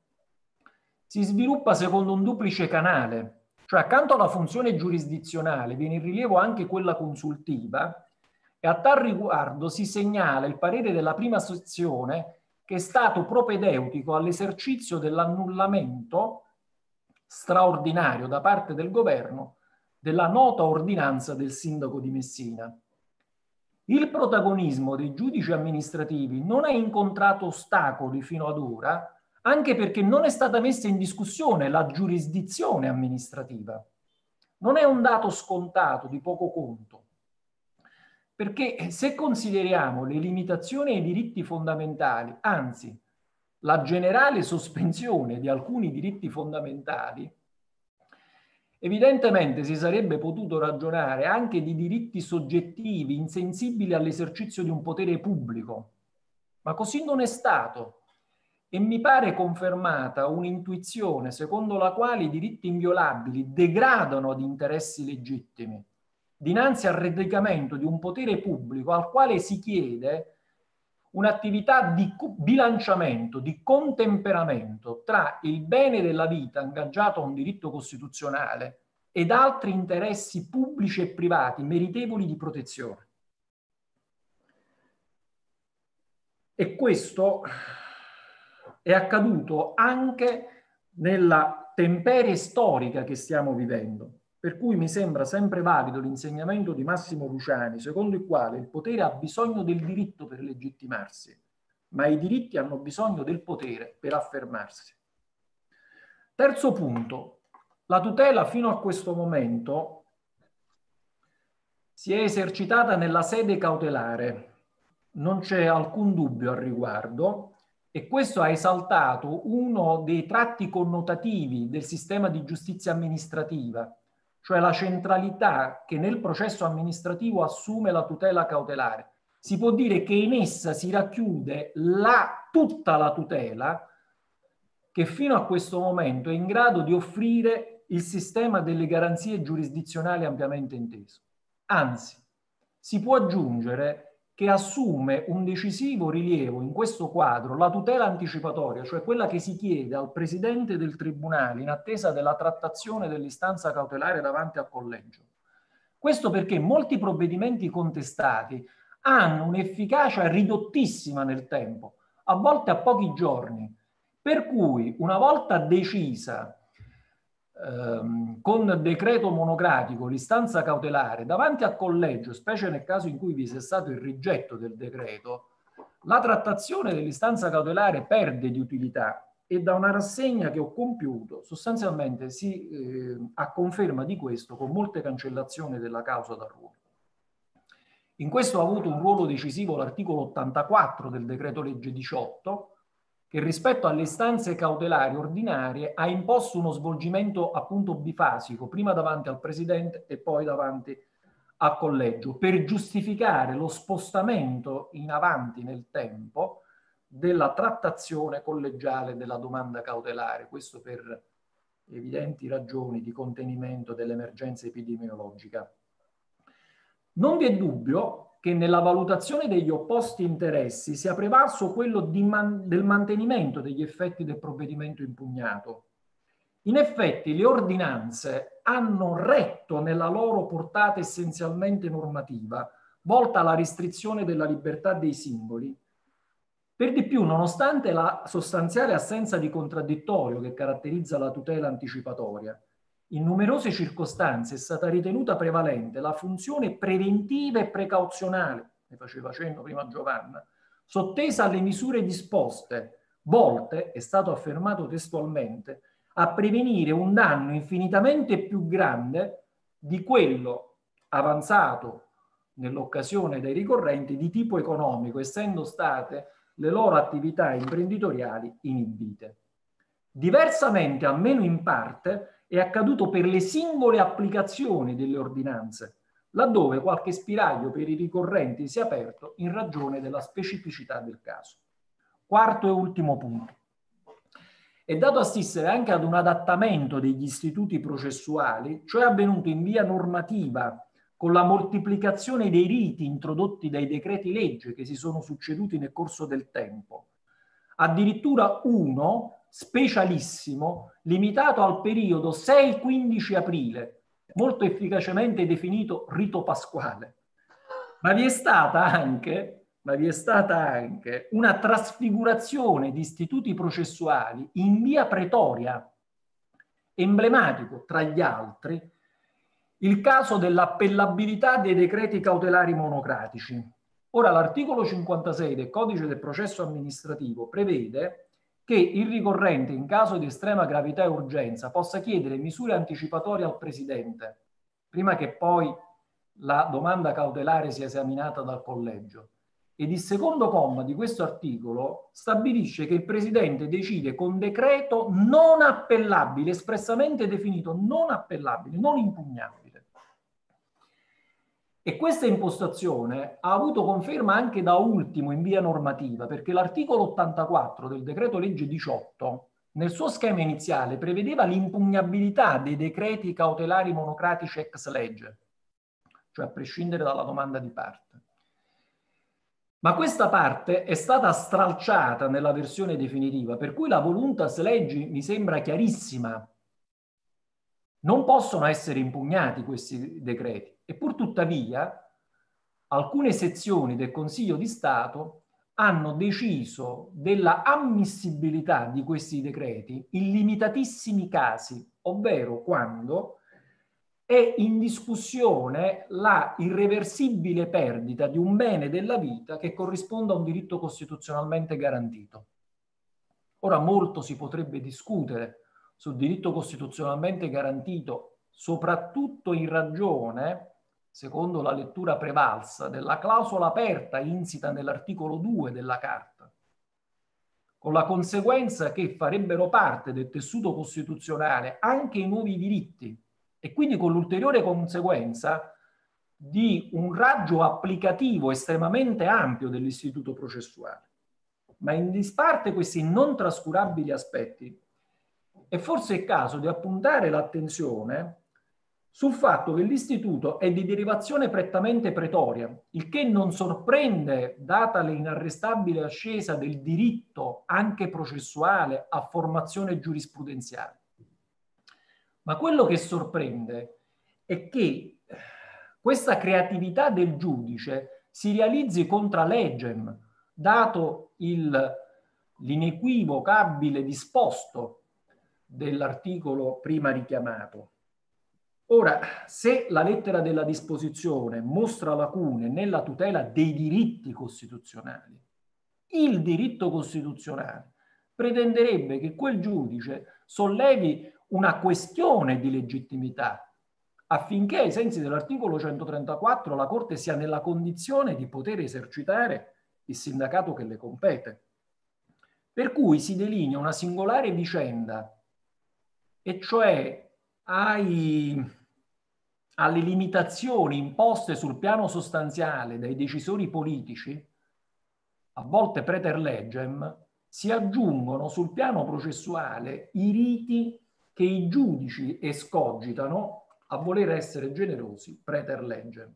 si sviluppa secondo un duplice canale, cioè accanto alla funzione giurisdizionale viene in rilievo anche quella consultiva e a tal riguardo si segnala il parere della prima sezione che è stato propedeutico all'esercizio dell'annullamento straordinario da parte del governo della nota ordinanza del sindaco di Messina. Il protagonismo dei giudici amministrativi non ha incontrato ostacoli fino ad ora, anche perché non è stata messa in discussione la giurisdizione amministrativa. Non è un dato scontato di poco conto, perché se consideriamo le limitazioni ai diritti fondamentali, anzi la generale sospensione di alcuni diritti fondamentali, Evidentemente si sarebbe potuto ragionare anche di diritti soggettivi insensibili all'esercizio di un potere pubblico, ma così non è stato e mi pare confermata un'intuizione secondo la quale i diritti inviolabili degradano di interessi legittimi dinanzi al radicamento di un potere pubblico al quale si chiede un'attività di bilanciamento, di contemperamento tra il bene della vita ingaggiato a un diritto costituzionale ed altri interessi pubblici e privati meritevoli di protezione. E questo è accaduto anche nella temperie storica che stiamo vivendo. Per cui mi sembra sempre valido l'insegnamento di Massimo Luciani, secondo il quale il potere ha bisogno del diritto per legittimarsi, ma i diritti hanno bisogno del potere per affermarsi. Terzo punto, la tutela fino a questo momento si è esercitata nella sede cautelare, non c'è alcun dubbio al riguardo e questo ha esaltato uno dei tratti connotativi del sistema di giustizia amministrativa, cioè la centralità che nel processo amministrativo assume la tutela cautelare. Si può dire che in essa si racchiude la, tutta la tutela che fino a questo momento è in grado di offrire il sistema delle garanzie giurisdizionali ampiamente inteso. Anzi, si può aggiungere che assume un decisivo rilievo in questo quadro la tutela anticipatoria, cioè quella che si chiede al presidente del tribunale in attesa della trattazione dell'istanza cautelare davanti al collegio. Questo perché molti provvedimenti contestati hanno un'efficacia ridottissima nel tempo, a volte a pochi giorni, per cui una volta decisa ehm, con decreto monocratico l'istanza cautelare davanti al collegio, specie nel caso in cui vi sia stato il rigetto del decreto, la trattazione dell'istanza cautelare perde di utilità e da una rassegna che ho compiuto sostanzialmente si eh, a conferma di questo con molte cancellazioni della causa dal ruolo. In questo ha avuto un ruolo decisivo l'articolo 84 del decreto legge 18 che rispetto alle istanze cautelari ordinarie ha imposto uno svolgimento appunto bifasico, prima davanti al Presidente e poi davanti al collegio, per giustificare lo spostamento in avanti nel tempo della trattazione collegiale della domanda cautelare, questo per evidenti ragioni di contenimento dell'emergenza epidemiologica. Non vi è dubbio che nella valutazione degli opposti interessi sia prevalso quello man del mantenimento degli effetti del provvedimento impugnato. In effetti le ordinanze hanno retto nella loro portata essenzialmente normativa, volta alla restrizione della libertà dei singoli. Per di più, nonostante la sostanziale assenza di contraddittorio che caratterizza la tutela anticipatoria, in numerose circostanze è stata ritenuta prevalente la funzione preventiva e precauzionale, ne faceva cenno prima Giovanna, sottesa alle misure disposte, volte, è stato affermato testualmente, a prevenire un danno infinitamente più grande di quello avanzato nell'occasione dai ricorrenti di tipo economico, essendo state le loro attività imprenditoriali inibite. Diversamente, almeno in parte, è accaduto per le singole applicazioni delle ordinanze, laddove qualche spiraglio per i ricorrenti si è aperto in ragione della specificità del caso. Quarto e ultimo punto. È dato assistere anche ad un adattamento degli istituti processuali, cioè avvenuto in via normativa con la moltiplicazione dei riti introdotti dai decreti legge che si sono succeduti nel corso del tempo. Addirittura uno specialissimo limitato al periodo 6-15 aprile, molto efficacemente definito rito pasquale. Ma vi è stata anche, vi è stata anche una trasfigurazione di istituti processuali in via pretoria, emblematico tra gli altri il caso dell'appellabilità dei decreti cautelari monocratici. Ora l'articolo 56 del codice del processo amministrativo prevede che il ricorrente in caso di estrema gravità e urgenza possa chiedere misure anticipatorie al Presidente, prima che poi la domanda cautelare sia esaminata dal collegio. Ed il secondo comma di questo articolo stabilisce che il Presidente decide con decreto non appellabile, espressamente definito non appellabile, non impugnabile. E questa impostazione ha avuto conferma anche da ultimo in via normativa, perché l'articolo 84 del decreto legge 18 nel suo schema iniziale prevedeva l'impugnabilità dei decreti cautelari monocratici ex legge, cioè a prescindere dalla domanda di parte. Ma questa parte è stata stralciata nella versione definitiva, per cui la voluntas leggi mi sembra chiarissima. Non possono essere impugnati questi decreti. E pur tuttavia, alcune sezioni del Consiglio di Stato hanno deciso della ammissibilità di questi decreti in limitatissimi casi, ovvero quando è in discussione la irreversibile perdita di un bene della vita che corrisponde a un diritto costituzionalmente garantito. Ora molto si potrebbe discutere sul diritto costituzionalmente garantito, soprattutto in ragione secondo la lettura prevalsa, della clausola aperta insita nell'articolo 2 della Carta, con la conseguenza che farebbero parte del tessuto costituzionale anche i nuovi diritti e quindi con l'ulteriore conseguenza di un raggio applicativo estremamente ampio dell'istituto processuale. Ma in disparte questi non trascurabili aspetti, è forse il caso di appuntare l'attenzione sul fatto che l'istituto è di derivazione prettamente pretoria, il che non sorprende data l'inarrestabile ascesa del diritto anche processuale a formazione giurisprudenziale. Ma quello che sorprende è che questa creatività del giudice si realizzi contra legem, dato il, l'inequivocabile disposto dell'articolo prima richiamato. Ora, se la lettera della disposizione mostra lacune nella tutela dei diritti costituzionali, il diritto costituzionale pretenderebbe che quel giudice sollevi una questione di legittimità affinché ai sensi dell'articolo 134 la Corte sia nella condizione di poter esercitare il sindacato che le compete. Per cui si delinea una singolare vicenda, e cioè ai alle limitazioni imposte sul piano sostanziale dai decisori politici, a volte preter legem, si aggiungono sul piano processuale i riti che i giudici escogitano a voler essere generosi preter legem.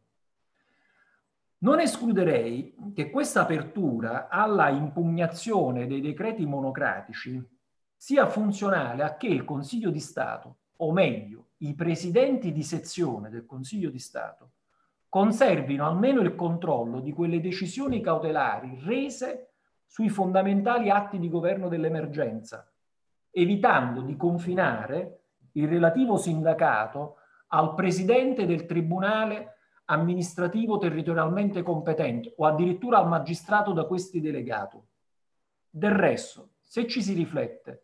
Non escluderei che questa apertura alla impugnazione dei decreti monocratici sia funzionale a che il Consiglio di Stato, o meglio, i presidenti di sezione del Consiglio di Stato conservino almeno il controllo di quelle decisioni cautelari rese sui fondamentali atti di governo dell'emergenza, evitando di confinare il relativo sindacato al presidente del tribunale amministrativo territorialmente competente o addirittura al magistrato da questi delegato. Del resto, se ci si riflette,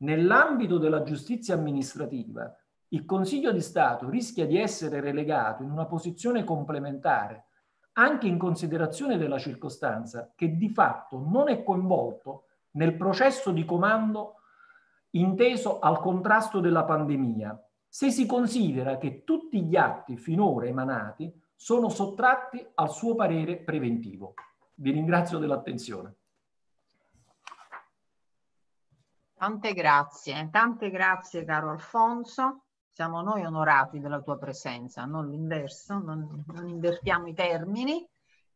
nell'ambito della giustizia amministrativa il Consiglio di Stato rischia di essere relegato in una posizione complementare, anche in considerazione della circostanza che di fatto non è coinvolto nel processo di comando inteso al contrasto della pandemia, se si considera che tutti gli atti finora emanati sono sottratti al suo parere preventivo. Vi ringrazio dell'attenzione. Tante grazie, tante grazie caro Alfonso siamo noi onorati della tua presenza, non l'inverso, non, non invertiamo i termini.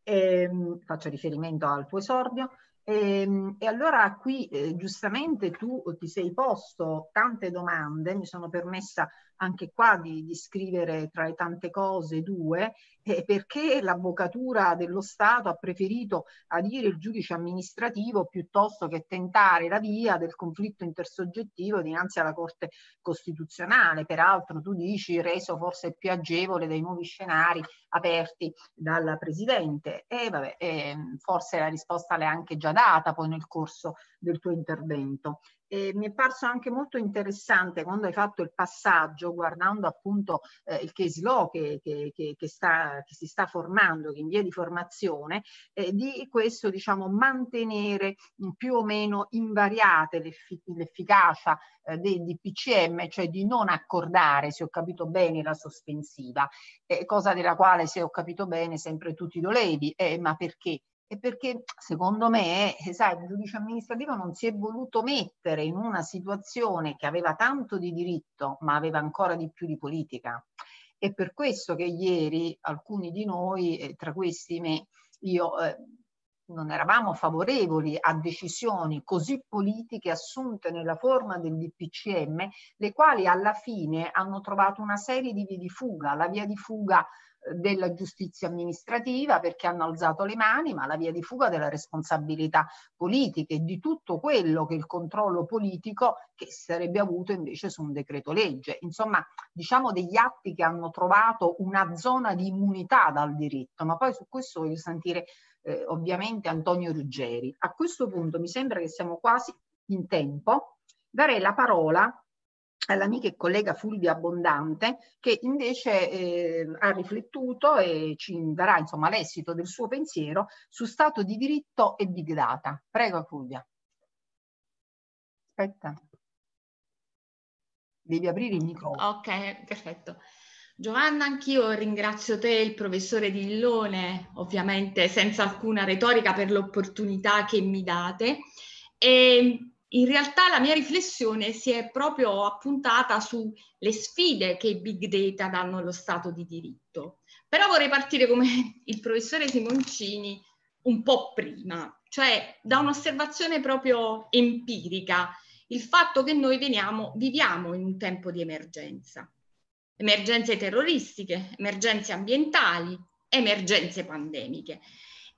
E, ehm, faccio riferimento al tuo esordio. E, ehm, e allora qui eh, giustamente tu ti sei posto tante domande, mi sono permessa anche qua di, di scrivere tra le tante cose due, eh, perché l'avvocatura dello Stato ha preferito adire il giudice amministrativo piuttosto che tentare la via del conflitto intersoggettivo dinanzi alla Corte Costituzionale. Peraltro tu dici reso forse più agevole dai nuovi scenari aperti dal Presidente. E vabbè, eh, forse la risposta l'hai anche già data poi nel corso del tuo intervento. E mi è parso anche molto interessante quando hai fatto il passaggio, guardando appunto eh, il case law che, che, che, che, sta, che si sta formando, che in via di formazione, eh, di questo diciamo mantenere più o meno invariate l'effic l'efficacia eh, dei DPCM, cioè di non accordare, se ho capito bene, la sospensiva, eh, cosa della quale se ho capito bene sempre tu ti dolevi, eh, ma perché? È perché secondo me, eh, sai, il giudice amministrativo non si è voluto mettere in una situazione che aveva tanto di diritto, ma aveva ancora di più di politica. È per questo che ieri alcuni di noi, eh, tra questi me, io eh, non eravamo favorevoli a decisioni così politiche assunte nella forma del DPCM, le quali alla fine hanno trovato una serie di vie di fuga. La via di fuga della giustizia amministrativa perché hanno alzato le mani, ma la via di fuga della responsabilità politica e di tutto quello che il controllo politico che sarebbe avuto invece su un decreto legge. Insomma, diciamo degli atti che hanno trovato una zona di immunità dal diritto, ma poi su questo voglio sentire eh, ovviamente Antonio Ruggeri. A questo punto mi sembra che siamo quasi in tempo. Darei la parola all'amica e collega Fulvia Abbondante che invece eh, ha riflettuto e ci darà insomma l'esito del suo pensiero su stato di diritto e big data. Prego Fulvia. Aspetta. Devi aprire il microfono. Ok, perfetto. Giovanna, anch'io ringrazio te, il professore Dillone, ovviamente senza alcuna retorica per l'opportunità che mi date. E in realtà la mia riflessione si è proprio appuntata sulle sfide che i big data danno allo Stato di diritto. Però vorrei partire come [LAUGHS] il professore Simoncini un po' prima, cioè da un'osservazione proprio empirica, il fatto che noi veniamo, viviamo in un tempo di emergenza. Emergenze terroristiche, emergenze ambientali, emergenze pandemiche.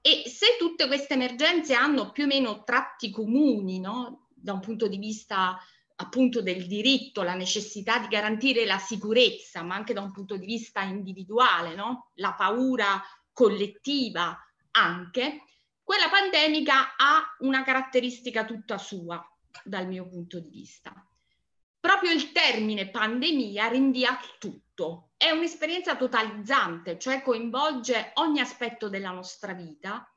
E se tutte queste emergenze hanno più o meno tratti comuni, no? Da un punto di vista appunto del diritto, la necessità di garantire la sicurezza, ma anche da un punto di vista individuale, no? la paura collettiva anche, quella pandemica ha una caratteristica tutta sua dal mio punto di vista. Proprio il termine pandemia rinvia tutto, è un'esperienza totalizzante, cioè coinvolge ogni aspetto della nostra vita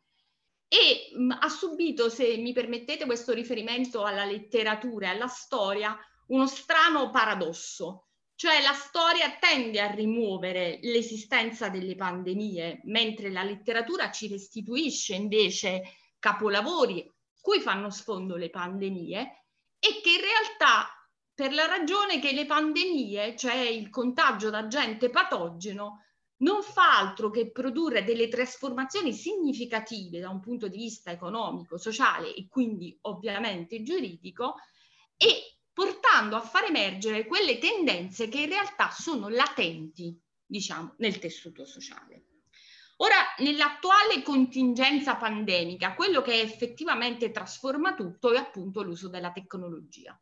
e mh, ha subito, se mi permettete questo riferimento alla letteratura e alla storia, uno strano paradosso, cioè la storia tende a rimuovere l'esistenza delle pandemie, mentre la letteratura ci restituisce invece capolavori cui fanno sfondo le pandemie e che in realtà per la ragione che le pandemie, cioè il contagio d'agente patogeno, non fa altro che produrre delle trasformazioni significative da un punto di vista economico, sociale e quindi ovviamente giuridico e portando a far emergere quelle tendenze che in realtà sono latenti, diciamo, nel tessuto sociale. Ora, nell'attuale contingenza pandemica, quello che effettivamente trasforma tutto è appunto l'uso della tecnologia.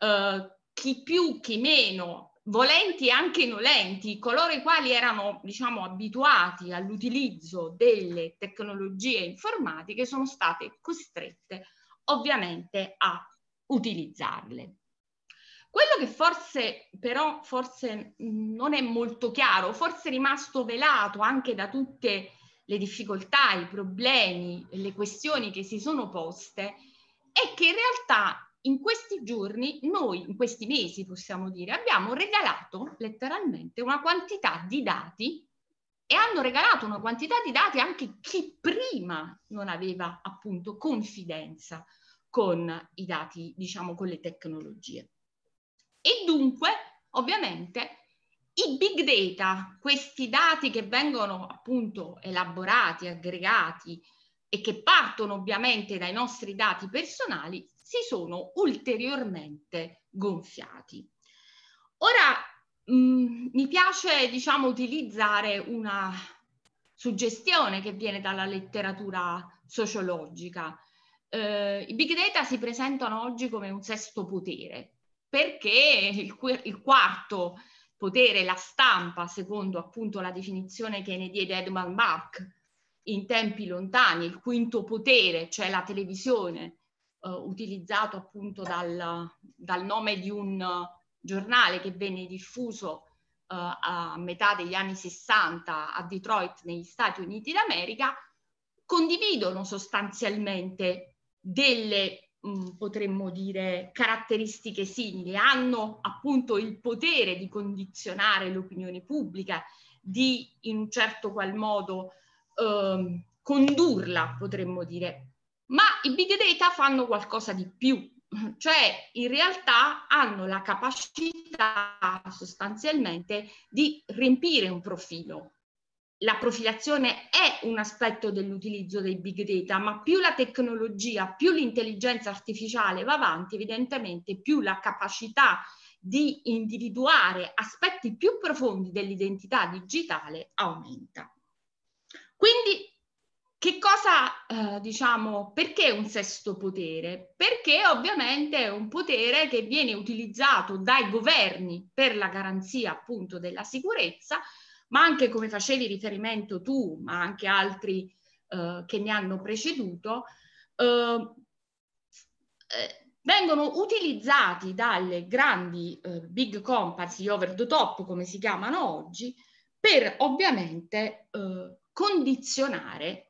Uh, chi più, chi meno volenti e anche nolenti, coloro i quali erano diciamo, abituati all'utilizzo delle tecnologie informatiche sono state costrette ovviamente a utilizzarle. Quello che forse però forse non è molto chiaro, forse è rimasto velato anche da tutte le difficoltà, i problemi, le questioni che si sono poste, è che in realtà in questi giorni, noi in questi mesi possiamo dire, abbiamo regalato letteralmente una quantità di dati e hanno regalato una quantità di dati anche chi prima non aveva appunto confidenza con i dati, diciamo, con le tecnologie. E dunque, ovviamente, i big data, questi dati che vengono appunto elaborati, aggregati e che partono ovviamente dai nostri dati personali, si sono ulteriormente gonfiati. Ora mh, mm, mi piace diciamo utilizzare una suggestione che viene dalla letteratura sociologica. Eh, I big data si presentano oggi come un sesto potere perché il, il quarto potere, la stampa, secondo appunto la definizione che ne diede Edmund Mark in tempi lontani, il quinto potere, cioè la televisione, eh, utilizzato appunto dal, dal, nome di un giornale che venne diffuso eh, a metà degli anni 60 a Detroit negli Stati Uniti d'America, condividono sostanzialmente delle mh, potremmo dire caratteristiche simili, hanno appunto il potere di condizionare l'opinione pubblica, di in un certo qual modo eh, condurla, potremmo dire, ma i big data fanno qualcosa di più, cioè in realtà hanno la capacità sostanzialmente di riempire un profilo. La profilazione è un aspetto dell'utilizzo dei big data, ma più la tecnologia, più l'intelligenza artificiale va avanti, evidentemente più la capacità di individuare aspetti più profondi dell'identità digitale aumenta. Quindi che cosa, eh, diciamo, perché un sesto potere? Perché ovviamente è un potere che viene utilizzato dai governi per la garanzia appunto della sicurezza, ma anche come facevi riferimento tu, ma anche altri eh, che mi hanno preceduto, eh, eh vengono utilizzati dalle grandi eh, big companies, gli over the top come si chiamano oggi, per ovviamente eh, condizionare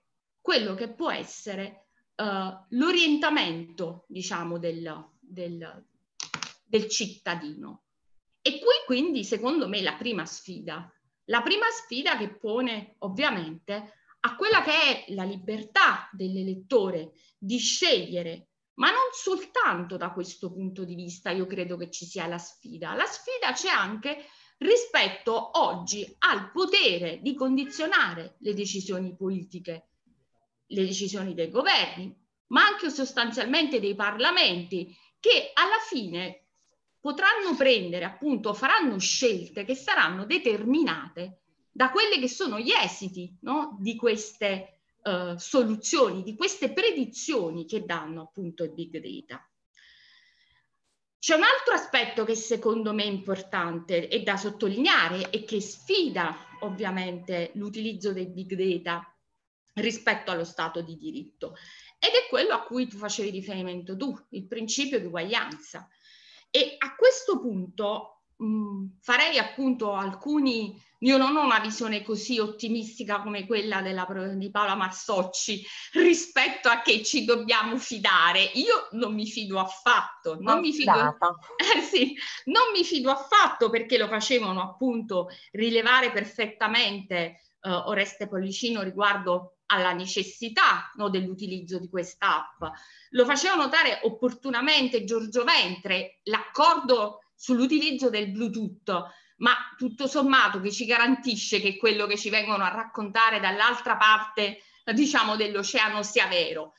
quello che può essere uh, l'orientamento, diciamo, del, del, del cittadino. E qui quindi, secondo me, la prima sfida, la prima sfida che pone ovviamente a quella che è la libertà dell'elettore di scegliere, ma non soltanto da questo punto di vista io credo che ci sia la sfida, la sfida c'è anche rispetto oggi al potere di condizionare le decisioni politiche le decisioni dei governi, ma anche sostanzialmente dei parlamenti che alla fine potranno prendere, appunto, faranno scelte che saranno determinate da quelli che sono gli esiti no? di queste uh, soluzioni, di queste predizioni che danno appunto il big data. C'è un altro aspetto che secondo me è importante e da sottolineare e che sfida ovviamente l'utilizzo del big data rispetto allo Stato di diritto. Ed è quello a cui tu facevi riferimento tu, il principio di uguaglianza. E a questo punto mh, farei appunto alcuni, io non ho una visione così ottimistica come quella della, di Paola Marsocci rispetto a che ci dobbiamo fidare. Io non mi fido affatto, non, mi fido, [LAUGHS] eh sì, non mi fido affatto perché lo facevano appunto rilevare perfettamente uh, Oreste Pollicino riguardo alla necessità no, dell'utilizzo di questa app. Lo faceva notare opportunamente Giorgio Ventre, l'accordo sull'utilizzo del Bluetooth, ma tutto sommato che ci garantisce che quello che ci vengono a raccontare dall'altra parte, diciamo, dell'oceano sia vero.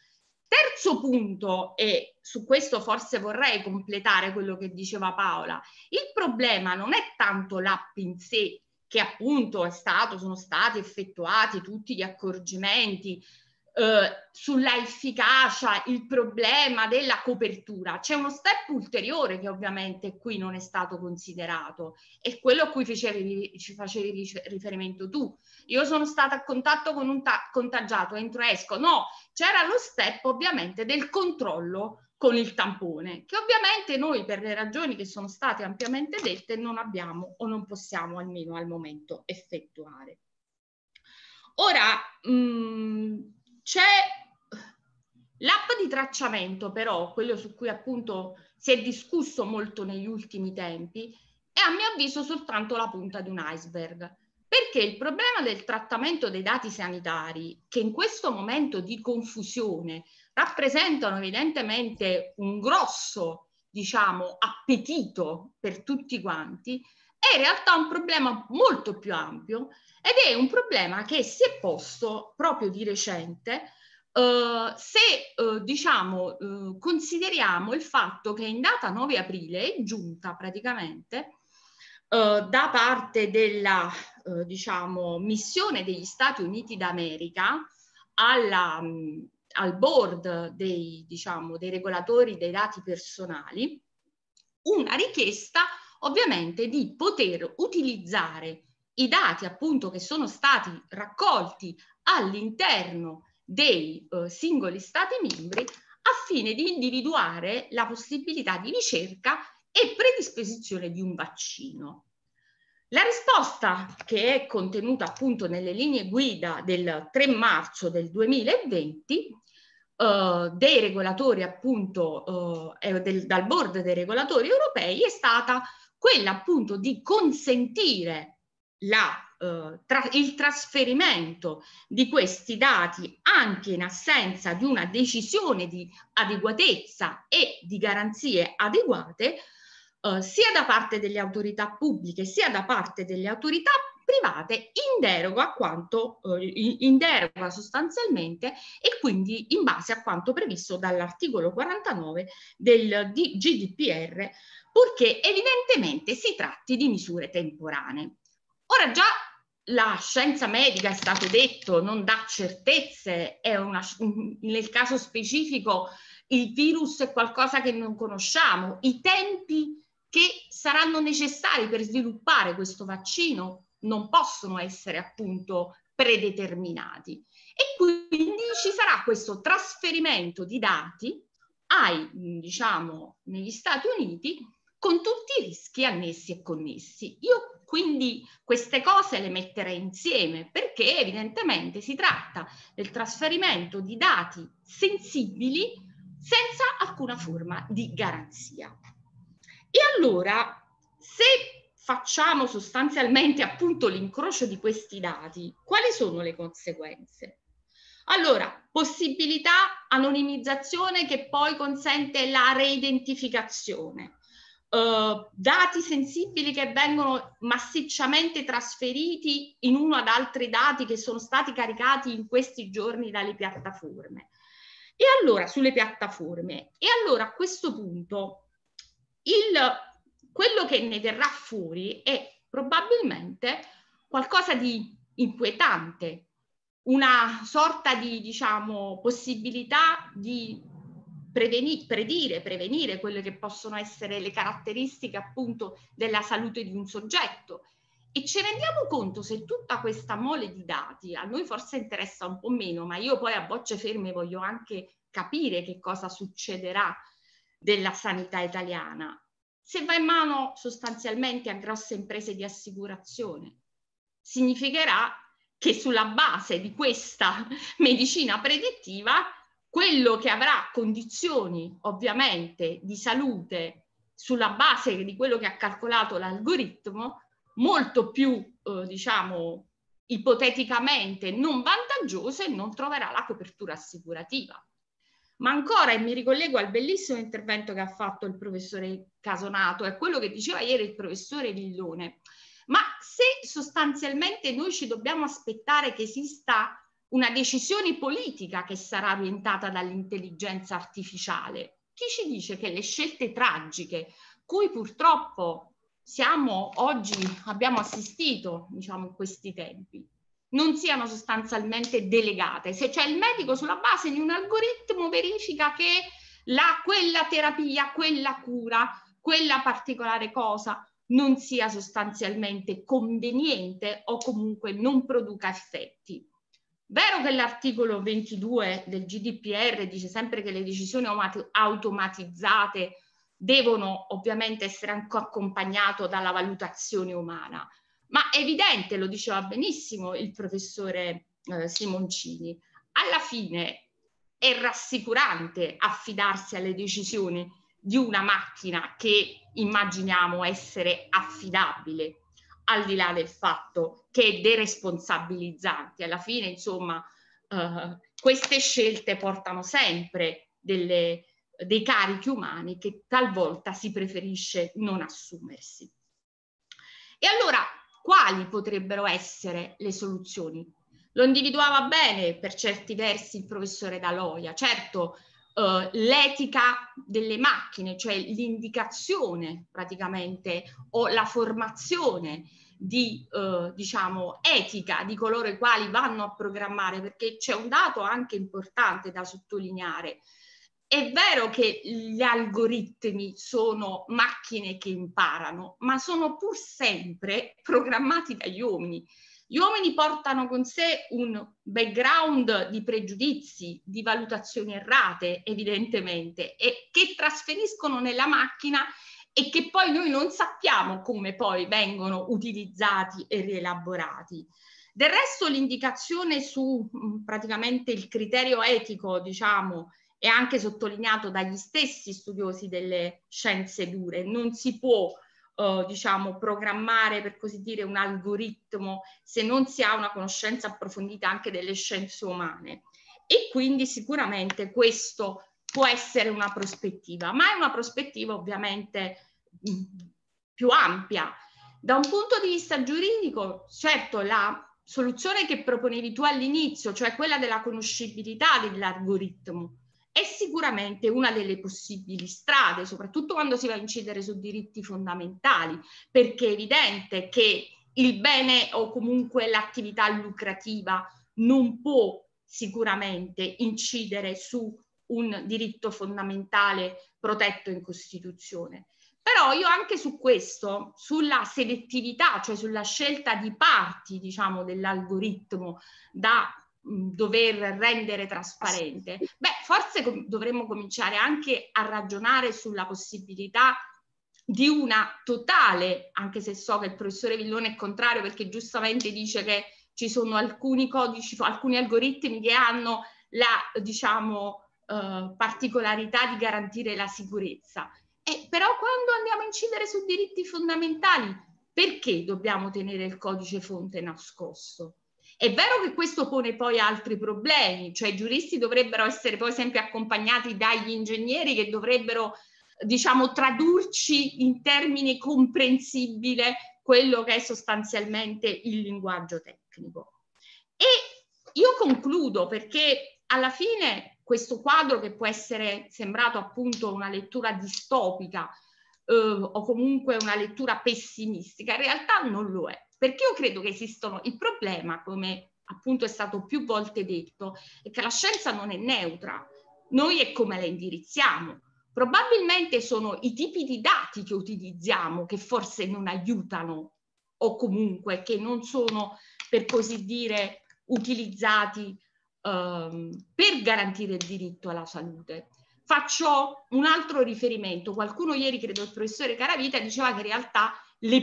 Terzo punto, e su questo forse vorrei completare quello che diceva Paola, il problema non è tanto l'app in sé, che appunto è stato, sono stati effettuati tutti gli accorgimenti eh, sulla efficacia, il problema della copertura. C'è uno step ulteriore che ovviamente qui non è stato considerato, è quello a cui facevi, ci facevi riferimento tu. Io sono stata a contatto con un contagiato, entro e esco. No, c'era lo step ovviamente del controllo con il tampone, che ovviamente noi per le ragioni che sono state ampiamente dette non abbiamo o non possiamo almeno al momento effettuare. Ora mh, c'è l'app di tracciamento però, quello su cui appunto si è discusso molto negli ultimi tempi, è a mio avviso soltanto la punta di un iceberg. Perché il problema del trattamento dei dati sanitari, che in questo momento di confusione rappresentano evidentemente un grosso, diciamo, appetito per tutti quanti, è in realtà un problema molto più ampio ed è un problema che si è posto proprio di recente Uh, se uh, diciamo uh, consideriamo il fatto che in data 9 aprile è giunta praticamente da parte della diciamo missione degli Stati Uniti d'America alla al board dei, diciamo, dei regolatori dei dati personali una richiesta ovviamente di poter utilizzare i dati appunto che sono stati raccolti all'interno dei eh, singoli stati membri a fine di individuare la possibilità di ricerca e predisposizione di un vaccino. La risposta che è contenuta appunto nelle linee guida del 3 marzo del 2020 uh, dei regolatori appunto uh, del, dal board dei regolatori europei è stata quella appunto di consentire la, uh, tra, il trasferimento di questi dati anche in assenza di una decisione di adeguatezza e di garanzie adeguate Uh, sia da parte delle autorità pubbliche sia da parte delle autorità private in deroga, a quanto, eh, in deroga sostanzialmente e quindi in base a quanto previsto dall'articolo 49 del GDPR, purché evidentemente si tratti di misure temporanee. Ora già la scienza medica, è stato detto, non dà certezze, una, nel caso specifico il virus è qualcosa che non conosciamo, i tempi che saranno necessari per sviluppare questo vaccino non possono essere appunto predeterminati e quindi ci sarà questo trasferimento di dati ai, diciamo, negli Stati Uniti con tutti i rischi annessi e connessi. Io quindi queste cose le metterei insieme perché evidentemente si tratta del trasferimento di dati sensibili senza alcuna forma di garanzia. E allora, se facciamo sostanzialmente appunto l'incrocio di questi dati, quali sono le conseguenze? Allora, possibilità anonimizzazione che poi consente la reidentificazione, Uh, dati sensibili che vengono massicciamente trasferiti in uno ad altri dati che sono stati caricati in questi giorni dalle piattaforme. E allora, sulle piattaforme, e allora a questo punto il, quello che ne verrà fuori è probabilmente qualcosa di inquietante, una sorta di, diciamo, possibilità di preveni- predire, prevenire quelle che possono essere le caratteristiche appunto della salute di un soggetto. E ci rendiamo conto se tutta questa mole di dati, a noi forse interessa un po' meno, ma io poi a bocce ferme voglio anche capire che cosa succederà della sanità italiana, se va in mano sostanzialmente a grosse imprese di assicurazione. Significherà che sulla base di questa [LAUGHS] medicina predittiva quello che avrà condizioni ovviamente di salute sulla base di quello che ha calcolato l'algoritmo, molto più, eh, diciamo, ipoteticamente non vantaggioso e non troverà la copertura assicurativa. Ma ancora, e mi ricollego al bellissimo intervento che ha fatto il professore Casonato, è quello che diceva ieri il professore Villone, ma se sostanzialmente noi ci dobbiamo aspettare che esista una decisione politica che sarà orientata dall'intelligenza artificiale. Chi ci dice che le scelte tragiche, cui purtroppo siamo oggi, abbiamo assistito, diciamo, in questi tempi, non siano sostanzialmente delegate. Se c'è il medico sulla base di un algoritmo verifica che la, quella terapia, quella cura, quella particolare cosa non sia sostanzialmente conveniente o comunque non produca effetti. Vero che l'articolo 22 del GDPR dice sempre che le decisioni automatizzate devono ovviamente essere anche accompagnate dalla valutazione umana, ma è evidente, lo diceva benissimo il professore eh, Simoncini, alla fine è rassicurante affidarsi alle decisioni di una macchina che immaginiamo essere affidabile al di là del fatto che è deresponsabilizzante. Alla fine, insomma, eh, queste scelte portano sempre delle, dei carichi umani che talvolta si preferisce non assumersi. E allora, quali potrebbero essere le soluzioni? Lo individuava bene per certi versi il professore Daloia. Certo, Uh, l'etica delle macchine, cioè l'indicazione praticamente o la formazione di eh, diciamo etica di coloro i quali vanno a programmare perché c'è un dato anche importante da sottolineare è vero che gli algoritmi sono macchine che imparano ma sono pur sempre programmati dagli uomini gli uomini portano con sé un background di pregiudizi, di valutazioni errate, evidentemente, e che trasferiscono nella macchina e che poi noi non sappiamo come poi vengono utilizzati e rielaborati. Del resto l'indicazione su praticamente il criterio etico, diciamo, è anche sottolineato dagli stessi studiosi delle scienze dure. Non si può, eh, diciamo, programmare, per così dire, un algoritmo se non si ha una conoscenza approfondita anche delle scienze umane. E quindi sicuramente questo può essere una prospettiva, ma è una prospettiva ovviamente più ampia. Da un punto di vista giuridico, certo, la soluzione che proponevi tu all'inizio, cioè quella della conoscibilità dell'algoritmo, è sicuramente una delle possibili strade, soprattutto quando si va a incidere su diritti fondamentali, perché è evidente che il bene o comunque l'attività lucrativa non può sicuramente incidere su un diritto fondamentale protetto in Costituzione. Però io anche su questo, sulla selettività, cioè sulla scelta di parti, diciamo, dell'algoritmo da dover rendere trasparente, beh, forse com- dovremmo cominciare anche a ragionare sulla possibilità di una totale, anche se so che il professore Villone è contrario perché giustamente dice che ci sono alcuni codici, alcuni algoritmi che hanno la, diciamo, eh, particolarità di garantire la sicurezza. E però quando andiamo a incidere su diritti fondamentali, perché dobbiamo tenere il codice fonte nascosto? È vero che questo pone poi altri problemi, cioè i giuristi dovrebbero essere poi sempre accompagnati dagli ingegneri che dovrebbero, diciamo, tradurci in termini comprensibile quello che è sostanzialmente il linguaggio tecnico. E io concludo perché alla fine questo quadro che può essere sembrato appunto una lettura distopica eh, o comunque una lettura pessimistica, in realtà non lo è, perché io credo che esistono il problema, come appunto è stato più volte detto, è che la scienza non è neutra, noi è come la indirizziamo. Probabilmente sono i tipi di dati che utilizziamo che forse non aiutano o comunque che non sono, per così dire, utilizzati ehm, per garantire il diritto alla salute. Faccio un altro riferimento. Qualcuno ieri, credo il professore Caravita, diceva che in realtà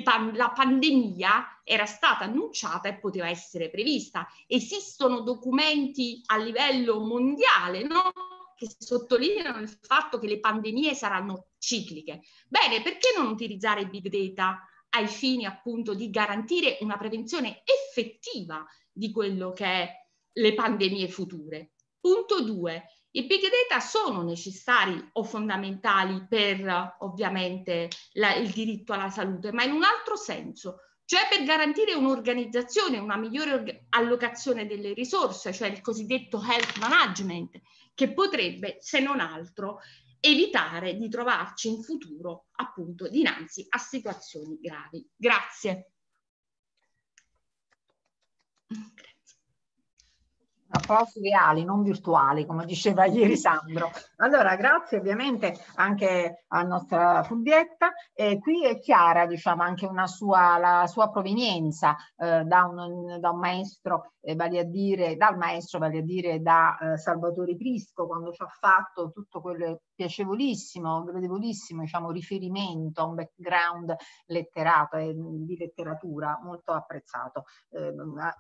pan la pandemia era stata annunciata e poteva essere prevista. Esistono documenti a livello mondiale no? che sottolineano il fatto che le pandemie saranno cicliche. Bene, perché non utilizzare il big data ai fini appunto di garantire una prevenzione effettiva di quello che è le pandemie future. Punto due, i big data sono necessari o fondamentali per ovviamente la, il diritto alla salute, ma in un altro senso, cioè per garantire un'organizzazione, una migliore allocazione delle risorse, cioè il cosiddetto health management, che potrebbe, se non altro, evitare di trovarci in futuro appunto dinanzi a situazioni gravi. Grazie. Applausi reali, non virtuali, come diceva [LAUGHS] ieri Sandro. Allora, grazie ovviamente anche alla nostra Fulvietta. E qui è chiara, diciamo, anche sua, la sua provenienza eh, da, un, da, un, maestro, eh, vale a dire, dal maestro, vale a dire da eh, Salvatore Prisco, quando ci ha fatto tutto quello piacevolissimo, gradevolissimo, diciamo, riferimento a un background letterato e di letteratura molto apprezzato, eh,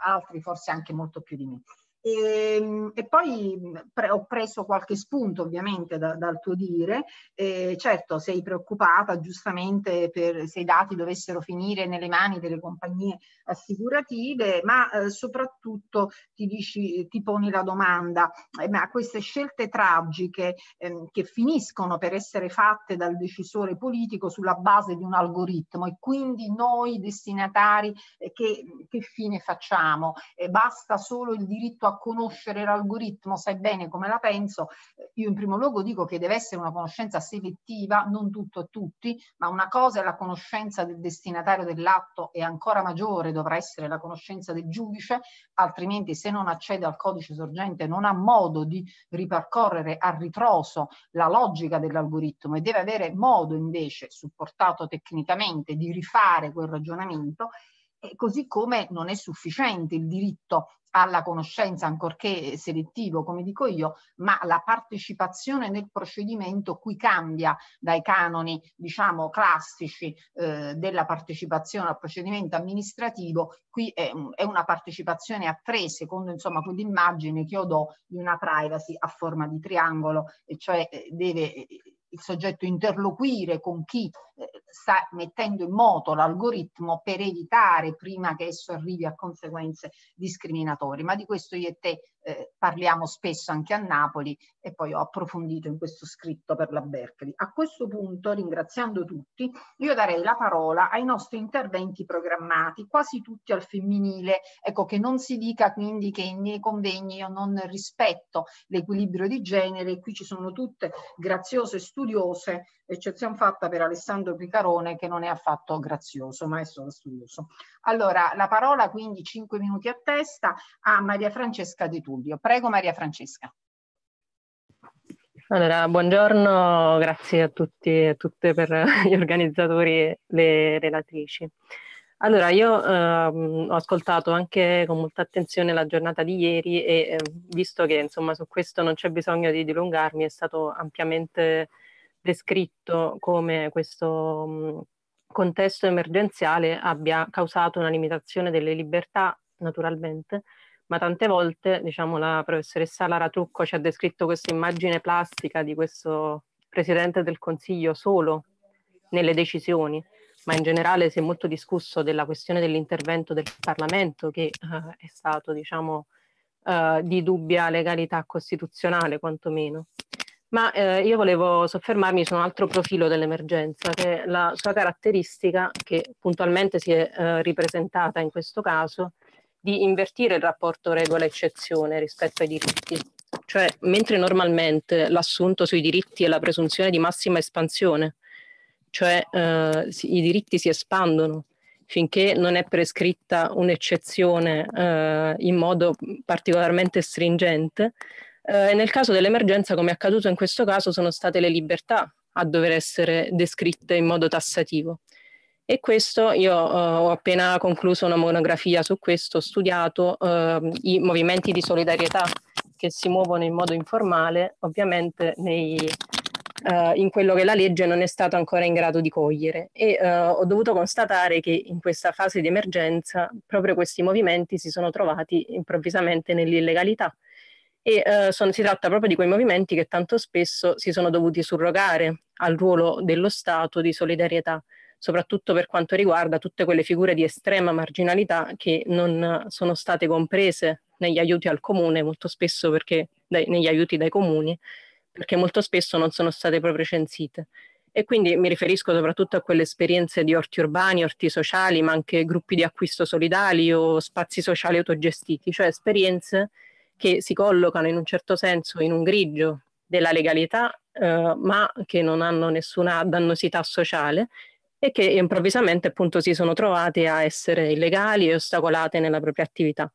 altri forse anche molto più di me. E, ehm, e poi pre ho preso qualche spunto ovviamente da, dal tuo dire, eh, certo sei preoccupata giustamente per se i dati dovessero finire nelle mani delle compagnie assicurative, ma eh, soprattutto ti, dici, ti poni la domanda, eh, ma queste scelte tragiche ehm, che finiscono per essere fatte dal decisore politico sulla base di un algoritmo e quindi noi destinatari eh, che, che fine facciamo? Eh, basta solo il diritto a conoscere l'algoritmo, sai bene come la penso, io in primo luogo dico che deve essere una conoscenza selettiva, non tutto e tutti, ma una cosa è la conoscenza del destinatario dell'atto e ancora maggiore dovrà essere la conoscenza del giudice, altrimenti se non accede al codice sorgente non ha modo di ripercorrere a ritroso la logica dell'algoritmo e deve avere modo invece, supportato tecnicamente, di rifare quel ragionamento così come non è sufficiente il diritto alla conoscenza, ancorché selettivo, come dico io, ma la partecipazione nel procedimento qui cambia dai canoni, diciamo, classici eh, della partecipazione al procedimento amministrativo, qui è, è una partecipazione a tre, secondo insomma quell'immagine che io do di una privacy a forma di triangolo, e cioè eh, deve il soggetto interloquire con chi eh, sta mettendo in moto l'algoritmo per evitare prima che esso arrivi a conseguenze discriminatorie. Ma di questo io e te eh, parliamo spesso anche a Napoli e poi ho approfondito in questo scritto per la Berkeley. A questo punto, ringraziando tutti, io darei la parola ai nostri interventi programmati, quasi tutti al femminile, ecco che non si dica quindi che nei convegni io non rispetto l'equilibrio di genere, qui ci sono tutte graziose, studiose, eccezione fatta per Alessandro Picarone che non è affatto grazioso, ma è solo studioso. Allora, la parola quindi 5 minuti a testa a Maria Francesca De Tullio. Prego Maria Francesca. Allora, buongiorno, grazie a tutti e a tutte per gli organizzatori e le relatrici. Allora, io ehm, ho ascoltato anche con molta attenzione la giornata di ieri e eh, visto che insomma su questo non c'è bisogno di dilungarmi, è stato ampiamente descritto come questo mh, contesto emergenziale abbia causato una limitazione delle libertà, naturalmente, ma tante volte, diciamo, la professoressa Lara Trucco ci ha descritto questa immagine plastica di questo Presidente del Consiglio solo nelle decisioni, ma in generale si è molto discusso della questione dell'intervento del Parlamento che uh, è stato, diciamo, uh, di dubbia legalità costituzionale, quantomeno. Ma eh, io volevo soffermarmi su un altro profilo dell'emergenza, che è la sua caratteristica, che puntualmente si è eh, ripresentata in questo caso, di invertire il rapporto regola-eccezione rispetto ai diritti. Cioè, mentre normalmente l'assunto sui diritti è la presunzione di massima espansione, cioè eh, i diritti si espandono finché non è prescritta un'eccezione eh, in modo particolarmente stringente, eh, nel caso dell'emergenza, come è accaduto in questo caso, sono state le libertà a dover essere descritte in modo tassativo. E questo io uh, ho appena concluso una monografia su questo, ho studiato uh, i movimenti di solidarietà che si muovono in modo informale, ovviamente nei, uh, in quello che la legge non è stata ancora in grado di cogliere. E ho dovuto constatare che in questa fase di emergenza proprio questi movimenti si sono trovati improvvisamente nell'illegalità. E sono, si tratta proprio di quei movimenti che tanto spesso si sono dovuti surrogare al ruolo dello Stato di solidarietà soprattutto per quanto riguarda tutte quelle figure di estrema marginalità che non sono state comprese negli aiuti al comune, molto spesso perché dai, negli aiuti dai comuni, perché molto spesso non sono state proprio censite. E quindi mi riferisco soprattutto a quelle esperienze di orti urbani, orti sociali, ma anche gruppi di acquisto solidali o spazi sociali autogestiti, cioè esperienze che si collocano in un certo senso in un grigio della legalità, eh, ma che non hanno nessuna dannosità sociale e che improvvisamente appunto si sono trovate a essere illegali e ostacolate nella propria attività.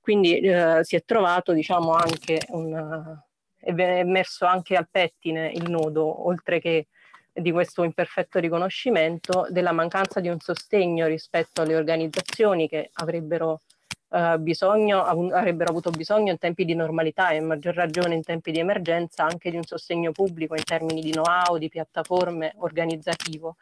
Quindi eh, si è trovato diciamo anche un, è emerso anche al pettine il nodo, oltre che di questo imperfetto riconoscimento, della mancanza di un sostegno rispetto alle organizzazioni che avrebbero, eh, bisogno, avrebbero avuto bisogno in tempi di normalità e a maggior ragione in tempi di emergenza anche di un sostegno pubblico in termini di know-how, di piattaforme organizzativo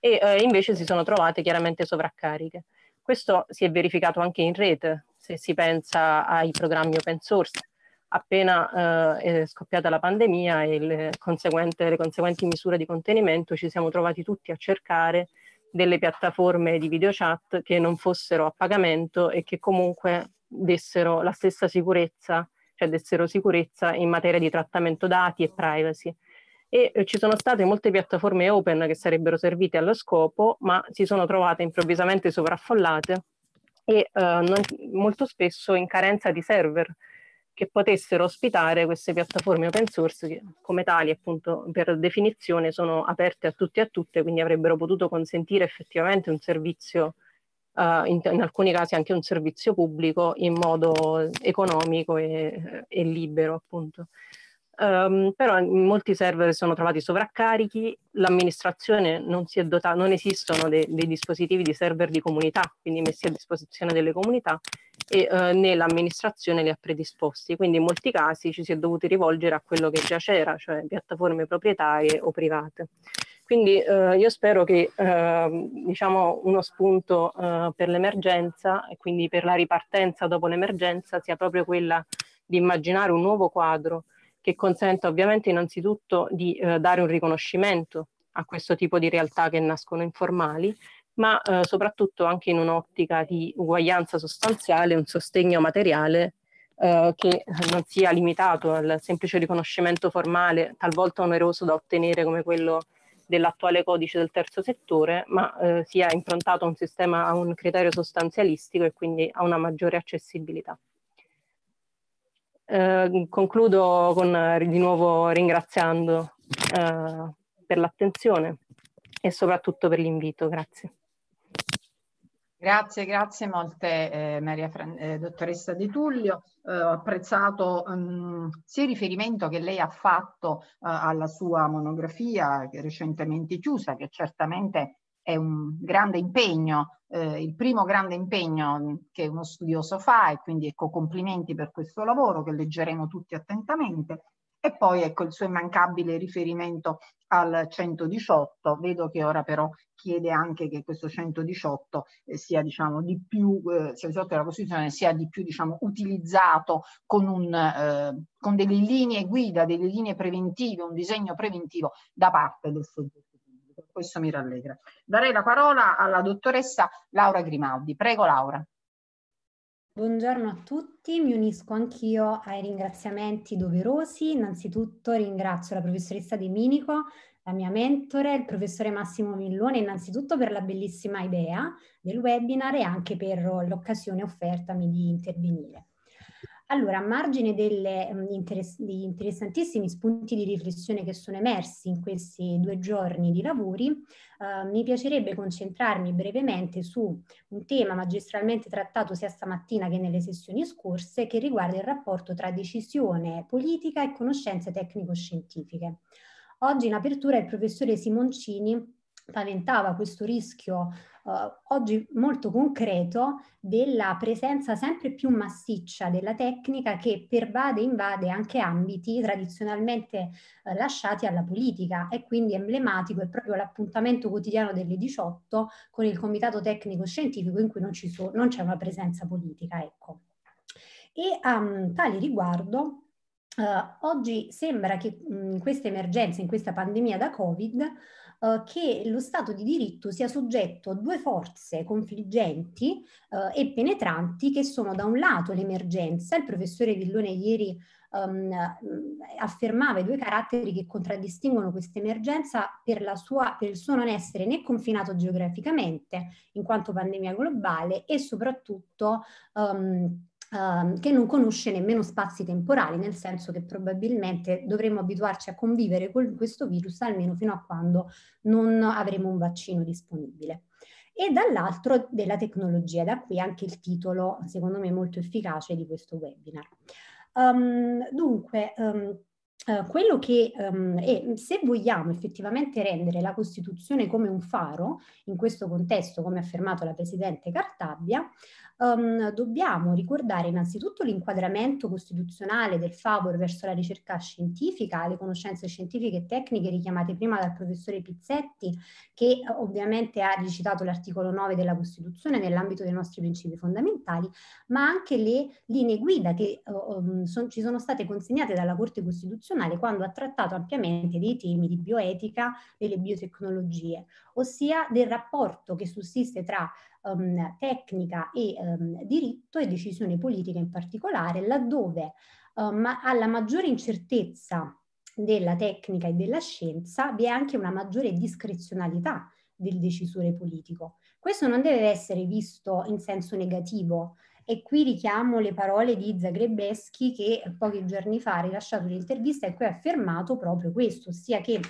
e eh, invece si sono trovate chiaramente sovraccariche. Questo si è verificato anche in rete, se si pensa ai programmi open source. Appena eh, è scoppiata la pandemia e le, le conseguenti misure di contenimento, ci siamo trovati tutti a cercare delle piattaforme di video chat che non fossero a pagamento e che comunque dessero la stessa sicurezza, cioè dessero sicurezza in materia di trattamento dati e privacy e eh, ci sono state molte piattaforme open che sarebbero servite allo scopo, ma si sono trovate improvvisamente sovraffollate e eh, non, molto spesso in carenza di server che potessero ospitare queste piattaforme open source che come tali appunto per definizione sono aperte a tutti e a tutte, quindi avrebbero potuto consentire effettivamente un servizio, uh, in, in, alcuni casi anche un servizio pubblico in modo economico e, e libero appunto. Um, però molti server sono trovati sovraccarichi, l'amministrazione non si è dotata, non esistono de- dei dispositivi di server di comunità, quindi messi a disposizione delle comunità, e uh, né l'amministrazione li ha predisposti. Quindi in molti casi ci si è dovuti rivolgere a quello che già c'era, cioè piattaforme proprietarie o private. Quindi uh, io spero che uh, diciamo uno spunto uh, per l'emergenza e quindi per la ripartenza dopo l'emergenza sia proprio quella di immaginare un nuovo quadro che consenta ovviamente innanzitutto di eh, dare un riconoscimento a questo tipo di realtà che nascono informali, ma eh, soprattutto anche in un'ottica di uguaglianza sostanziale, un sostegno materiale eh, che non sia limitato al semplice riconoscimento formale, talvolta oneroso da ottenere come quello dell'attuale codice del terzo settore, ma eh, sia improntato a un sistema, a un criterio sostanzialistico e quindi a una maggiore accessibilità. Eh, concludo con, di nuovo ringraziando eh, per l'attenzione e soprattutto per l'invito. Grazie. Grazie, grazie molte eh, Maria Fran eh, dottoressa De Tullio. Eh, ho apprezzato um, sia il riferimento che lei ha fatto uh, alla sua monografia recentemente chiusa, che certamente è un grande impegno, eh, il primo grande impegno che uno studioso fa e quindi ecco complimenti per questo lavoro che leggeremo tutti attentamente. E poi ecco il suo immancabile riferimento al 118. Vedo che ora però chiede anche che questo 118 eh, sia diciamo di più, eh, 118 della Costituzione sia di più diciamo utilizzato con, un, eh, con delle linee guida, delle linee preventive, un disegno preventivo da parte del soggetto. Questo mi rallegra. Darei la parola alla dottoressa Laura Grimaldi. Prego Laura. Buongiorno a tutti, mi unisco anch'io ai ringraziamenti doverosi. Innanzitutto ringrazio la professoressa De Minico, la mia mentore, il professore Massimo Millone, innanzitutto per la bellissima idea del webinar e anche per l'occasione offertami di intervenire. Allora, a margine delle, um, interess degli interessantissimi spunti di riflessione che sono emersi in questi due giorni di lavori, uh, mi piacerebbe concentrarmi brevemente su un tema magistralmente trattato sia stamattina che nelle sessioni scorse, che riguarda il rapporto tra decisione politica e conoscenze tecnico-scientifiche. Oggi in apertura il professore Simoncini paventava questo rischio uh, oggi molto concreto della presenza sempre più massiccia della tecnica che pervade e invade anche ambiti tradizionalmente uh, lasciati alla politica e quindi emblematico è proprio l'appuntamento quotidiano delle 18 con il comitato tecnico scientifico in cui non, so, non c'è una presenza politica. Ecco. E a um, tale riguardo Uh, oggi sembra che in questa emergenza, in questa pandemia da Covid, uh, che lo Stato di diritto sia soggetto a due forze confliggenti uh, e penetranti che sono da un lato l'emergenza, il professore Villone ieri um, affermava i due caratteri che contraddistinguono questa emergenza per, per il suo non essere né confinato geograficamente, in quanto pandemia globale, e soprattutto um, Uh, che non conosce nemmeno spazi temporali, nel senso che probabilmente dovremmo abituarci a convivere con questo virus almeno fino a quando non avremo un vaccino disponibile. E dall'altro della tecnologia, da qui anche il titolo, secondo me, molto efficace di questo webinar. Um, dunque, um, Uh, quello che um, è, se vogliamo effettivamente rendere la Costituzione come un faro, in questo contesto, come ha affermato la Presidente Cartabia, um, dobbiamo ricordare innanzitutto l'inquadramento costituzionale del favor verso la ricerca scientifica, le conoscenze scientifiche e tecniche richiamate prima dal professore Pizzetti, che ovviamente ha recitato l'articolo 9 della Costituzione nell'ambito dei nostri principi fondamentali, ma anche le linee guida che um, son, ci sono state consegnate dalla Corte Costituzionale quando ha trattato ampiamente dei temi di bioetica e le biotecnologie, ossia del rapporto che sussiste tra um, tecnica e um, diritto e decisione politica in particolare, laddove um, alla maggiore incertezza della tecnica e della scienza vi è anche una maggiore discrezionalità del decisore politico. Questo non deve essere visto in senso negativo e qui richiamo le parole di Zagrebeschi che pochi giorni fa ha rilasciato un'intervista e qui ha affermato proprio questo, ossia che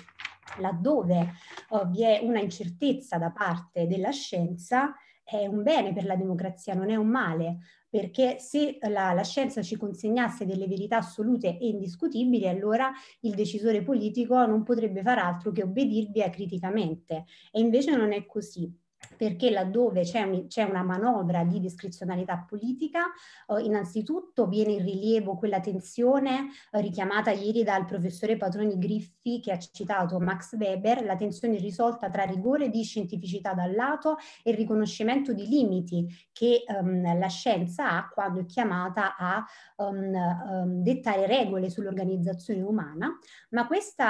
laddove uh, vi è una incertezza da parte della scienza, è un bene per la democrazia, non è un male, perché se la, la, scienza ci consegnasse delle verità assolute e indiscutibili, allora il decisore politico non potrebbe far altro che obbedirvi acriticamente. E invece non è così perché laddove c'è, un, una manovra di discrezionalità politica, eh, innanzitutto viene in rilievo quella tensione eh, richiamata ieri dal professore Patroni Griffi che ha citato Max Weber, la tensione risolta tra rigore di scientificità da un lato e riconoscimento di limiti che um, la scienza ha quando è chiamata a um, um, dettare regole sull'organizzazione umana, ma questo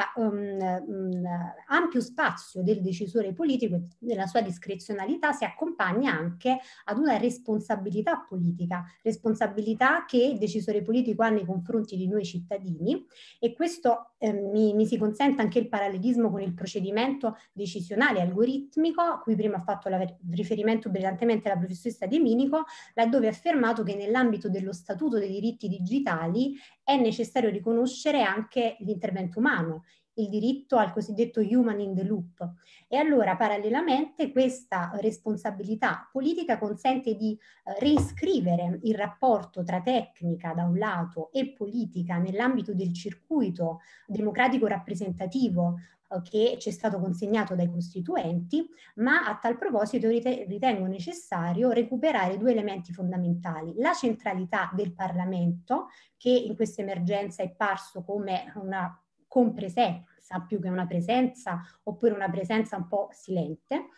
ampio spazio del decisore politico e della sua discrezionalità discrezionalità si accompagna anche ad una responsabilità politica, responsabilità che il decisore politico ha nei confronti di noi cittadini e questo eh, mi, mi, si consente anche il parallelismo con il procedimento decisionale algoritmico a cui prima ha fatto la, riferimento brillantemente la professoressa De Minico, laddove ha affermato che nell'ambito dello Statuto dei diritti digitali è necessario riconoscere anche l'intervento umano, il diritto al cosiddetto human in the loop. E allora parallelamente questa responsabilità politica consente di eh, riscrivere il rapporto tra tecnica da un lato e politica nell'ambito del circuito democratico rappresentativo eh, che ci è stato consegnato dai costituenti, ma a tal proposito ritengo necessario recuperare due elementi fondamentali. La centralità del Parlamento, che in questa emergenza è parso come una compresenza più che una presenza oppure una presenza un po' silente.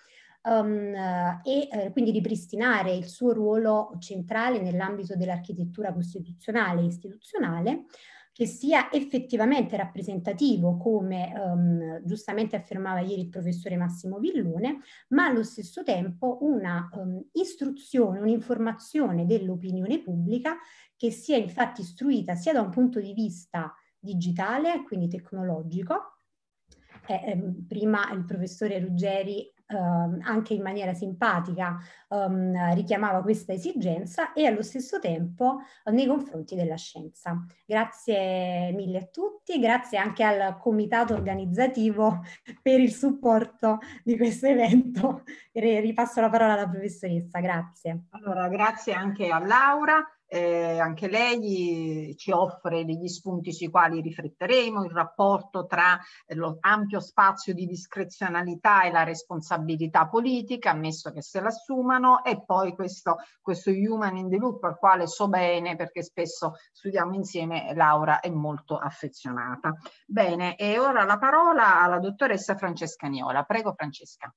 Um, e eh, quindi ripristinare il suo ruolo centrale nell'ambito dell'architettura costituzionale e istituzionale che sia effettivamente rappresentativo, come um, giustamente affermava ieri il professore Massimo Villone, ma allo stesso tempo una um, istruzione, un'informazione dell'opinione pubblica che sia infatti istruita sia da un punto di vista digitale, quindi tecnologico. Eh, ehm, prima il professore Ruggeri Uh, anche in maniera simpatica um, richiamava questa esigenza e allo stesso tempo uh, nei confronti della scienza. Grazie mille a tutti, grazie anche al comitato organizzativo [LAUGHS] per il supporto di questo evento. Ripasso la parola alla professoressa, grazie. Allora, grazie anche a Laura eh, anche lei ci offre degli spunti sui quali rifletteremo, il rapporto tra lo ampio spazio di discrezionalità e la responsabilità politica, ammesso che se l'assumano, e poi questo, questo human in the loop al quale so bene perché spesso studiamo insieme, Laura è molto affezionata. Bene, e ora la parola alla dottoressa Francesca Niola. Prego Francesca.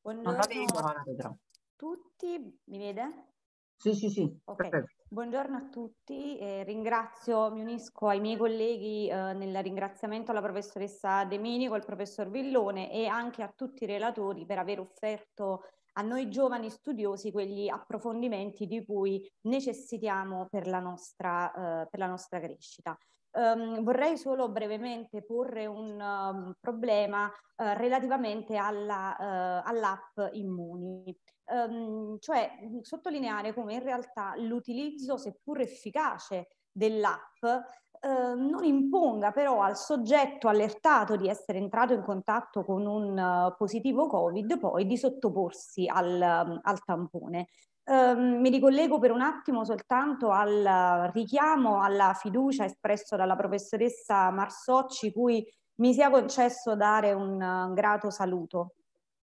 Buongiorno non la vedo, ma la vedrò. Tutti, mi vede? Sì, sì, sì. Okay. Buongiorno a tutti, eh, ringrazio, mi unisco ai miei colleghi eh, nel ringraziamento alla professoressa De Minico, al professor Villone e anche a tutti i relatori per aver offerto a noi giovani studiosi quegli approfondimenti di cui necessitiamo per la nostra, eh, per la nostra crescita. Um, vorrei solo brevemente porre un um, problema uh, relativamente alla, uh, all'app Immuni um, cioè sottolineare come in realtà l'utilizzo, seppur efficace, dell'app uh, non imponga però al soggetto allertato di essere entrato in contatto con un uh, positivo Covid poi di sottoporsi al, um, al tampone. Um, mi ricollego per un attimo soltanto al richiamo alla fiducia espresso dalla professoressa Marsocci, cui mi sia concesso dare un uh, grato saluto.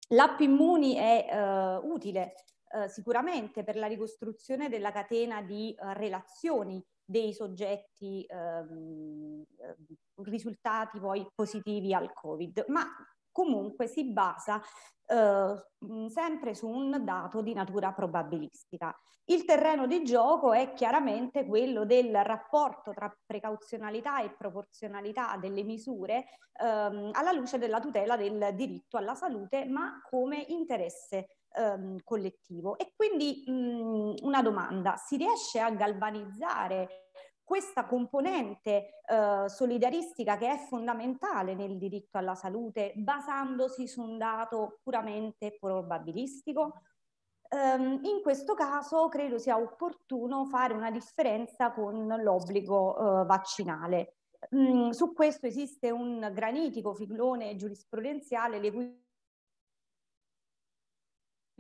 L'app Immuni è eh, utile eh, sicuramente per la ricostruzione della catena di eh, relazioni dei soggetti ehm, eh, risultati poi positivi al Covid, ma comunque si basa eh, sempre su un dato di natura probabilistica. Il terreno di gioco è chiaramente quello del rapporto tra precauzionalità e proporzionalità delle misure ehm, alla luce della tutela del diritto alla salute, ma come interesse ehm, collettivo. E quindi mh, una domanda, si riesce a galvanizzare questa componente eh, solidaristica che è fondamentale nel diritto alla salute basandosi su un dato puramente probabilistico? Um, in questo caso credo sia opportuno fare una differenza con l'obbligo uh, vaccinale. Um, su questo esiste un granitico filone giurisprudenziale le cui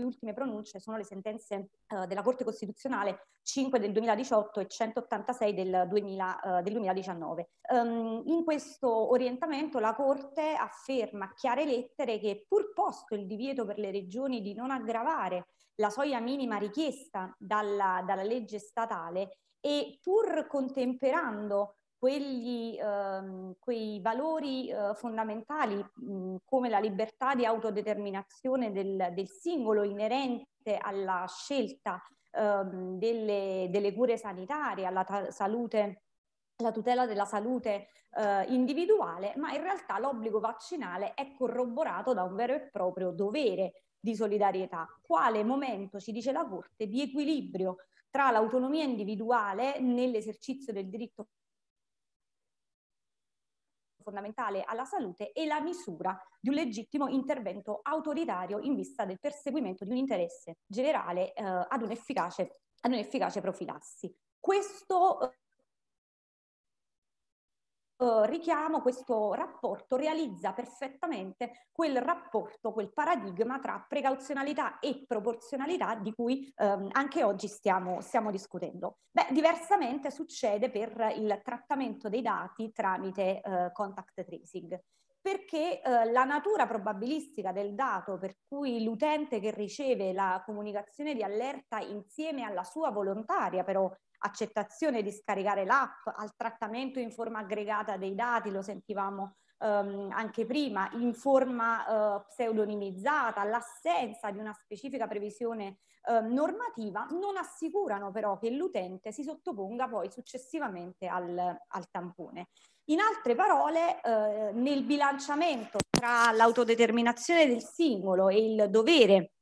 ultime pronunce sono le sentenze uh, della Corte Costituzionale 5 del 2018 e 186 del, 2000, uh, del 2019. Um, in questo orientamento la Corte afferma a chiare lettere che pur posto il divieto per le regioni di non aggravare la soglia minima richiesta dalla, dalla legge statale e pur contemperando quegli, ehm, quei valori eh, fondamentali mh, come la libertà di autodeterminazione del, del singolo inerente alla scelta ehm, delle, delle, cure sanitarie, alla salute la tutela della salute eh, individuale, ma in realtà l'obbligo vaccinale è corroborato da un vero e proprio dovere di solidarietà. Quale momento, ci dice la Corte, di equilibrio tra l'autonomia individuale nell'esercizio del diritto fondamentale alla salute e la misura di un legittimo intervento autoritario in vista del perseguimento di un interesse generale eh, ad un'efficace, ad un'efficace profilassi. Questo eh, richiamo, questo rapporto realizza perfettamente quel rapporto, quel paradigma tra precauzionalità e proporzionalità di cui ehm, anche oggi stiamo, stiamo discutendo. Beh, diversamente succede per il trattamento dei dati tramite eh, contact tracing perché eh, la natura probabilistica del dato per cui l'utente che riceve la comunicazione di allerta insieme alla sua volontaria però accettazione di scaricare l'app, al trattamento in forma aggregata dei dati, lo sentivamo ehm, anche prima, in forma eh, pseudonimizzata, l'assenza di una specifica previsione eh, normativa, non assicurano però che l'utente si sottoponga poi successivamente al, al tampone. In altre parole, eh, nel bilanciamento tra l'autodeterminazione del singolo e il dovere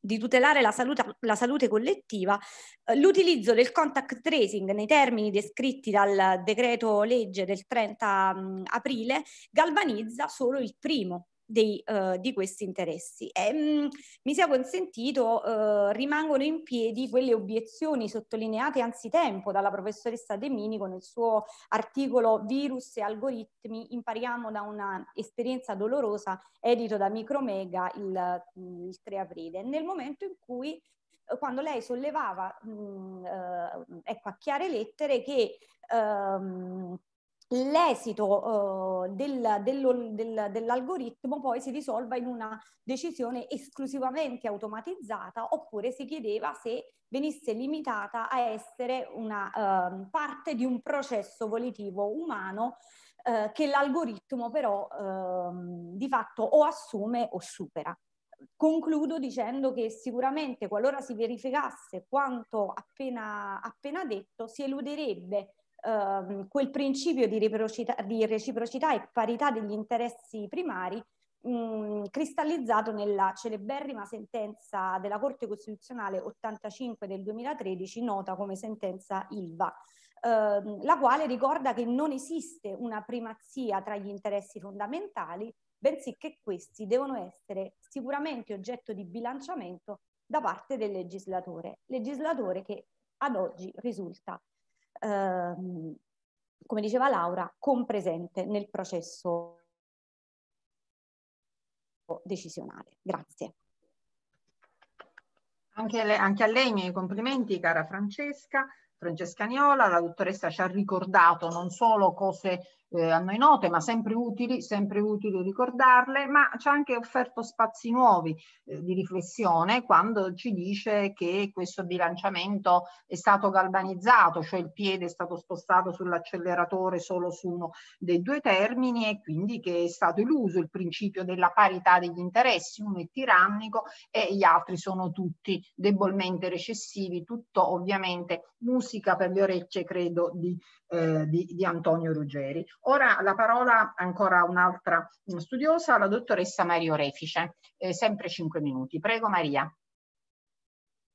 di tutelare la salute, la salute collettiva, eh, l'utilizzo del contact tracing nei termini descritti dal decreto legge del 30 mh, aprile galvanizza solo il primo dei, uh, di questi interessi. E, mh, mm, mi sia consentito, uh, rimangono in piedi quelle obiezioni sottolineate anzitempo dalla professoressa De Minico nel suo articolo Virus e algoritmi, impariamo da una esperienza dolorosa, edito da Micromega il, il 3 aprile, nel momento in cui eh, quando lei sollevava mh, mm, ecco, a chiare lettere che ehm, l'esito uh, del, del, del, dell'algoritmo poi si risolva in una decisione esclusivamente automatizzata oppure si chiedeva se venisse limitata a essere una uh, parte di un processo volitivo umano uh, che l'algoritmo però di fatto o assume o supera. Concludo dicendo che sicuramente qualora si verificasse quanto appena, appena detto si eluderebbe ehm, quel principio di reciprocità, di reciprocità, e parità degli interessi primari mh, cristallizzato nella celeberrima sentenza della Corte Costituzionale 85 del 2013, nota come sentenza ILVA. Ehm, la quale ricorda che non esiste una primazia tra gli interessi fondamentali, bensì che questi devono essere sicuramente oggetto di bilanciamento da parte del legislatore, legislatore che ad oggi risulta ehm, come diceva Laura, compresente nel processo decisionale. Grazie. Anche, le, anche, a lei i miei complimenti, cara Francesca. Francesca Niola, la dottoressa ci ha ricordato non solo cose eh, a noi note, ma sempre utili, sempre utili ricordarle, ma ci ha anche offerto spazi nuovi eh, di riflessione quando ci dice che questo bilanciamento è stato galvanizzato, cioè il piede è stato spostato sull'acceleratore solo su uno dei due termini e quindi che è stato eluso il principio della parità degli interessi, uno è tirannico e gli altri sono tutti debolmente recessivi, tutto ovviamente musica per le orecchie credo di, eh, di, di Antonio Ruggeri. Ora la parola ancora un'altra studiosa, la dottoressa Mario Refice, eh, sempre 5 minuti. Prego Maria.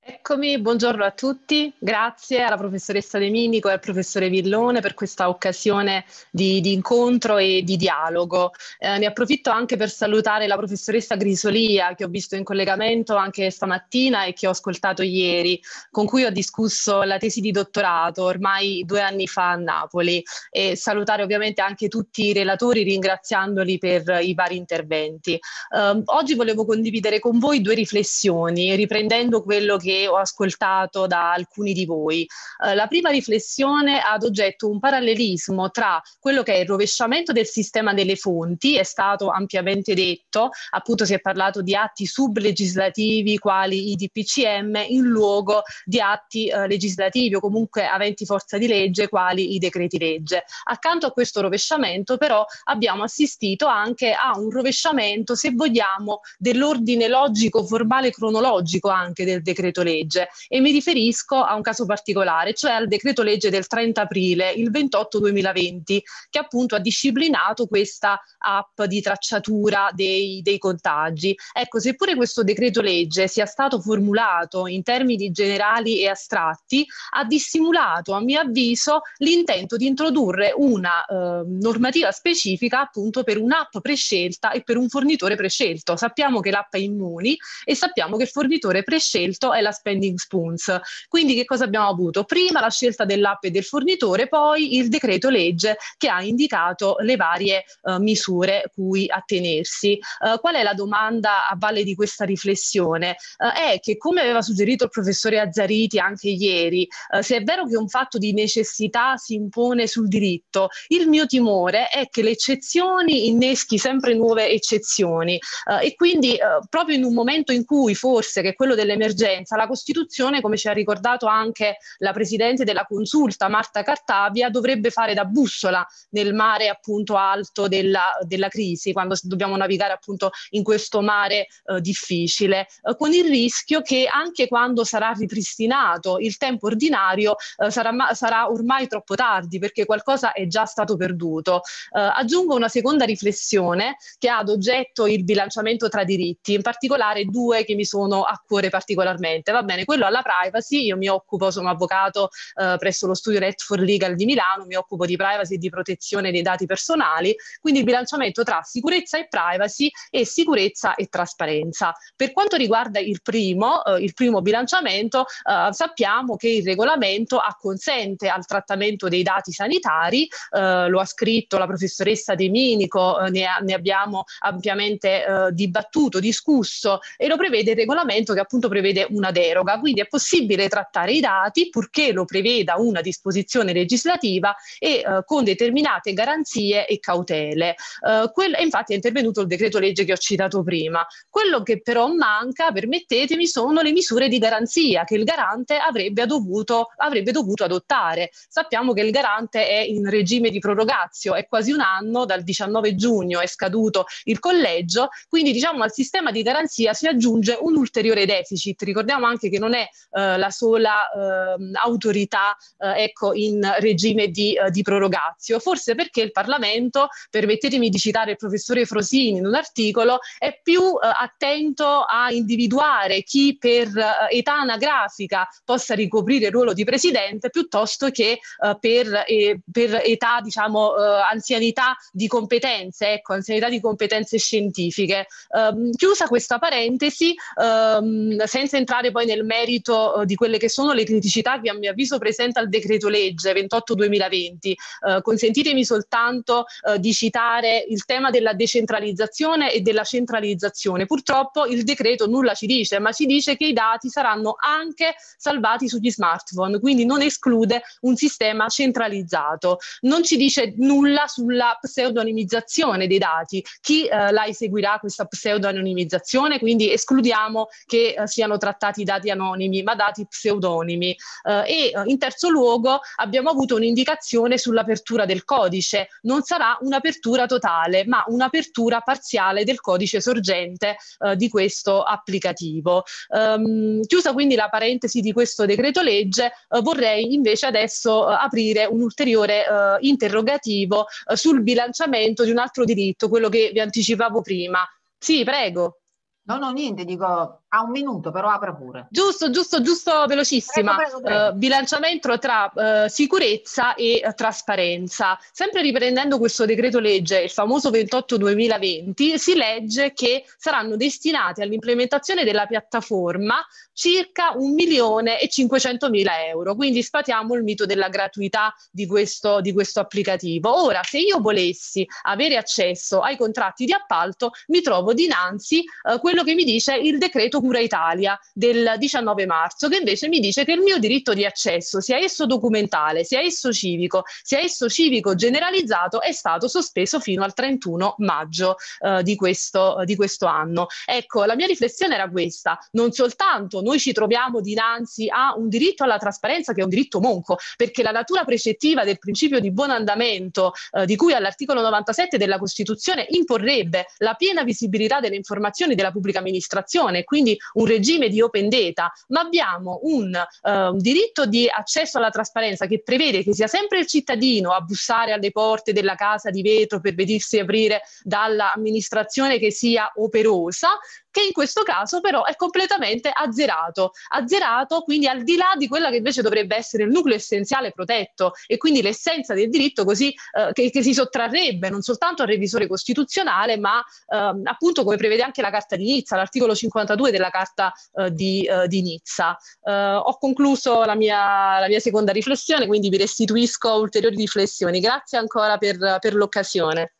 Eccomi, buongiorno a tutti, grazie alla professoressa De Minico e al professore Villone per questa occasione di, di incontro e di dialogo. Eh, ne approfitto anche per salutare la professoressa Grisolia che ho visto in collegamento anche stamattina e che ho ascoltato ieri, con cui ho discusso la tesi di dottorato ormai due anni fa a Napoli e salutare ovviamente anche tutti i relatori ringraziandoli per i vari interventi. Eh, oggi volevo condividere con voi due riflessioni riprendendo quello che che ho ascoltato da alcuni di voi. Eh, la prima riflessione ha ad oggetto un parallelismo tra quello che è il rovesciamento del sistema delle fonti, è stato ampiamente detto, appunto si è parlato di atti sublegislativi quali i DPCM in luogo di atti eh, legislativi o comunque aventi forza di legge quali i decreti legge. Accanto a questo rovesciamento però abbiamo assistito anche a un rovesciamento, se vogliamo, dell'ordine logico, formale, cronologico anche del decreto legge e mi riferisco a un caso particolare, cioè al decreto legge del 30 aprile, il 28 2020, che appunto ha disciplinato questa app di tracciatura dei, dei contagi. Ecco, seppure questo decreto legge sia stato formulato in termini generali e astratti, ha dissimulato, a mio avviso, l'intento di introdurre una eh, normativa specifica appunto per un'app prescelta e per un fornitore prescelto. Sappiamo che l'app è Immuni e sappiamo che il fornitore prescelto è la Spending Spoons. Quindi che cosa abbiamo avuto? Prima la scelta dell'app e del fornitore, poi il decreto legge che ha indicato le varie uh, misure cui attenersi. Uh, qual è la domanda a valle di questa riflessione? Uh, è che come aveva suggerito il professore Azzariti anche ieri, se è vero che un fatto di necessità si impone sul diritto, il mio timore è che le eccezioni inneschi sempre nuove eccezioni e quindi proprio in un momento in cui forse che è quello dell'emergenza, la Costituzione, come ci ha ricordato anche la Presidente della Consulta, Marta Cartavia, dovrebbe fare da bussola nel mare appunto alto della, della crisi, quando dobbiamo navigare appunto in questo mare eh, difficile, eh, con il rischio che anche quando sarà ripristinato il tempo ordinario eh, sarà, sarà, ormai troppo tardi perché qualcosa è già stato perduto. Eh, aggiungo una seconda riflessione che ha ad oggetto il bilanciamento tra diritti, in particolare due che mi sono a cuore particolarmente. Va bene, quello alla privacy, io mi occupo, sono avvocato eh, presso lo studio Net for Legal di Milano, mi occupo di privacy e di protezione dei dati personali, quindi il bilanciamento tra sicurezza e privacy e sicurezza e trasparenza. Per quanto riguarda il primo, eh, il primo bilanciamento, eh, sappiamo che il regolamento acconsente al trattamento dei dati sanitari, eh, lo ha scritto la professoressa De Minico, eh, ne, ne, abbiamo ampiamente eh, dibattuto, discusso e lo prevede il regolamento che appunto prevede una deroga, quindi è possibile trattare i dati purché lo preveda una disposizione legislativa e eh, con determinate garanzie e cautele. Eh, quel, infatti è intervenuto il decreto legge che ho citato prima. Quello che però manca, permettetemi, sono le misure di garanzia che il garante avrebbe dovuto, avrebbe dovuto adottare. Sappiamo che il garante è in regime di prorogazio, è quasi un anno, dal 19 giugno è scaduto il collegio, quindi diciamo al sistema di garanzia si aggiunge un ulteriore deficit. Ricordiamo anche che non è eh, la sola eh, autorità eh, ecco, in regime di, eh, di prorogazio, forse perché il Parlamento, permettetemi di citare il professore Frosini in un articolo, è più eh, attento a individuare chi per eh, età anagrafica possa ricoprire il ruolo di presidente piuttosto che per, per, età, diciamo, anzianità di competenze, ecco, anzianità di competenze scientifiche. Um, chiusa questa parentesi, um, senza entrare poi nel merito uh, di quelle che sono le criticità che a mio avviso presenta il decreto legge 28-2020, uh, consentitemi soltanto uh, di citare il tema della decentralizzazione e della centralizzazione. Purtroppo il decreto nulla ci dice, ma ci dice che i dati saranno anche salvati sugli smartphone, quindi non esclude un sistema centralizzato. Non ci dice nulla sulla pseudonimizzazione dei dati, chi eh, la eseguirà questa pseudonimizzazione, quindi escludiamo che eh, siano trattati dati anonimi, ma dati pseudonimi. Eh, e eh, in terzo luogo abbiamo avuto un'indicazione sull'apertura del codice. Non sarà un'apertura totale, ma un'apertura parziale del codice sorgente eh, di questo applicativo. Um, chiusa quindi la parentesi di questo decreto legge, vorrei invece adesso aprire un ulteriore interrogativo sul bilanciamento di un altro diritto, quello che vi anticipavo prima. Sì, prego. No, no, niente, dico ha un minuto, però apra pure. Giusto, giusto, giusto, velocissima. Prego, prego, prego. Uh, bilanciamento tra uh, sicurezza e uh, trasparenza. Sempre riprendendo questo decreto legge, il famoso 28-2020, si legge che saranno destinati all'implementazione della piattaforma circa 1 milione e 500 mila euro. Quindi spatiamo il mito della gratuità di questo, di questo applicativo. Ora, se io volessi avere accesso ai contratti di appalto, mi trovo dinanzi quello che mi dice il decreto Cura Italia del 19 marzo, che invece mi dice che il mio diritto di accesso, sia esso documentale, sia esso civico, sia esso civico generalizzato, è stato sospeso fino al 31 maggio eh, di, questo, di questo anno. Ecco, la mia riflessione era questa, non soltanto noi ci troviamo dinanzi a un diritto alla trasparenza che è un diritto monco, perché la natura precettiva del principio di buon andamento eh, di cui all'articolo 97 della Costituzione imporrebbe la piena visibilità delle informazioni della pubblica amministrazione, quindi un regime di open data, ma abbiamo un, uh, un diritto di accesso alla trasparenza che prevede che sia sempre il cittadino a bussare alle porte della casa di vetro per vedersi aprire dall'amministrazione che sia operosa, che in questo caso però è completamente azzerato, azzerato quindi al di là di quella che invece dovrebbe essere il nucleo essenziale protetto e quindi l'essenza del diritto così eh, che, che, si sottrarrebbe non soltanto al revisore costituzionale ma eh, appunto come prevede anche la Carta di Nizza, l'articolo 52 della Carta eh, di, eh, di, Nizza. Eh, ho concluso la mia, la mia, seconda riflessione, quindi vi restituisco ulteriori riflessioni. Grazie ancora per, per l'occasione.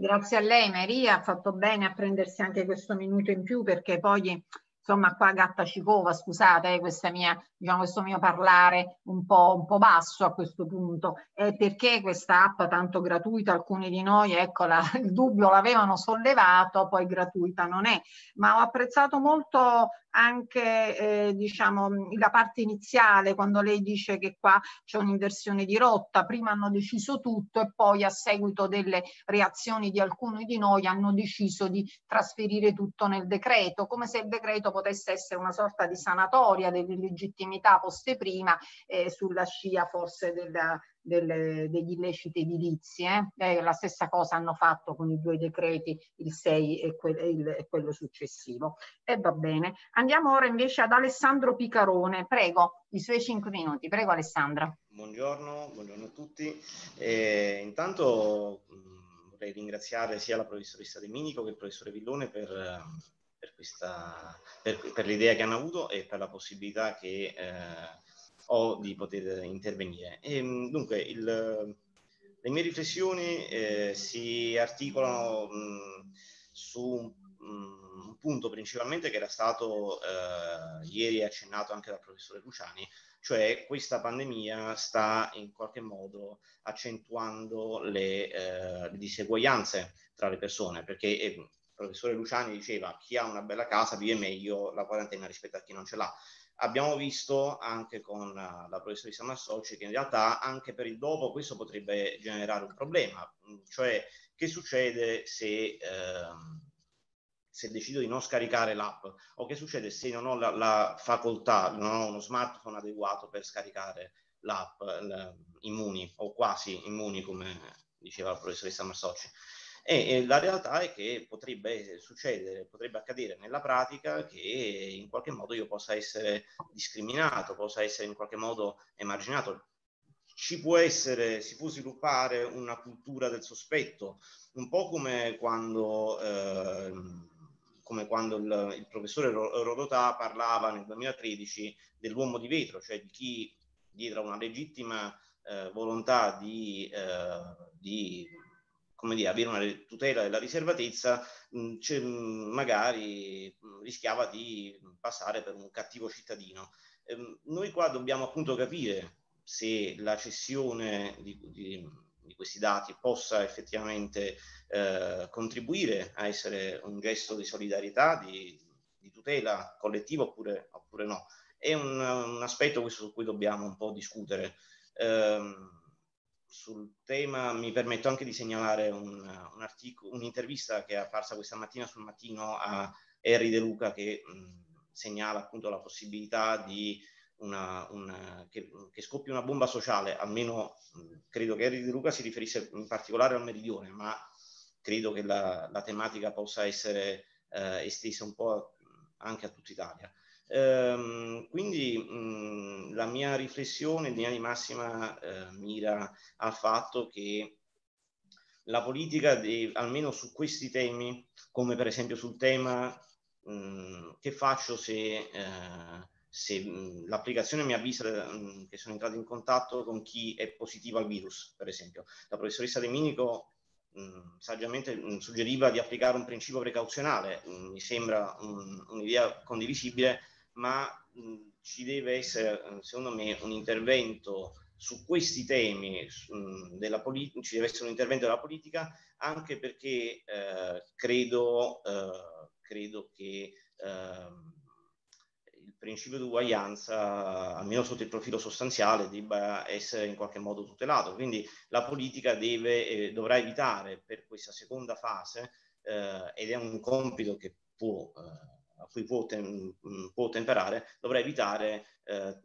Grazie a lei Maria, ha fatto bene a prendersi anche questo minuto in più perché poi insomma qua gatta cicova, scusate eh, questa mia, diciamo, questo mio parlare un po', un po' basso a questo punto, eh, perché questa app tanto gratuita, alcuni di noi ecco la, [LAUGHS] il dubbio l'avevano sollevato, poi gratuita non è, ma ho apprezzato molto anche eh, diciamo la parte iniziale quando lei dice che qua c'è un'inversione di rotta, prima hanno deciso tutto e poi a seguito delle reazioni di alcuni di noi hanno deciso di trasferire tutto nel decreto, come se il decreto potesse essere una sorta di sanatoria dell'illegittimità poste prima eh, sulla scia forse della, delle, degli illeciti edilizi. Eh? Eh, la stessa cosa hanno fatto con i due decreti, il 6 e, que il, e quello successivo. E va bene. Andiamo ora invece ad Alessandro Picarone. Prego, i suoi cinque minuti. Prego Alessandra. Buongiorno, buongiorno a tutti. Eh, intanto mh, vorrei ringraziare sia la professoressa De Minico che il professore Villone per, per, per, per l'idea che hanno avuto e per la possibilità che eh, o di poter intervenire. E, ehm, dunque, il, le mie riflessioni eh, si articolano mh, su mh, un punto principalmente che era stato eh, ieri accennato anche dal professore Luciani, cioè questa pandemia sta in qualche modo accentuando le, eh, le diseguaglianze tra le persone, perché eh, il professore Luciani diceva chi ha una bella casa vive meglio la quarantena rispetto a chi non ce l'ha abbiamo visto anche con eh, la professoressa Massocci che in realtà anche per il dopo questo potrebbe generare un problema, mm, cioè che succede se, ehm, se decido di non scaricare l'app o che succede se non ho la, la, facoltà, non ho uno smartphone adeguato per scaricare l'app, immuni o quasi immuni come diceva la professoressa Massocci. E, e la realtà è che potrebbe succedere, potrebbe accadere nella pratica che in qualche modo io possa essere discriminato, possa essere in qualche modo emarginato. Ci può essere, si può sviluppare una cultura del sospetto, un po' come quando, eh, come quando il, il professore Rodotà parlava nel 2013 dell'uomo di vetro, cioè di chi dietro a una legittima eh, volontà di, eh, di come dire, avere una tutela della riservatezza, mh, magari mh, rischiava di passare per un cattivo cittadino. Ehm, noi qua dobbiamo appunto capire se la cessione di, di, di questi dati possa effettivamente eh, contribuire a essere un gesto di solidarietà, di, di tutela collettiva oppure, oppure, no. È un, un, aspetto su cui dobbiamo un po' discutere. Eh, sul tema mi permetto anche di segnalare un, un articolo, un'intervista che è apparsa questa mattina sul mattino a Harry De Luca che mh, segnala appunto la possibilità di una, una, che, che, scoppia una bomba sociale, almeno mh, credo che Harry De Luca si riferisse in particolare al meridione, ma credo che la, la tematica possa essere eh, estesa un po' anche a tutta Italia. Ehm, quindi mh, la mia riflessione in linea di massima eh, mira al fatto che la politica, deve, almeno su questi temi, come per esempio sul tema mh, che faccio se, eh, se l'applicazione mi avvisa mh, che sono entrato in contatto con chi è positivo al virus, per esempio. La professoressa De Minico saggiamente suggeriva di applicare un principio precauzionale, mi sembra un'idea condivisibile, ma mh, ci deve essere, secondo me, un intervento su questi temi mh, della politica, ci deve essere un intervento della politica anche perché eh, credo, eh, credo che eh, il principio di uguaglianza, almeno sotto il profilo sostanziale, debba essere in qualche modo tutelato. Quindi la politica deve, dovrà evitare per questa seconda fase, eh, ed è un compito che può, eh, a cui può, tem- può temperare, dovrà evitare eh,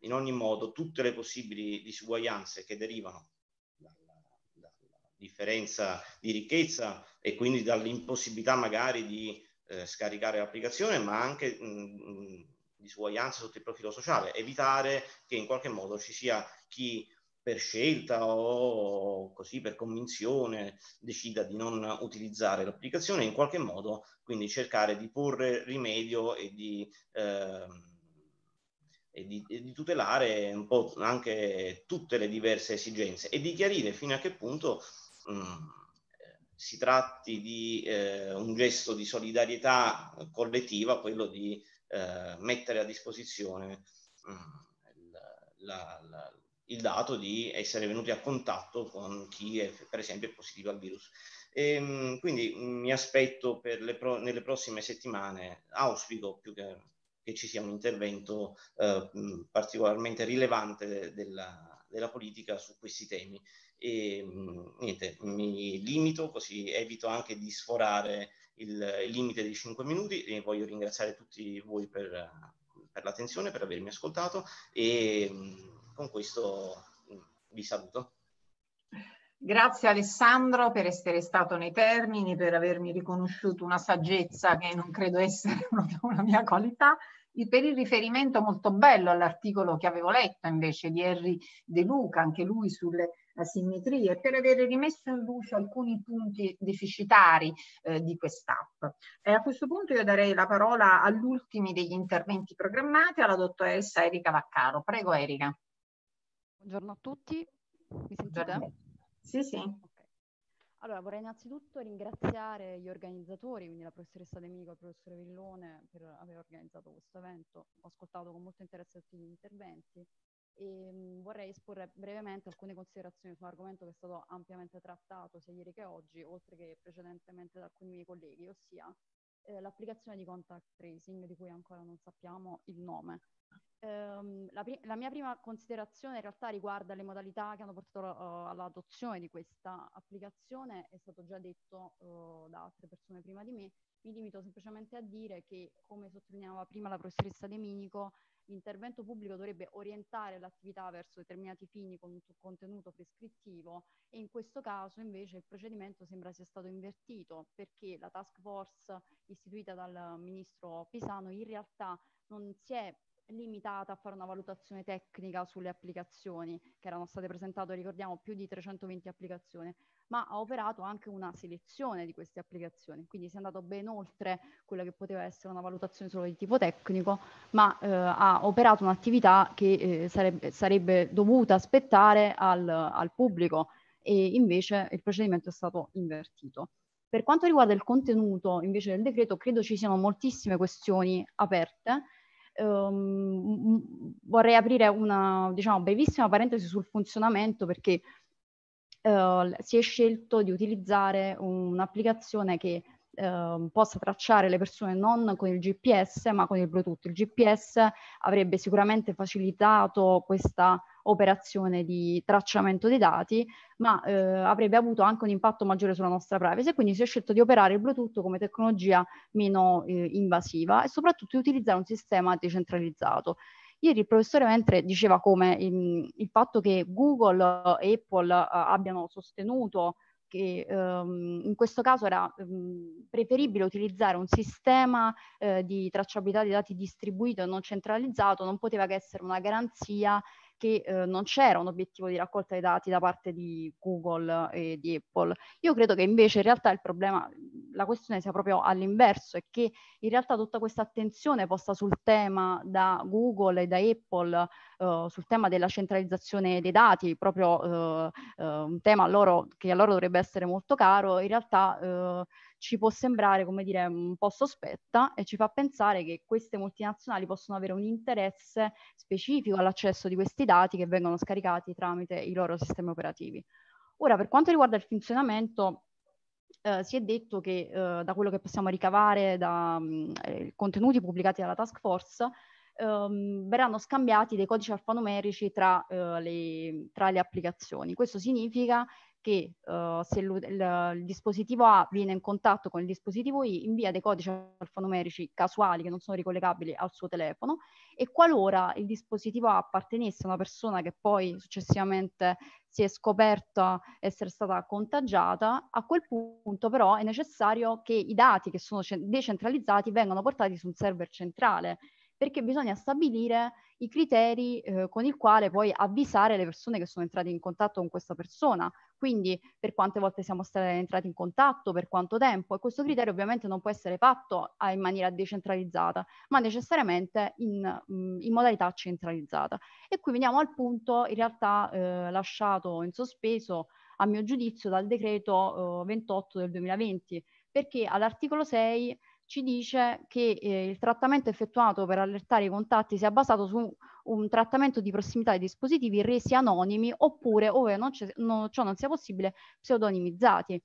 in ogni modo tutte le possibili disuguaglianze che derivano dalla, dalla differenza di ricchezza e quindi dall'impossibilità magari di eh, scaricare l'applicazione, ma anche mh, disuguaglianze sotto il profilo sociale, evitare che in qualche modo ci sia chi per scelta o così per convinzione decida di non utilizzare l'applicazione, in qualche modo quindi cercare di porre rimedio e di, eh, e di, e di tutelare un po' anche tutte le diverse esigenze e di chiarire fino a che punto mh, mm, si tratti di eh, un gesto di solidarietà collettiva, quello di eh, mettere a disposizione mh, mm, la, la, il dato di essere venuti a contatto con chi è, per esempio è positivo al virus. E, ehm, quindi mi aspetto pro, nelle prossime settimane, auspico più che, che ci sia un intervento eh, particolarmente rilevante de, della, della, politica su questi temi. E niente, mi limito così evito anche di sforare il, il limite dei 5 minuti e voglio ringraziare tutti voi per, per l'attenzione, per avermi ascoltato e con questo mm, vi saluto. Grazie Alessandro per essere stato nei termini, per avermi riconosciuto una saggezza che non credo essere [LAUGHS] una mia qualità, per il riferimento molto bello all'articolo che avevo letto invece di Henry De Luca, anche lui sulle asimmetrie, per aver rimesso in luce alcuni punti deficitari eh, di quest'app. E a questo punto io darei la parola all'ultimo degli interventi programmati alla dottoressa Erika Vaccaro. Prego Erika. Buongiorno a tutti, mi sentite? Sì, sì. Okay. Allora, vorrei innanzitutto ringraziare gli organizzatori, quindi la professoressa De Mico e il professore Villone, per aver organizzato questo evento. Ho ascoltato con molto interesse tutti gli interventi e mh, mm, vorrei esporre brevemente alcune considerazioni su un argomento che è stato ampiamente trattato sia ieri che oggi, oltre che precedentemente da alcuni miei colleghi, ossia eh, l'applicazione di contact tracing di cui ancora non sappiamo il nome. Um, la, la, mia prima considerazione in realtà riguarda le modalità che hanno portato uh, all'adozione di questa applicazione, è stato già detto uh, da altre persone prima di me, mi limito semplicemente a dire che, come sottolineava prima la professoressa De Minico, l'intervento pubblico dovrebbe orientare l'attività verso determinati fini con un contenuto prescrittivo e in questo caso invece il procedimento sembra sia stato invertito perché la task force istituita dal ministro Pisano in realtà non si è limitata a fare una valutazione tecnica sulle applicazioni che erano state presentate, ricordiamo più di 320 applicazioni, ma ha operato anche una selezione di queste applicazioni, quindi si è andato ben oltre quella che poteva essere una valutazione solo di tipo tecnico, ma eh, ha operato un'attività che eh, sarebbe, sarebbe, dovuta aspettare al, al pubblico e invece il procedimento è stato invertito. Per quanto riguarda il contenuto invece del decreto, credo ci siano moltissime questioni aperte Um, vorrei aprire una diciamo, brevissima parentesi sul funzionamento perché uh, si è scelto di utilizzare un'applicazione che uh, possa tracciare le persone non con il GPS ma con il Bluetooth. Il GPS avrebbe sicuramente facilitato questa operazione di tracciamento dei dati, ma eh, avrebbe avuto anche un impatto maggiore sulla nostra privacy quindi si è scelto di operare il Bluetooth come tecnologia meno eh, invasiva e soprattutto di utilizzare un sistema decentralizzato. Ieri il professore Mentre diceva come il, il fatto che Google e Apple uh, abbiano sostenuto che um, in questo caso era um, preferibile utilizzare un sistema uh, di tracciabilità dei dati distribuito e non centralizzato, non poteva che essere una garanzia che eh, non c'era un obiettivo di raccolta dei dati da parte di Google e di Apple. Io credo che invece in realtà il problema, la questione sia proprio all'inverso, è che in realtà tutta questa attenzione posta sul tema da Google e da Apple, eh, sul tema della centralizzazione dei dati, proprio eh, eh un tema a loro, che a loro dovrebbe essere molto caro, in realtà eh, ci può sembrare, come dire, un po' sospetta e ci fa pensare che queste multinazionali possono avere un interesse specifico all'accesso di questi dati che vengono scaricati tramite i loro sistemi operativi. Ora, per quanto riguarda il funzionamento, eh, si è detto che eh, da quello che possiamo ricavare da mh, eh, contenuti pubblicati dalla task force, ehm, verranno scambiati dei codici alfanumerici tra, eh, le, tra le applicazioni. Questo significa che uh, se il, il, il, dispositivo A viene in contatto con il dispositivo I, invia dei codici alfanumerici casuali che non sono ricollegabili al suo telefono e qualora il dispositivo A appartenesse a una persona che poi successivamente si è scoperta essere stata contagiata, a quel punto però è necessario che i dati che sono decentralizzati vengano portati su un server centrale perché bisogna stabilire i criteri eh, con il quale poi avvisare le persone che sono entrate in contatto con questa persona, quindi per quante volte siamo stati entrati in contatto, per quanto tempo e questo criterio ovviamente non può essere fatto ah, in maniera decentralizzata, ma necessariamente in, mm, in modalità centralizzata. E qui veniamo al punto in realtà eh, lasciato in sospeso a mio giudizio dal decreto eh, 28 del 2020, perché all'articolo 6 ci dice che eh, il trattamento effettuato per allertare i contatti sia basato su un trattamento di prossimità dei dispositivi resi anonimi oppure, ove non non, ciò non sia possibile, pseudonimizzati.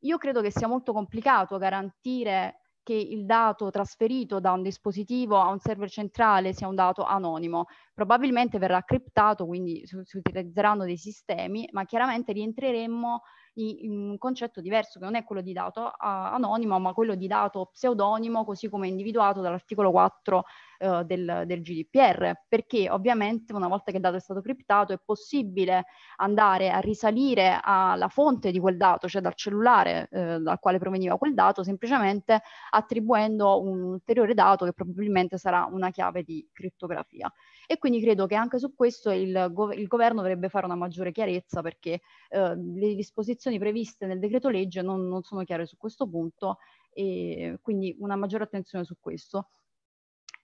Io credo che sia molto complicato garantire che il dato trasferito da un dispositivo a un server centrale sia un dato anonimo. Probabilmente verrà criptato, quindi si, si utilizzeranno dei sistemi, ma chiaramente rientreremmo in un concetto diverso che non è quello di dato anonimo, ma quello di dato pseudonimo, così come individuato dall'articolo 4 eh, del, del, GDPR, perché ovviamente una volta che il dato è stato criptato è possibile andare a risalire alla fonte di quel dato, cioè dal cellulare eh, dal quale proveniva quel dato, semplicemente attribuendo un ulteriore dato che probabilmente sarà una chiave di crittografia e quindi credo che anche su questo il, go- il governo dovrebbe fare una maggiore chiarezza perché eh, le disposizioni previste nel decreto legge non, non sono chiare su questo punto e quindi una maggiore attenzione su questo.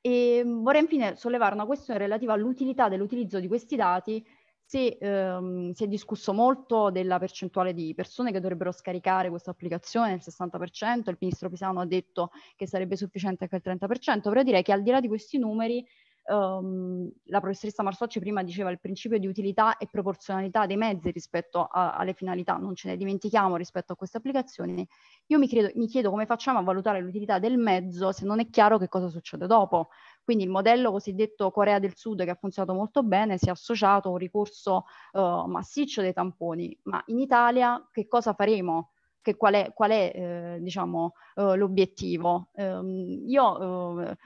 E vorrei infine sollevare una questione relativa all'utilità dell'utilizzo di questi dati se ehm, si è discusso molto della percentuale di persone che dovrebbero scaricare questa applicazione, il 60%, il ministro Pisano ha detto che sarebbe sufficiente anche il 30%, però direi che al di là di questi numeri um, la professoressa Marsocci prima diceva il principio di utilità e proporzionalità dei mezzi rispetto a, alle finalità, non ce ne dimentichiamo rispetto a queste applicazioni. Io mi, credo, mi chiedo come facciamo a valutare l'utilità del mezzo se non è chiaro che cosa succede dopo. Quindi il modello cosiddetto Corea del Sud che ha funzionato molto bene si è associato a un ricorso uh, massiccio dei tamponi, ma in Italia che cosa faremo? Che qual è, qual è eh, diciamo, uh, l'obiettivo. Um, io uh,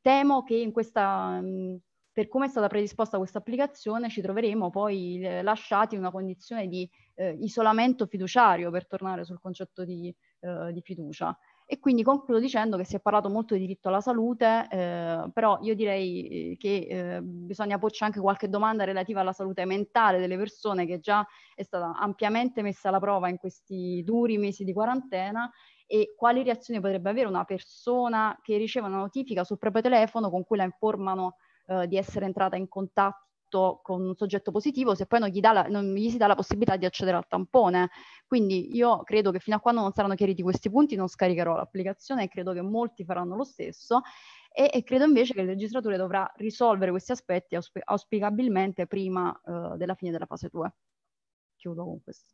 temo che in questa, um, per come è stata predisposta questa applicazione, ci troveremo poi eh, lasciati in una condizione di eh, isolamento fiduciario, per tornare sul concetto di, di fiducia. E quindi concludo dicendo che si è parlato molto di diritto alla salute, eh, però io direi eh, che eh, bisogna porci anche qualche domanda relativa alla salute mentale delle persone che già è stata ampiamente messa alla prova in questi duri mesi di quarantena e quali reazioni potrebbe avere una persona che riceve una notifica sul proprio telefono con cui la informano eh, di essere entrata in contatto contatto con un soggetto positivo se poi non gli, la, non gli, si dà la possibilità di accedere al tampone. Quindi io credo che fino a quando non saranno chiariti questi punti non scaricherò l'applicazione e credo che molti faranno lo stesso e, e credo invece che il legislatore dovrà risolvere questi aspetti ausp- auspicabilmente prima uh, della fine della fase 2. Chiudo con questo.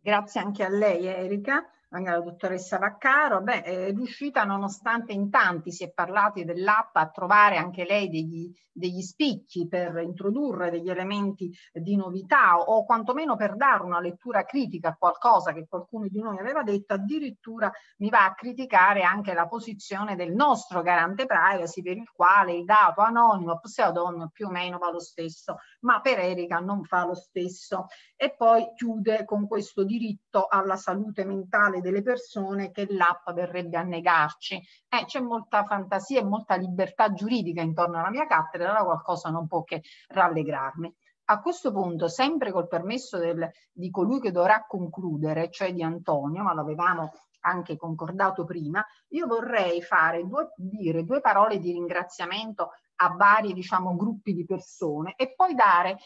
Grazie anche a lei Erika anche la dottoressa Vaccaro, beh, è riuscita nonostante in tanti si è parlato dell'app a trovare anche lei degli, degli spicchi per introdurre degli elementi di novità o, quantomeno per dare una lettura critica a qualcosa che qualcuno di noi aveva detto, addirittura mi va a criticare anche la posizione del nostro garante privacy per il quale il dato anonimo, pseudonimo più o meno va lo stesso, ma per Erika non fa lo stesso. E poi chiude con questo diritto alla salute mentale delle persone che l'app verrebbe a negarci. Eh, c'è molta fantasia e molta libertà giuridica intorno alla mia cattedra, allora qualcosa non può che rallegrarmi. A questo punto, sempre col permesso del, di colui che dovrà concludere, cioè di Antonio, ma l'avevamo anche concordato prima, io vorrei fare due, dire due parole di ringraziamento a vari diciamo, gruppi di persone e poi dare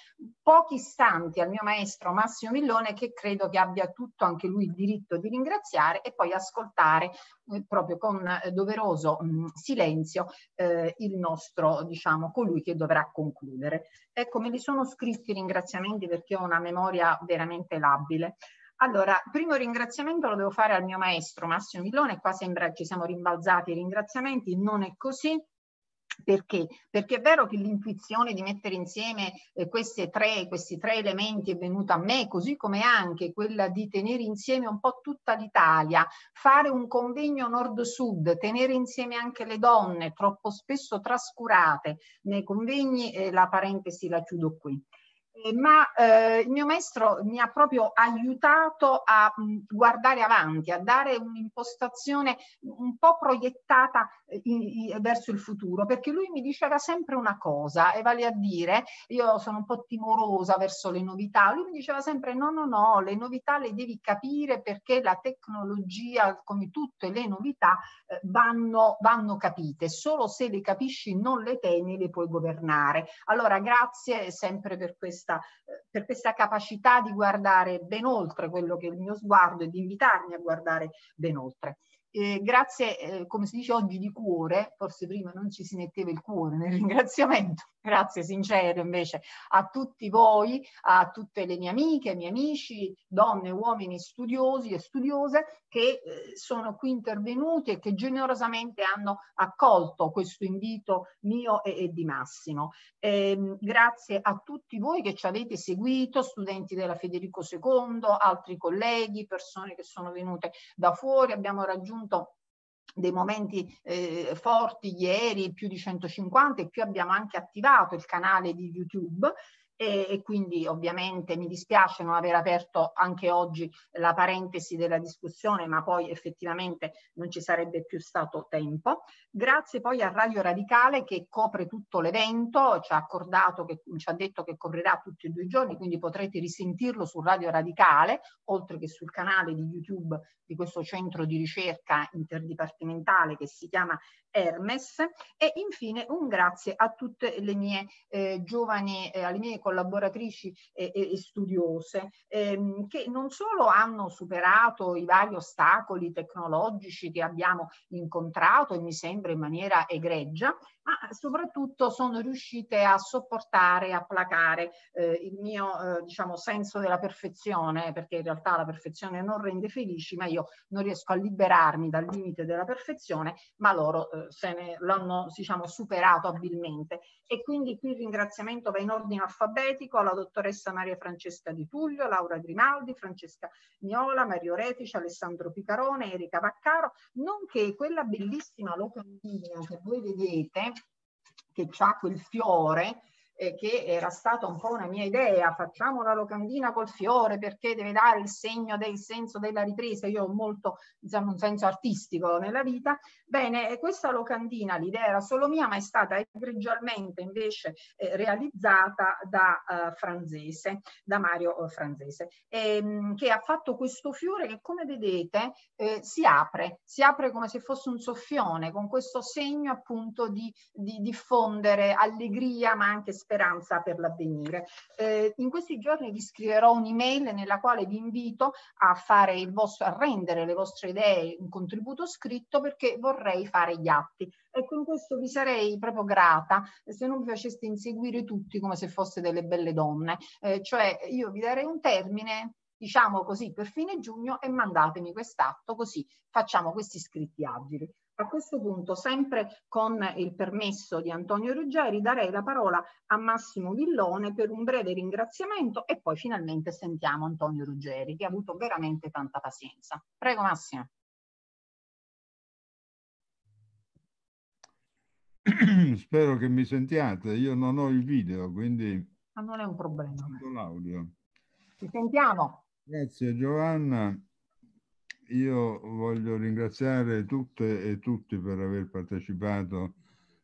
pochi istanti al mio maestro Massimo Millone che credo che abbia tutto anche lui il diritto di ringraziare e poi ascoltare eh, proprio con eh, doveroso mh, mm, silenzio eh, il nostro diciamo colui che dovrà concludere. Ecco me li sono scritti i ringraziamenti perché ho una memoria veramente labile. Allora, primo ringraziamento lo devo fare al mio maestro Massimo Millone, qua sembra ci siamo rimbalzati i ringraziamenti, non è così, Perché? Perché è vero che l'intuizione di mettere insieme eh, tre, questi tre elementi è venuta a me, così come anche quella di tenere insieme un po' tutta l'Italia, fare un convegno nord-sud, tenere insieme anche le donne, troppo spesso trascurate nei convegni, eh, la parentesi la chiudo qui. Eh, ma eh, il mio maestro mi ha proprio aiutato a mh, mm, guardare avanti, a dare un'impostazione un po' proiettata verso il futuro, perché lui mi diceva sempre una cosa, e vale a dire, io sono un po' timorosa verso le novità, lui mi diceva sempre no, no, no, le novità le devi capire perché la tecnologia, come tutte le novità, eh, vanno, vanno capite, solo se le capisci non le temi le puoi governare. Allora grazie sempre per questa, eh, per questa capacità di guardare ben oltre quello che è il mio sguardo e di invitarmi a guardare ben oltre. Eh, grazie, eh, come si dice oggi, di cuore, forse prima non ci si metteva il cuore nel [LAUGHS] ringraziamento, grazie sincero invece a tutti voi, a tutte le mie amiche, miei amici, donne uomini studiosi e studiose che eh, sono qui intervenuti e che generosamente hanno accolto questo invito mio e, e di Massimo. Eh, grazie a tutti voi che ci avete seguito, studenti della Federico II, altri colleghi, persone che sono venute da fuori, abbiamo raggiunto dei momenti eh, forti ieri, più di 150 e più abbiamo anche attivato il canale di YouTube e, e, quindi ovviamente mi dispiace non aver aperto anche oggi la parentesi della discussione, ma poi effettivamente non ci sarebbe più stato tempo. Grazie poi a Radio Radicale che copre tutto l'evento, ci ha accordato che ci ha detto che coprirà tutti e due i giorni, quindi potrete risentirlo su Radio Radicale, oltre che sul canale di YouTube di questo centro di ricerca interdipartimentale che si chiama Hermes e infine un grazie a tutte le mie eh, giovani, eh, alle mie collaboratrici e, e studiose ehm, che non solo hanno superato i vari ostacoli tecnologici che abbiamo incontrato e mi sembra in maniera egregia, ma soprattutto sono riuscite a sopportare, a placare eh, il mio eh, diciamo, senso della perfezione, perché in realtà la perfezione non rende felici, ma io non riesco a liberarmi dal limite della perfezione, ma loro eh, se ne l'hanno diciamo, superato abilmente. E quindi qui il ringraziamento va in ordine alfabetico alla dottoressa Maria Francesca Di Tullio, Laura Grimaldi, Francesca Miola, Mario Retici, Alessandro Picarone, Erika Vaccaro, nonché quella bellissima locandina che voi vedete che ha quel fiore eh, che era stata un po' una mia idea, facciamo la locandina col fiore perché deve dare il segno del senso della ripresa, io ho molto diciamo, un senso artistico nella vita, bene, questa locandina, l'idea era solo mia, ma è stata egregialmente invece eh, realizzata da uh, Franzese, da Mario uh, Franzese, ehm, che ha fatto questo fiore che come vedete eh, si apre, si apre come se fosse un soffione, con questo segno appunto di, di diffondere allegria ma anche speranza per l'avvenire. Eh, in questi giorni vi scriverò un'email nella quale vi invito a fare il vostro, a rendere le vostre idee un contributo scritto perché vorrei fare gli atti. Ecco, in questo vi sarei proprio grata se non vi faceste inseguire tutti come se foste delle belle donne. Eh, cioè io vi darei un termine diciamo così per fine giugno e mandatemi quest'atto così facciamo questi scritti agili. A questo punto, sempre con il permesso di Antonio Ruggeri, darei la parola a Massimo Villone per un breve ringraziamento e poi finalmente sentiamo Antonio Ruggeri, che ha avuto veramente tanta pazienza. Prego Massimo. [CLEARS THROAT] Spero che mi sentiate, io non ho il video, quindi... Ma non è un problema. L'audio. Ci sentiamo. Grazie Giovanna io voglio ringraziare tutte e tutti per aver partecipato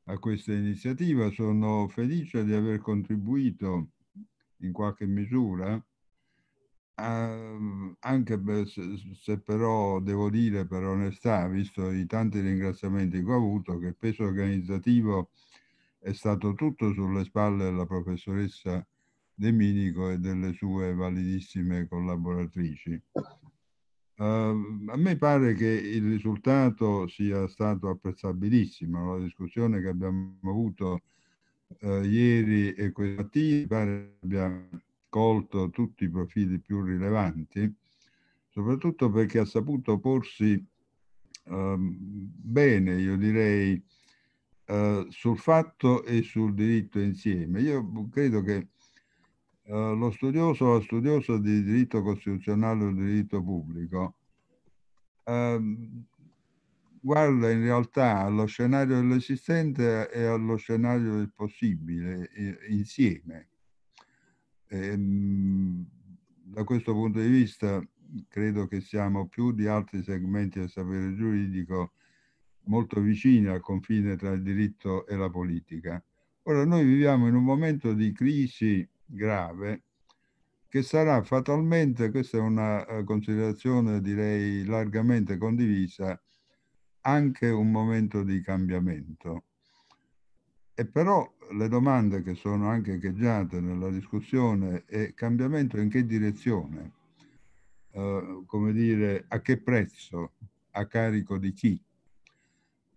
a questa iniziativa. Sono felice di aver contribuito in qualche misura, a, anche per, se però devo dire per onestà, visto i tanti ringraziamenti che ho avuto, che il peso organizzativo è stato tutto sulle spalle della professoressa De Minico e delle sue validissime collaboratrici. Uh, a me pare che il risultato sia stato apprezzabilissimo. La discussione che abbiamo avuto uh, ieri e questa mattina pare che abbia colto tutti i profili più rilevanti, soprattutto perché ha saputo porsi uh, bene, io direi, eh, sul fatto e sul diritto insieme. Io credo che eh, lo studioso o studioso di diritto costituzionale o diritto pubblico ehm, guarda in realtà allo scenario dell'esistente e allo scenario del possibile eh, insieme. E, ehm, da questo punto di vista credo che siamo più di altri segmenti del sapere giuridico molto vicini al confine tra il diritto e la politica. Ora noi viviamo in un momento di crisi grave che sarà fatalmente, questa è una eh, considerazione direi largamente condivisa, anche un momento di cambiamento. E però le domande che sono anche echeggiate nella discussione è cambiamento in che direzione? Uh, come dire, a che prezzo? A carico di chi?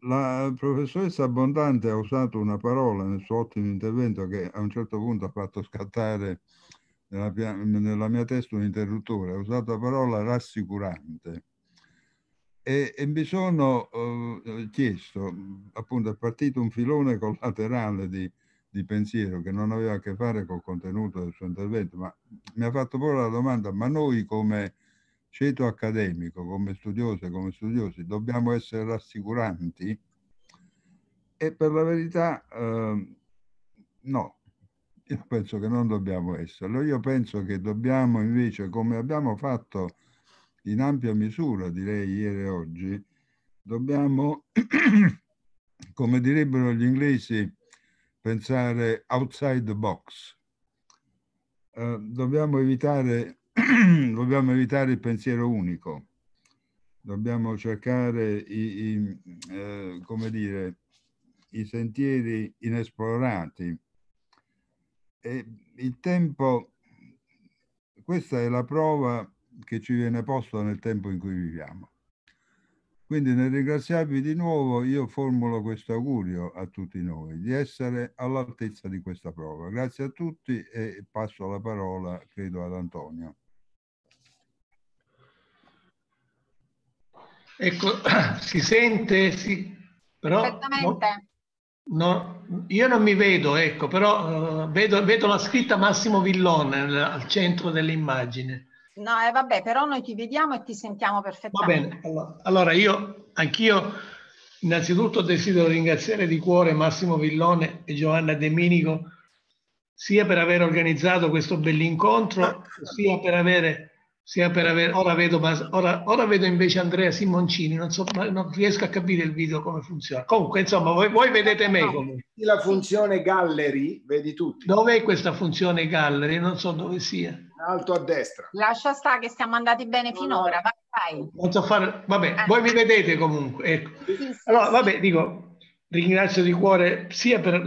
La professoressa Abbondante ha usato una parola nel suo ottimo intervento che a un certo punto ha fatto scattare nella, nella mia testa un interruttore, ha usato la parola rassicurante. E, e mi sono uh, chiesto, appunto è partito un filone collaterale di, di pensiero che non aveva a che fare col contenuto del suo intervento, ma mi ha fatto porre la domanda, ma noi come ceto accademico, come studiose, come studiosi, dobbiamo essere rassicuranti? E per la verità eh, no, io penso che non dobbiamo esserlo. Io penso che dobbiamo invece, come abbiamo fatto in ampia misura, direi ieri e oggi, dobbiamo, [CLEARS THROAT] come direbbero gli inglesi, pensare outside the box. Uh, dobbiamo, evitare, [CLEARS THROAT] dobbiamo evitare il pensiero unico, dobbiamo cercare i, i eh, dire, i sentieri inesplorati. E il tempo, questa è la prova che ci viene posta nel tempo in cui viviamo. Quindi nel ringraziarvi di nuovo io formulo questo augurio a tutti noi di essere all'altezza di questa prova. Grazie a tutti e passo la parola, credo, ad Antonio. Ecco, [CLEARS THROAT] si sente, si, però... Perfettamente. No, io non mi vedo, ecco, però uh, vedo, vedo, la scritta Massimo Villone al centro dell'immagine. No, eh, vabbè, però noi ti vediamo e ti sentiamo perfettamente. Va bene, allora, io, anch'io innanzitutto desidero ringraziare di cuore Massimo Villone e Giovanna De Minico sia per aver organizzato questo bell'incontro, sia per avere sia per avere, ora vedo, ora, ora vedo invece Andrea Simoncini, non, so, non riesco a capire il video come funziona. Comunque, insomma, voi, voi vedete me comunque. La funzione gallery, vedi tutti. Dov'è questa funzione gallery? Non so dove sia. In alto a destra. Lascia stare che siamo andati bene finora, vai. Non so fare, vabbè, eh. voi mi vedete comunque. Ecco. Sì, sì, allora, vabbè, dico, ringrazio di cuore sia per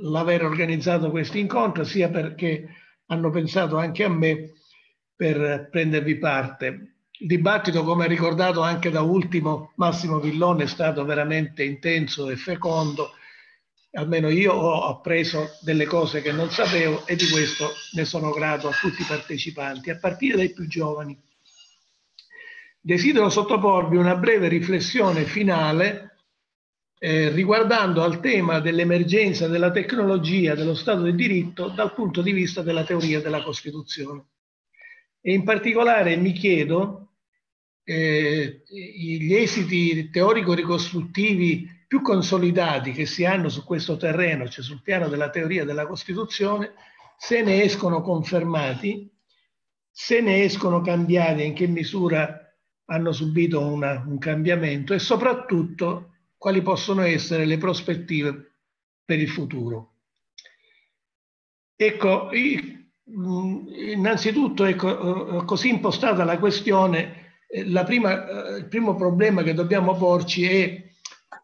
l'aver organizzato questo incontro, sia perché hanno pensato anche a me per prendervi parte. Il dibattito, come ricordato anche da ultimo Massimo Villone, è stato veramente intenso e fecondo. Almeno io ho appreso delle cose che non sapevo e di questo ne sono grato a tutti i partecipanti, a partire dai più giovani. Desidero sottoporvi una breve riflessione finale eh, riguardando al tema dell'emergenza della tecnologia dello Stato di diritto dal punto di vista della teoria della Costituzione. E in particolare mi chiedo eh, gli esiti teorico-ricostruttivi più consolidati che si hanno su questo terreno, cioè sul piano della teoria della Costituzione, se ne escono confermati, se ne escono cambiati, in che misura hanno subito una, un cambiamento e soprattutto quali possono essere le prospettive per il futuro. Ecco, innanzitutto, ecco, così impostata la questione, eh, la prima, eh, il primo problema che dobbiamo porci è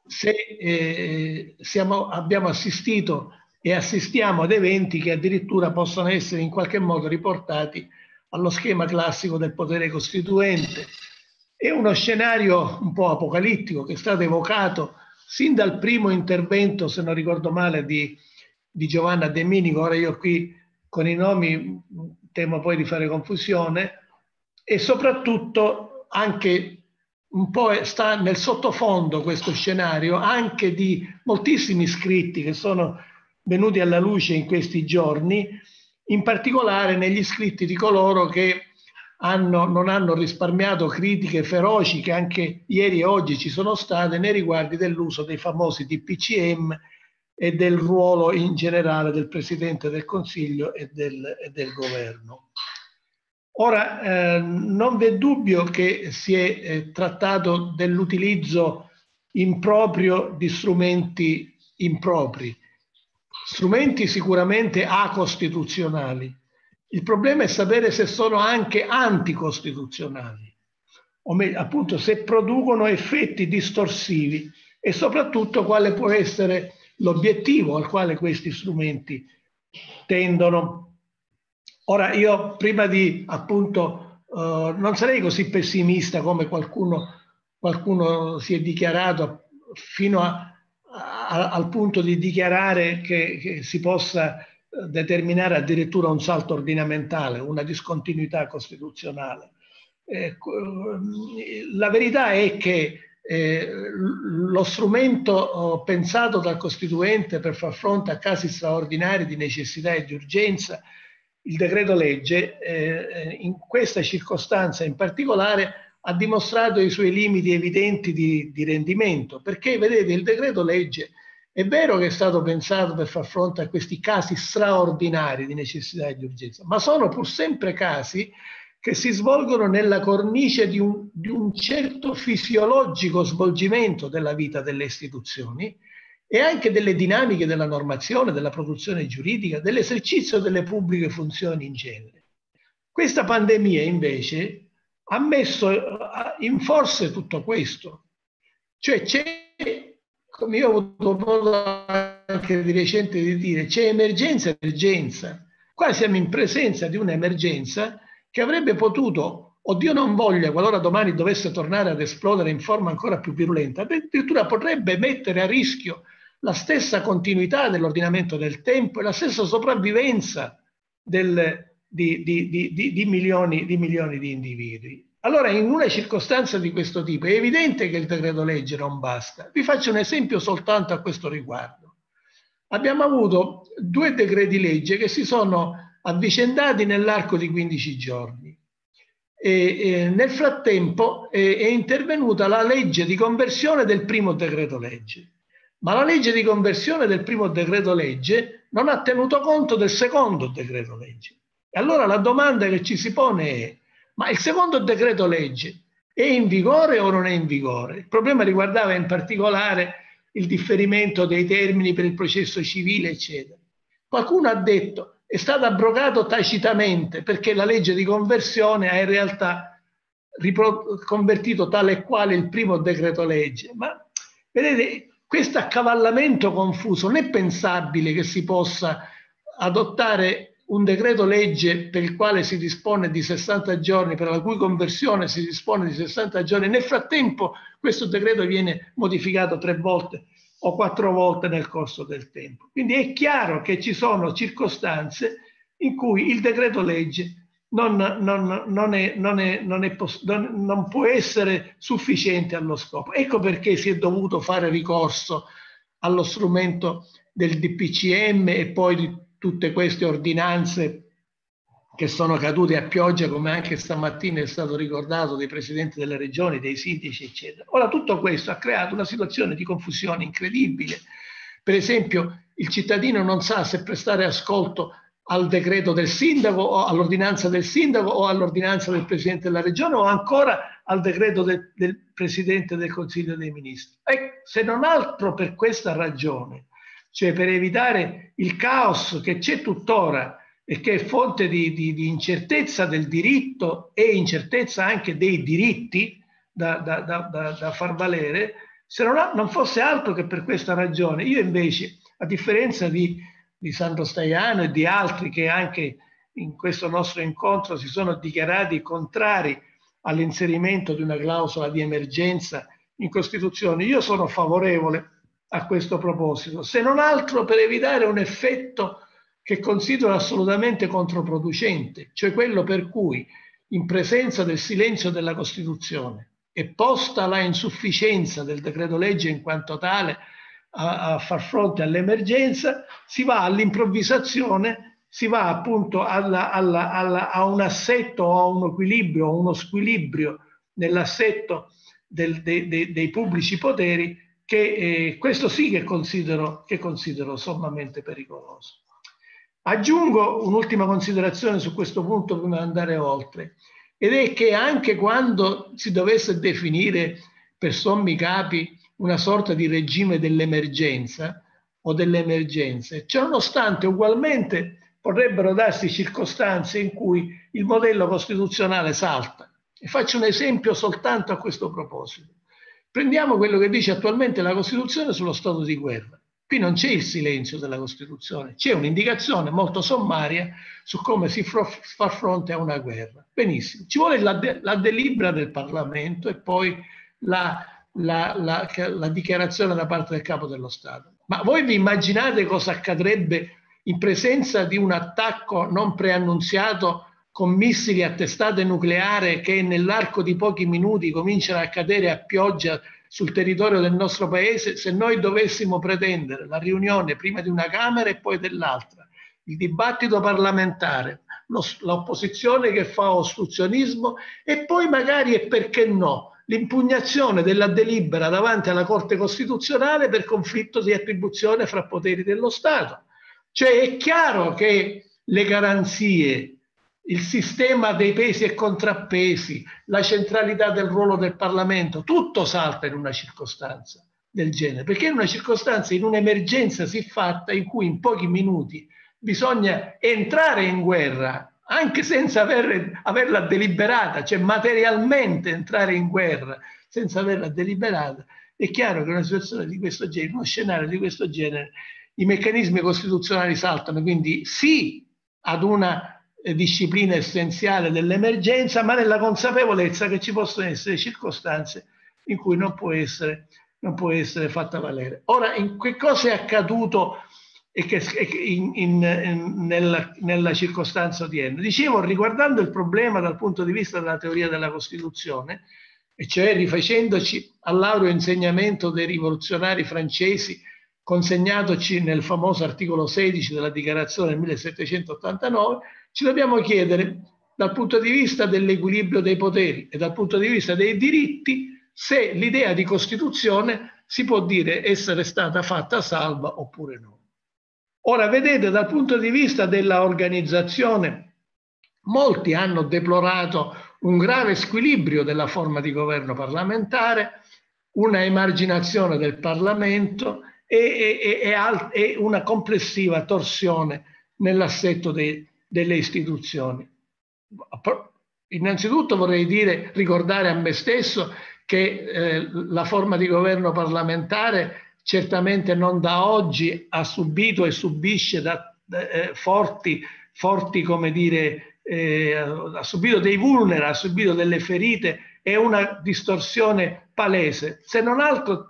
se eh, siamo, abbiamo assistito e assistiamo ad eventi che addirittura possono essere in qualche modo riportati allo schema classico del potere costituente. È uno scenario un po' apocalittico che è stato evocato sin dal primo intervento, se non ricordo male, di, di Giovanna De Minico. Ora io qui con i nomi temo poi di fare confusione, e soprattutto anche un po' sta nel sottofondo questo scenario anche di moltissimi scritti che sono venuti alla luce in questi giorni, in particolare negli scritti di coloro che hanno, non hanno risparmiato critiche feroci che anche ieri e oggi ci sono state nei riguardi dell'uso dei famosi DPCM e del ruolo in generale del Presidente del Consiglio e del, e del Governo. Ora, eh, non vi è dubbio che si è eh, trattato dell'utilizzo improprio di strumenti impropri, strumenti sicuramente acostituzionali. Il problema è sapere se sono anche anticostituzionali, o meglio, appunto, se producono effetti distorsivi e soprattutto quale può essere l'obiettivo al quale questi strumenti tendono. Ora io prima di appunto uh, non sarei così pessimista come qualcuno, qualcuno si è dichiarato fino a, a, al punto di dichiarare che, che si possa eh, determinare addirittura un salto ordinamentale, una discontinuità costituzionale. Eh, la verità è che eh, lo strumento pensato dal Costituente per far fronte a casi straordinari di necessità e di urgenza il decreto legge eh, in questa circostanza in particolare ha dimostrato i suoi limiti evidenti di, di, rendimento, perché vedete il decreto legge è vero che è stato pensato per far fronte a questi casi straordinari di necessità e di urgenza, ma sono pur sempre casi che si svolgono nella cornice di un, di un certo fisiologico svolgimento della vita delle istituzioni e anche delle dinamiche della normazione, della produzione giuridica, dell'esercizio delle pubbliche funzioni in genere. Questa pandemia invece ha messo in forse tutto questo, cioè c'è, come io ho avuto modo anche di recente di dire, c'è emergenza emergenza. Qua siamo in presenza di un'emergenza che avrebbe potuto, o Dio non voglia, qualora domani dovesse tornare ad esplodere in forma ancora più virulenta, addirittura potrebbe mettere a rischio la stessa continuità dell'ordinamento del tempo e la stessa sopravvivenza del, di, di, di, milioni, di milioni di individui. Allora, in una circostanza di questo tipo è evidente che il decreto legge non basta. Vi faccio un esempio soltanto a questo riguardo. Abbiamo avuto due decreti legge che si sono avvicendati nell'arco di 15 giorni. E, e nel frattempo è, è intervenuta la legge di conversione del primo decreto legge ma la legge di conversione del primo decreto legge non ha tenuto conto del secondo decreto legge. E allora la domanda che ci si pone è, ma il secondo decreto legge è in vigore o non è in vigore? Il problema riguardava in particolare il differimento dei termini per il processo civile, eccetera. Qualcuno ha detto è stato abrogato tacitamente perché la legge di conversione ha in realtà convertito tale e quale il primo decreto legge. Ma vedete, questo accavallamento confuso non è pensabile che si possa adottare un decreto legge per il quale si dispone di 60 giorni, per la cui conversione si dispone di 60 giorni. Nel frattempo questo decreto viene modificato tre volte o quattro volte nel corso del tempo. Quindi è chiaro che ci sono circostanze in cui il decreto legge non, non, non, è, è, è non può essere sufficiente allo scopo. Ecco perché si è dovuto fare ricorso allo strumento del DPCM e poi di tutte queste ordinanze che sono cadute a pioggia, come anche stamattina è stato ricordato dai presidenti delle regioni, dei sindaci, eccetera. Ora, tutto questo ha creato una situazione di confusione incredibile. Per esempio, il cittadino non sa se prestare ascolto al decreto del sindaco o all'ordinanza del sindaco o all'ordinanza del presidente della regione o ancora al decreto del, del presidente del Consiglio dei Ministri. E se non altro per questa ragione, cioè per evitare il caos che c'è tuttora che è fonte di, di, di, incertezza del diritto e incertezza anche dei diritti da, da, da, da far valere, se non, non fosse altro che per questa ragione, io invece, a differenza di di Sandro Staiano e di altri che anche in questo nostro incontro si sono dichiarati contrari all'inserimento di una clausola di emergenza in Costituzione. Io sono favorevole a questo proposito, se non altro per evitare un effetto che considero assolutamente controproducente, cioè quello per cui in presenza del silenzio della Costituzione e posta la insufficienza del decreto legge in quanto tale a, a far fronte all'emergenza, si va all'improvvisazione, si va appunto alla, alla, alla, a un assetto o a un equilibrio o uno squilibrio nell'assetto del, de, de, dei pubblici poteri che eh, questo sì che considero, che considero sommamente pericoloso. Aggiungo un'ultima considerazione su questo punto prima di andare oltre, ed è che anche quando si dovesse definire per sommi capi una sorta di regime dell'emergenza o delle emergenze, ciononostante ugualmente potrebbero darsi circostanze in cui il modello costituzionale salta. E faccio un esempio soltanto a questo proposito. Prendiamo quello che dice attualmente la Costituzione sullo stato di guerra. Qui non c'è il silenzio della Costituzione, c'è un'indicazione molto sommaria su come si fa fronte a una guerra. Benissimo, ci vuole la, de la delibera del Parlamento e poi la, la, la, dichiarazione da parte del capo dello Stato. Ma voi vi immaginate cosa accadrebbe in presenza di un attacco non preannunziato con missili a testate nucleare che nell'arco di pochi minuti cominciano a cadere a pioggia sul territorio del nostro paese se noi dovessimo pretendere la riunione prima di una Camera e poi dell'altra, il dibattito parlamentare, l'opposizione che fa ostruzionismo e poi magari e perché no l'impugnazione della delibera davanti alla Corte Costituzionale per conflitto di attribuzione fra poteri dello Stato. Cioè è chiaro che le garanzie il sistema dei pesi e contrappesi, la centralità del ruolo del Parlamento, tutto salta in una circostanza del genere, perché in una circostanza, in un'emergenza siffatta in cui in pochi minuti bisogna entrare in guerra, anche senza aver, averla deliberata, cioè materialmente entrare in guerra senza averla deliberata, è chiaro che una situazione di questo genere, uno scenario di questo genere, i meccanismi costituzionali saltano, quindi sì ad una disciplina essenziale dell'emergenza, ma nella consapevolezza che ci possono essere circostanze in cui non può essere, non può essere fatta valere. Ora, in che cosa è accaduto e che, in, in, nella, nella circostanza odierna? Dicevo, riguardando il problema dal punto di vista della teoria della Costituzione, e cioè rifacendoci all'aureo insegnamento dei rivoluzionari francesi consegnatoci nel famoso articolo 16 della dichiarazione del 1789, ci dobbiamo chiedere dal punto di vista dell'equilibrio dei poteri e dal punto di vista dei diritti se l'idea di Costituzione si può dire essere stata fatta salva oppure no. Ora, vedete, dal punto di vista dell'organizzazione, molti hanno deplorato un grave squilibrio della forma di governo parlamentare, una emarginazione del Parlamento e, e, e, una complessiva torsione nell'assetto dei, delle istituzioni. Innanzitutto vorrei dire, ricordare a me stesso che eh, la forma di governo parlamentare certamente non da oggi ha subito e subisce da, eh, forti, forti, come dire, eh, ha subito dei vulnera, ha subito delle ferite e una distorsione palese, se non altro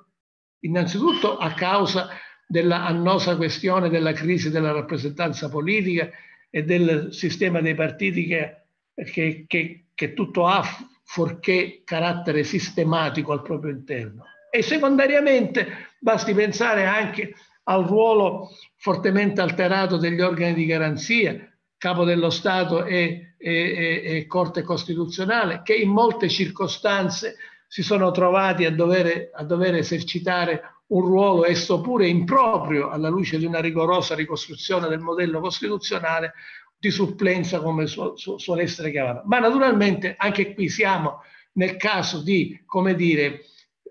innanzitutto a causa della annosa questione della crisi della rappresentanza politica e del sistema dei partiti che, che, che, che tutto ha fuorché carattere sistematico al proprio interno. E secondariamente basti pensare anche al ruolo fortemente alterato degli organi di garanzia, capo dello Stato e, e, e, Corte Costituzionale, che in molte circostanze si sono trovati a dover, a dover esercitare un ruolo esso pure improprio alla luce di una rigorosa ricostruzione del modello costituzionale di supplenza come su, su, suole essere chiamato. Ma naturalmente anche qui siamo nel caso di, come dire,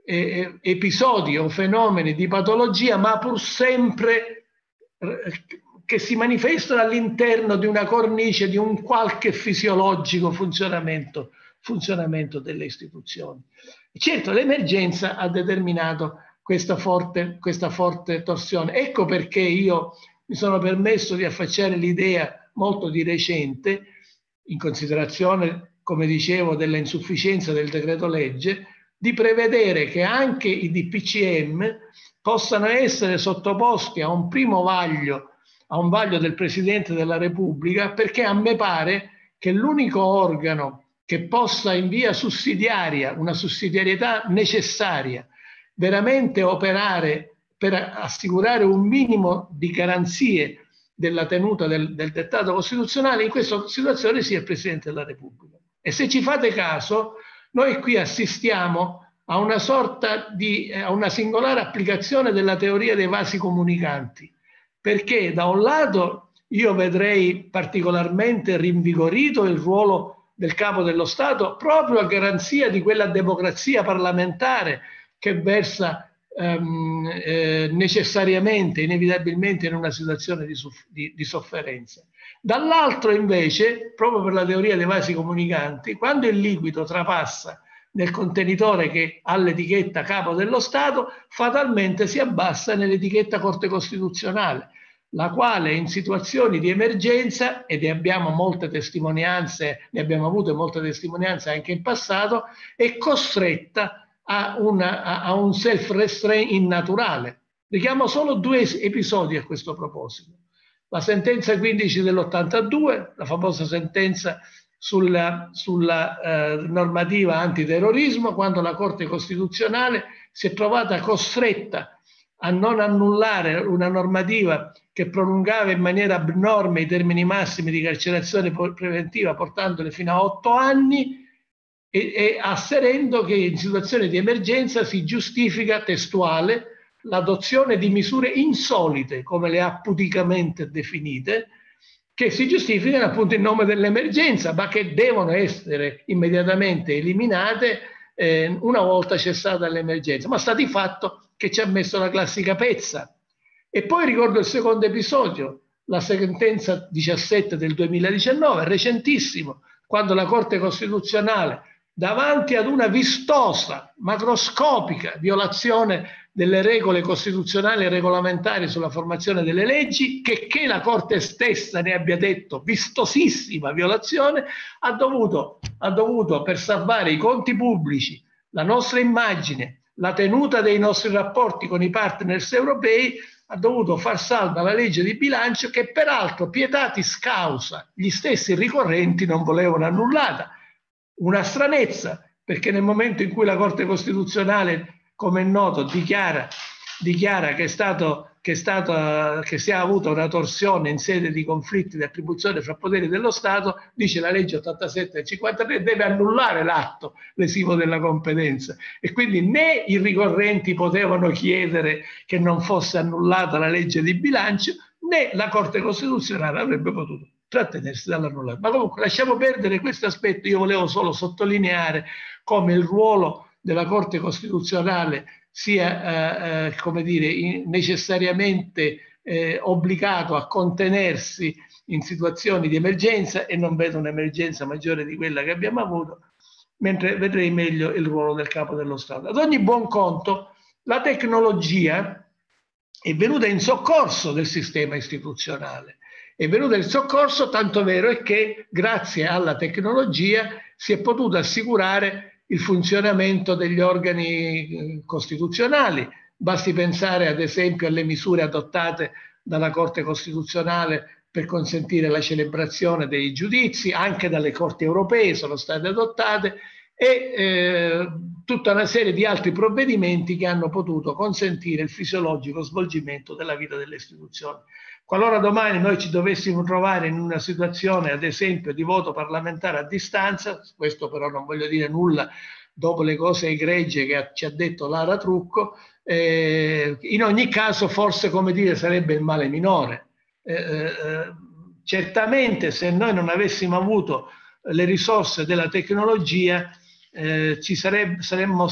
eh, episodi o fenomeni di patologia, ma pur sempre che si manifestano all'interno di una cornice di un qualche fisiologico funzionamento, funzionamento delle istituzioni. Certo, l'emergenza ha determinato questa forte, questa forte torsione. Ecco perché io mi sono permesso di affacciare l'idea molto di recente, in considerazione, come dicevo, della insufficienza del decreto legge, di prevedere che anche i DPCM possano essere sottoposti a un primo vaglio, a un vaglio del Presidente della Repubblica, perché a me pare che l'unico organo che possa in via sussidiaria, una sussidiarietà necessaria, veramente operare per assicurare un minimo di garanzie della tenuta del, del dettato costituzionale, in questa situazione sia il Presidente della Repubblica. E se ci fate caso, noi qui assistiamo a una sorta di, a una singolare applicazione della teoria dei vasi comunicanti, perché da un lato io vedrei particolarmente rinvigorito il ruolo del capo dello Stato proprio a garanzia di quella democrazia parlamentare che versa ehm, eh, necessariamente, inevitabilmente in una situazione di, di, di sofferenza. Dall'altro invece, proprio per la teoria dei vasi comunicanti, quando il liquido trapassa nel contenitore che ha l'etichetta capo dello Stato, fatalmente si abbassa nell'etichetta Corte Costituzionale, la quale in situazioni di emergenza, e ne abbiamo molte testimonianze, ne abbiamo avute molte testimonianze anche in passato, è costretta a, una, a un self-restraint innaturale. Richiamo solo due episodi a questo proposito. La sentenza 15 dell'82, la famosa sentenza sulla, sulla eh, normativa antiterrorismo, quando la Corte Costituzionale si è trovata costretta a non annullare una normativa che prolungava in maniera abnorme i termini massimi di carcerazione preventiva, portandole fino a otto anni, e, e asserendo che in situazioni di emergenza si giustifica testuale l'adozione di misure insolite, come le ha pudicamente definite, che si giustificano appunto in nome dell'emergenza, ma che devono essere immediatamente eliminate eh, una volta cessata l'emergenza. Ma sta di fatto che ci ha messo la classica pezza. E poi ricordo il secondo episodio, la sentenza 17 del 2019, recentissimo, quando la Corte Costituzionale, davanti ad una vistosa, macroscopica violazione delle regole costituzionali e regolamentari sulla formazione delle leggi, che, che la Corte stessa ne abbia detto vistosissima violazione, ha dovuto, ha dovuto per salvare i conti pubblici, la nostra immagine, la tenuta dei nostri rapporti con i partners europei, ha dovuto far salva la legge di bilancio che peraltro pietatis causa gli stessi ricorrenti non volevano annullata. Una stranezza, perché nel momento in cui la Corte Costituzionale come è noto, dichiara, dichiara che, è stato, che, è stato, che si è avuta una torsione in sede di conflitti di attribuzione fra poteri dello Stato, dice la legge 87 del 53, deve annullare l'atto lesivo della competenza. E quindi né i ricorrenti potevano chiedere che non fosse annullata la legge di bilancio, né la Corte Costituzionale avrebbe potuto trattenersi dall'annullare. Ma comunque lasciamo perdere questo aspetto, io volevo solo sottolineare come il ruolo della Corte Costituzionale sia, eh, eh, come dire, necessariamente eh, obbligato a contenersi in situazioni di emergenza e non vedo un'emergenza maggiore di quella che abbiamo avuto, mentre vedrei meglio il ruolo del capo dello Stato. Ad ogni buon conto, la tecnologia è venuta in soccorso del sistema istituzionale. È venuta in soccorso, tanto vero è che grazie alla tecnologia si è potuto assicurare il funzionamento degli organi eh, costituzionali. Basti pensare ad esempio alle misure adottate dalla Corte Costituzionale per consentire la celebrazione dei giudizi, anche dalle Corti europee sono state adottate e eh, tutta una serie di altri provvedimenti che hanno potuto consentire il fisiologico svolgimento della vita delle istituzioni. Qualora domani noi ci dovessimo trovare in una situazione, ad esempio, di voto parlamentare a distanza, questo però non voglio dire nulla dopo le cose egregie che ci ha detto Lara Trucco, eh, in ogni caso forse, come dire, sarebbe il male minore. Eh, eh, certamente se noi non avessimo avuto le risorse della tecnologia, eh, ci sarebbe, saremmo,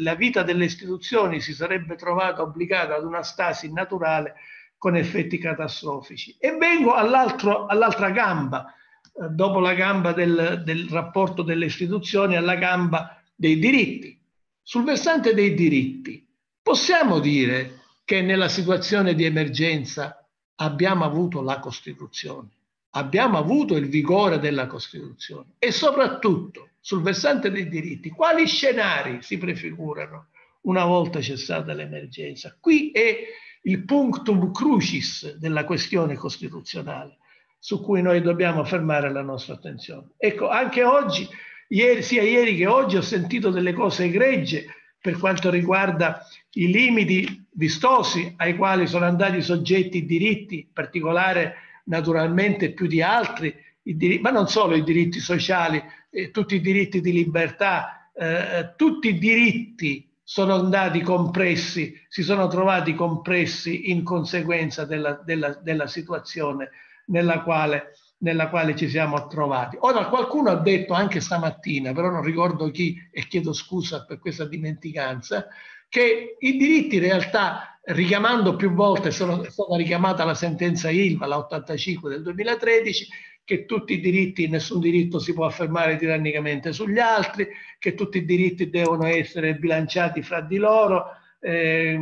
la vita delle istituzioni si sarebbe trovata obbligata ad una stasi naturale con effetti catastrofici. E vengo all'altra gamba, eh, dopo la gamba del, del rapporto delle istituzioni, alla gamba dei diritti. Sul versante dei diritti, possiamo dire che nella situazione di emergenza abbiamo avuto la Costituzione, abbiamo avuto il vigore della Costituzione e soprattutto sul versante dei diritti, quali scenari si prefigurano una volta cessata l'emergenza? Qui è il punctum crucis della questione costituzionale. su cui noi dobbiamo fermare la nostra attenzione. Ecco, anche oggi, ieri, sia ieri che oggi ho sentito delle cose egregie per quanto riguarda i limiti vistosi ai quali sono andati soggetti i diritti, in particolare naturalmente più di altri, diritti, ma non solo i diritti sociali, eh, tutti i diritti di libertà, eh, tutti i diritti sono andati compressi, si sono trovati compressi in conseguenza della, della, della situazione nella quale, nella quale ci siamo trovati. Ora qualcuno ha detto anche stamattina, però non ricordo chi e chiedo scusa per questa dimenticanza, che i diritti in realtà, richiamando più volte, sono, è stata richiamata la sentenza ILVA, la 85 del 2013, che tutti i diritti, nessun diritto si può affermare tirannicamente sugli altri, che tutti i diritti devono essere bilanciati fra di loro, eh,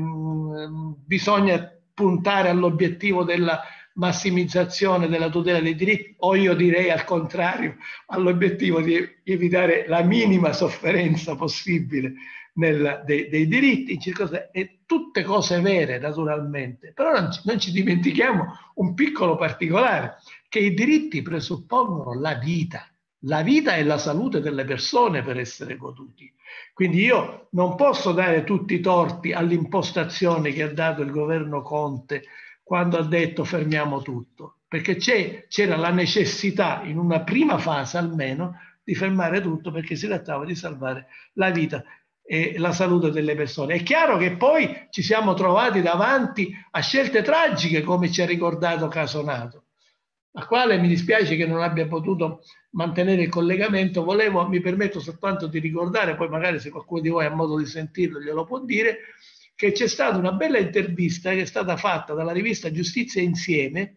bisogna puntare all'obiettivo della massimizzazione della tutela dei diritti, o io direi al contrario, all'obiettivo di evitare la minima sofferenza possibile nel, dei, dei, diritti, e tutte cose vere naturalmente, però non ci, non ci dimentichiamo un piccolo particolare, che i diritti presuppongono la vita, la vita e la salute delle persone per essere goduti. Quindi io non posso dare tutti i torti all'impostazione che ha dato il governo Conte quando ha detto fermiamo tutto, perché c'era la necessità, in una prima fase almeno, di fermare tutto perché si trattava di salvare la vita e la salute delle persone. È chiaro che poi ci siamo trovati davanti a scelte tragiche, come ci ha ricordato Casonato a quale mi dispiace che non abbia potuto mantenere il collegamento, volevo, mi permetto soltanto di ricordare, poi magari se qualcuno di voi ha modo di sentirlo glielo può dire, che c'è stata una bella intervista che è stata fatta dalla rivista Giustizia Insieme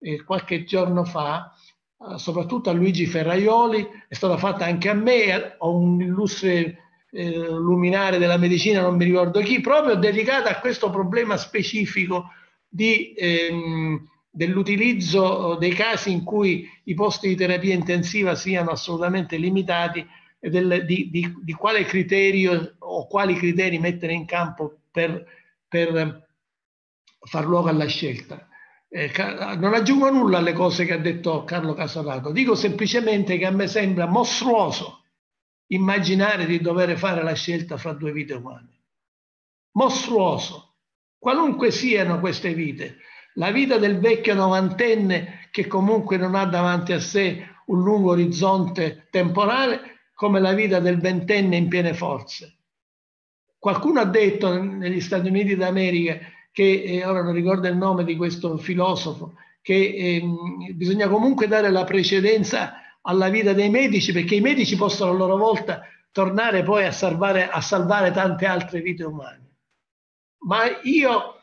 eh, qualche giorno fa, eh, soprattutto a Luigi Ferraioli, è stata fatta anche a me, a un illustre eh, luminare della medicina, non mi ricordo chi, proprio dedicata a questo problema specifico di... Ehm, dell'utilizzo dei casi in cui i posti di terapia intensiva siano assolutamente limitati e del, di, di, di, quale criterio o quali criteri mettere in campo per, per far luogo alla scelta. Eh, non aggiungo nulla alle cose che ha detto Carlo Casalato, dico semplicemente che a me sembra mostruoso immaginare di dover fare la scelta fra due vite umane. Mostruoso, qualunque siano queste vite la vita del vecchio novantenne che comunque non ha davanti a sé un lungo orizzonte temporale come la vita del ventenne in piene forze. Qualcuno ha detto negli Stati Uniti d'America che, eh, ora non ricordo il nome di questo filosofo, che eh, bisogna comunque dare la precedenza alla vita dei medici perché i medici possono a loro volta tornare poi a salvare, a salvare tante altre vite umane. Ma io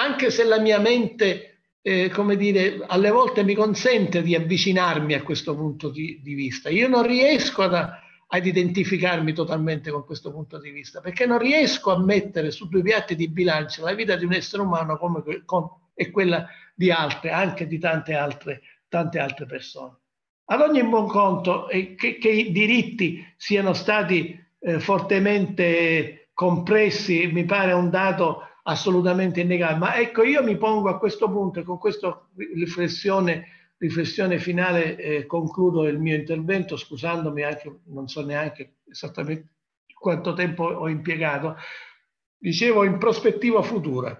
anche se la mia mente, eh, come dire, alle volte mi consente di avvicinarmi a questo punto di, di vista, io non riesco ad, ad, identificarmi totalmente con questo punto di vista, perché non riesco a mettere su due piatti di bilancio la vita di un essere umano come con, e quella di altre, anche di tante altre, tante altre persone. Ad ogni buon conto, eh, che, che, i diritti siano stati eh, fortemente compressi, mi pare un dato assolutamente innegabile. Ma ecco, io mi pongo a questo punto e con questa riflessione, riflessione finale eh, concludo il mio intervento, scusandomi anche, non so neanche esattamente quanto tempo ho impiegato. Dicevo in prospettiva futura.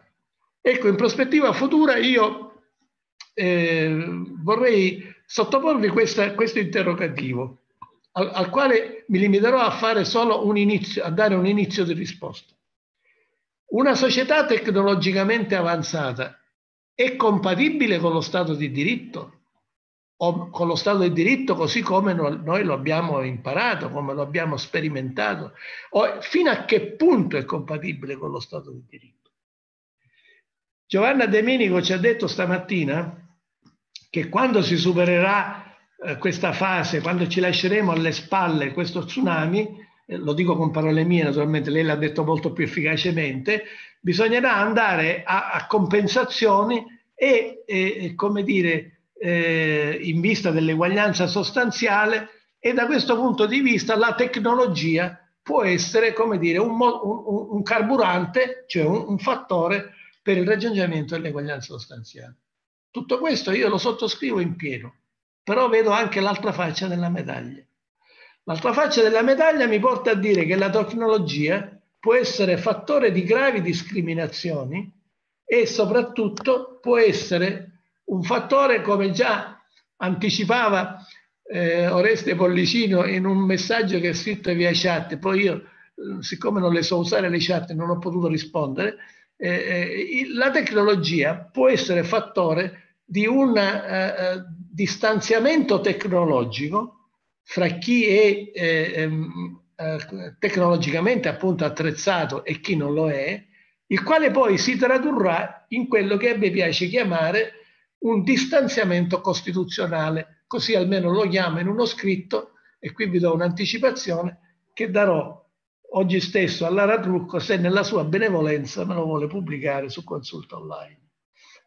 Ecco, in prospettiva futura io eh, vorrei sottoporvi questa, questo interrogativo, al, al quale mi limiterò a fare solo un inizio, a dare un inizio di risposta. Una società tecnologicamente avanzata è compatibile con lo Stato di diritto? O con lo Stato di diritto così come noi lo abbiamo imparato, come lo abbiamo sperimentato? O fino a che punto è compatibile con lo Stato di diritto? Giovanna De Minico ci ha detto stamattina che quando si supererà eh, questa fase, quando ci lasceremo alle spalle questo tsunami, lo dico con parole mie, naturalmente lei l'ha detto molto più efficacemente, bisognerà andare a, a compensazioni e, e, come dire, eh, in vista dell'eguaglianza sostanziale e da questo punto di vista la tecnologia può essere, come dire, un, un, un carburante, cioè un, un fattore per il raggiungimento dell'eguaglianza sostanziale. Tutto questo io lo sottoscrivo in pieno, però vedo anche l'altra faccia della medaglia. L'altra faccia della medaglia mi porta a dire che la tecnologia può essere fattore di gravi discriminazioni e soprattutto può essere un fattore, come già anticipava eh, Oreste Pollicino in un messaggio che ha scritto via chat, poi io, eh, siccome non le so usare le chat, non ho potuto rispondere, eh, eh la tecnologia può essere fattore di un eh, eh, distanziamento tecnologico fra chi è eh, ehm, eh, tecnologicamente appunto attrezzato e chi non lo è, il quale poi si tradurrà in quello che a me piace chiamare un distanziamento costituzionale, così almeno lo chiamo in uno scritto e qui vi do un'anticipazione che darò oggi stesso a Lara Trucco se nella sua benevolenza me lo vuole pubblicare su consulta online.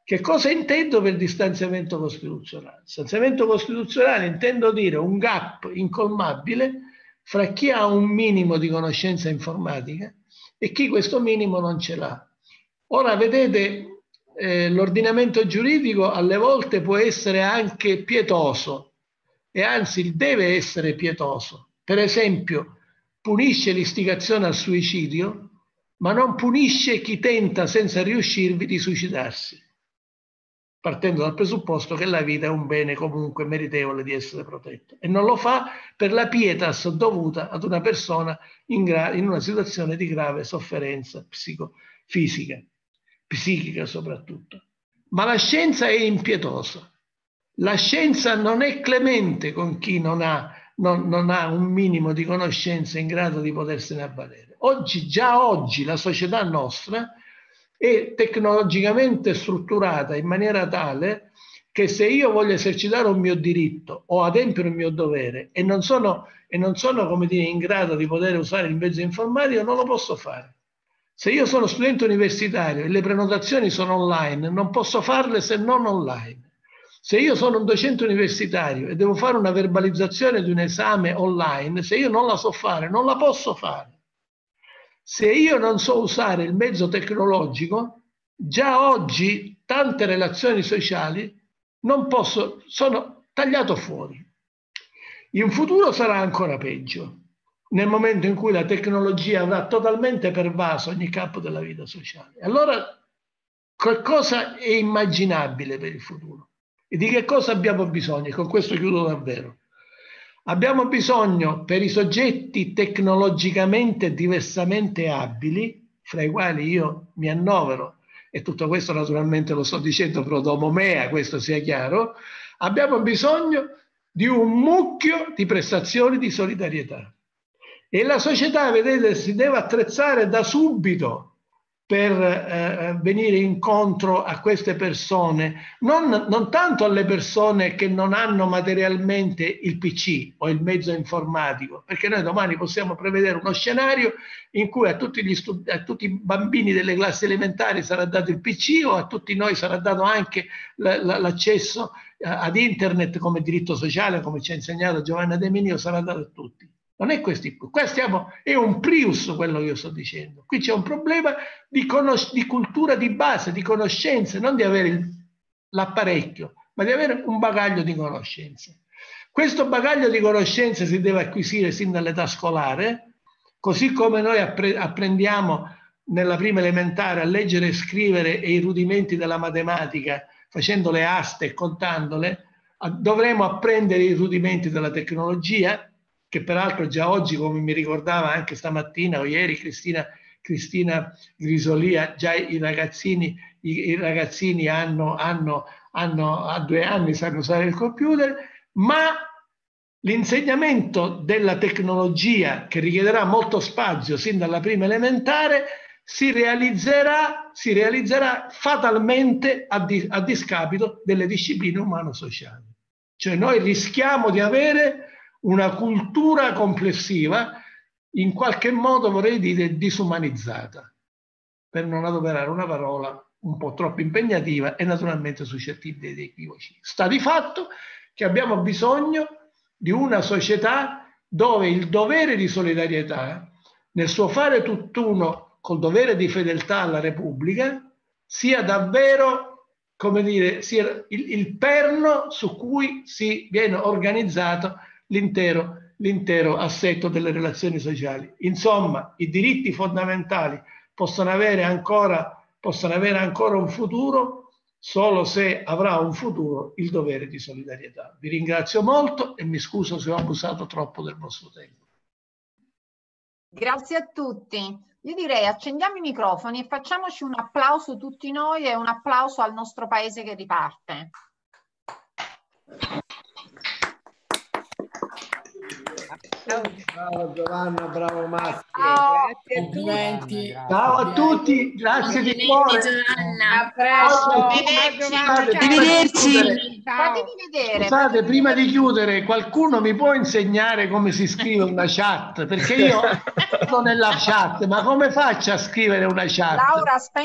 Che cosa intendo per distanziamento costituzionale? Distanziamento costituzionale intendo dire un gap incolmabile fra chi ha un minimo di conoscenza informatica e chi questo minimo non ce l'ha. Ora vedete, eh, l'ordinamento giuridico alle volte può essere anche pietoso e anzi deve essere pietoso. Per esempio, punisce l'istigazione al suicidio, ma non punisce chi tenta senza riuscirvi di suicidarsi partendo dal presupposto che la vita è un bene comunque meritevole di essere protetto e non lo fa per la pietas dovuta ad una persona in, in una situazione di grave sofferenza psicofisica, psichica soprattutto. Ma la scienza è impietosa. La scienza non è clemente con chi non ha, non, non ha un minimo di conoscenza in grado di potersene avvalere. Oggi, già oggi, la società nostra è tecnologicamente strutturata in maniera tale che se io voglio esercitare un mio diritto o adempiere un mio dovere e non sono, e non sono come dire, in grado di poter usare il mezzo informatico, non lo posso fare. Se io sono studente universitario e le prenotazioni sono online, non posso farle se non online. Se io sono un docente universitario e devo fare una verbalizzazione di un esame online, se io non la so fare, non la posso fare. Se io non so usare il mezzo tecnologico, già oggi tante relazioni sociali non posso, sono tagliato fuori. In futuro sarà ancora peggio, nel momento in cui la tecnologia avrà totalmente pervaso ogni campo della vita sociale. Allora, qualcosa è immaginabile per il futuro. E di che cosa abbiamo bisogno? E con questo chiudo davvero. Abbiamo bisogno per i soggetti tecnologicamente diversamente abili, fra i quali io mi annovero, e tutto questo naturalmente lo sto dicendo pro domo mea, questo sia chiaro, abbiamo bisogno di un mucchio di prestazioni di solidarietà. E la società, vedete, si deve attrezzare da subito per eh, venire incontro a queste persone, non, non, tanto alle persone che non hanno materialmente il PC o il mezzo informatico, perché noi domani possiamo prevedere uno scenario in cui a tutti, gli studi- a tutti i bambini delle classi elementari sarà dato il PC o a tutti noi sarà dato anche l- l- l'accesso ad internet come diritto sociale, come ci ha insegnato Giovanna De Minio, sarà dato a tutti. Non è questi, qua stiamo, è un prius quello che io sto dicendo. Qui c'è un problema di, di cultura di base, di conoscenze, non di avere l'apparecchio, ma di avere un bagaglio di conoscenze. Questo bagaglio di conoscenze si deve acquisire sin dall'età scolare, così come noi appre- apprendiamo nella prima elementare a leggere e scrivere e i rudimenti della matematica facendo le aste e contandole, dovremo apprendere i rudimenti della tecnologia che peraltro già oggi, come mi ricordava anche stamattina o ieri Cristina, Cristina Grisolia, già i ragazzini, i, i ragazzini hanno, hanno, hanno, a due anni sanno usare il computer, ma l'insegnamento della tecnologia che richiederà molto spazio sin dalla prima elementare si realizzerà, si realizzerà fatalmente a, di, a discapito delle discipline umano-sociali. Cioè noi rischiamo di avere una cultura complessiva in qualche modo vorrei dire disumanizzata, per non adoperare una parola un po' troppo impegnativa e naturalmente suscettibile di equivoci. Sta di fatto che abbiamo bisogno di una società dove il dovere di solidarietà, nel suo fare tutt'uno col dovere di fedeltà alla Repubblica, sia davvero come dire, sia il, il perno su cui si viene organizzato l'intero l'intero assetto delle relazioni sociali. Insomma, i diritti fondamentali possono avere ancora, possono avere ancora un futuro solo se avrà un futuro il dovere di solidarietà. Vi ringrazio molto e mi scuso se ho abusato troppo del vostro tempo. Grazie a tutti. Io direi accendiamo i microfoni e facciamoci un applauso tutti noi e un applauso al nostro paese che riparte. Bravo Giovanna, bravo Massimo. Ciao. Complimenti. Ciao a tutti, grazie di cuore. A presto. Arrivederci. prima di chiudere- Fatemi vedere. Scusate, prima di chiudere, qualcuno mi può insegnare come si scrive una chat? Perché io [LAUGHS] sono nella chat, ma come faccio a scrivere una chat? Laura, spegni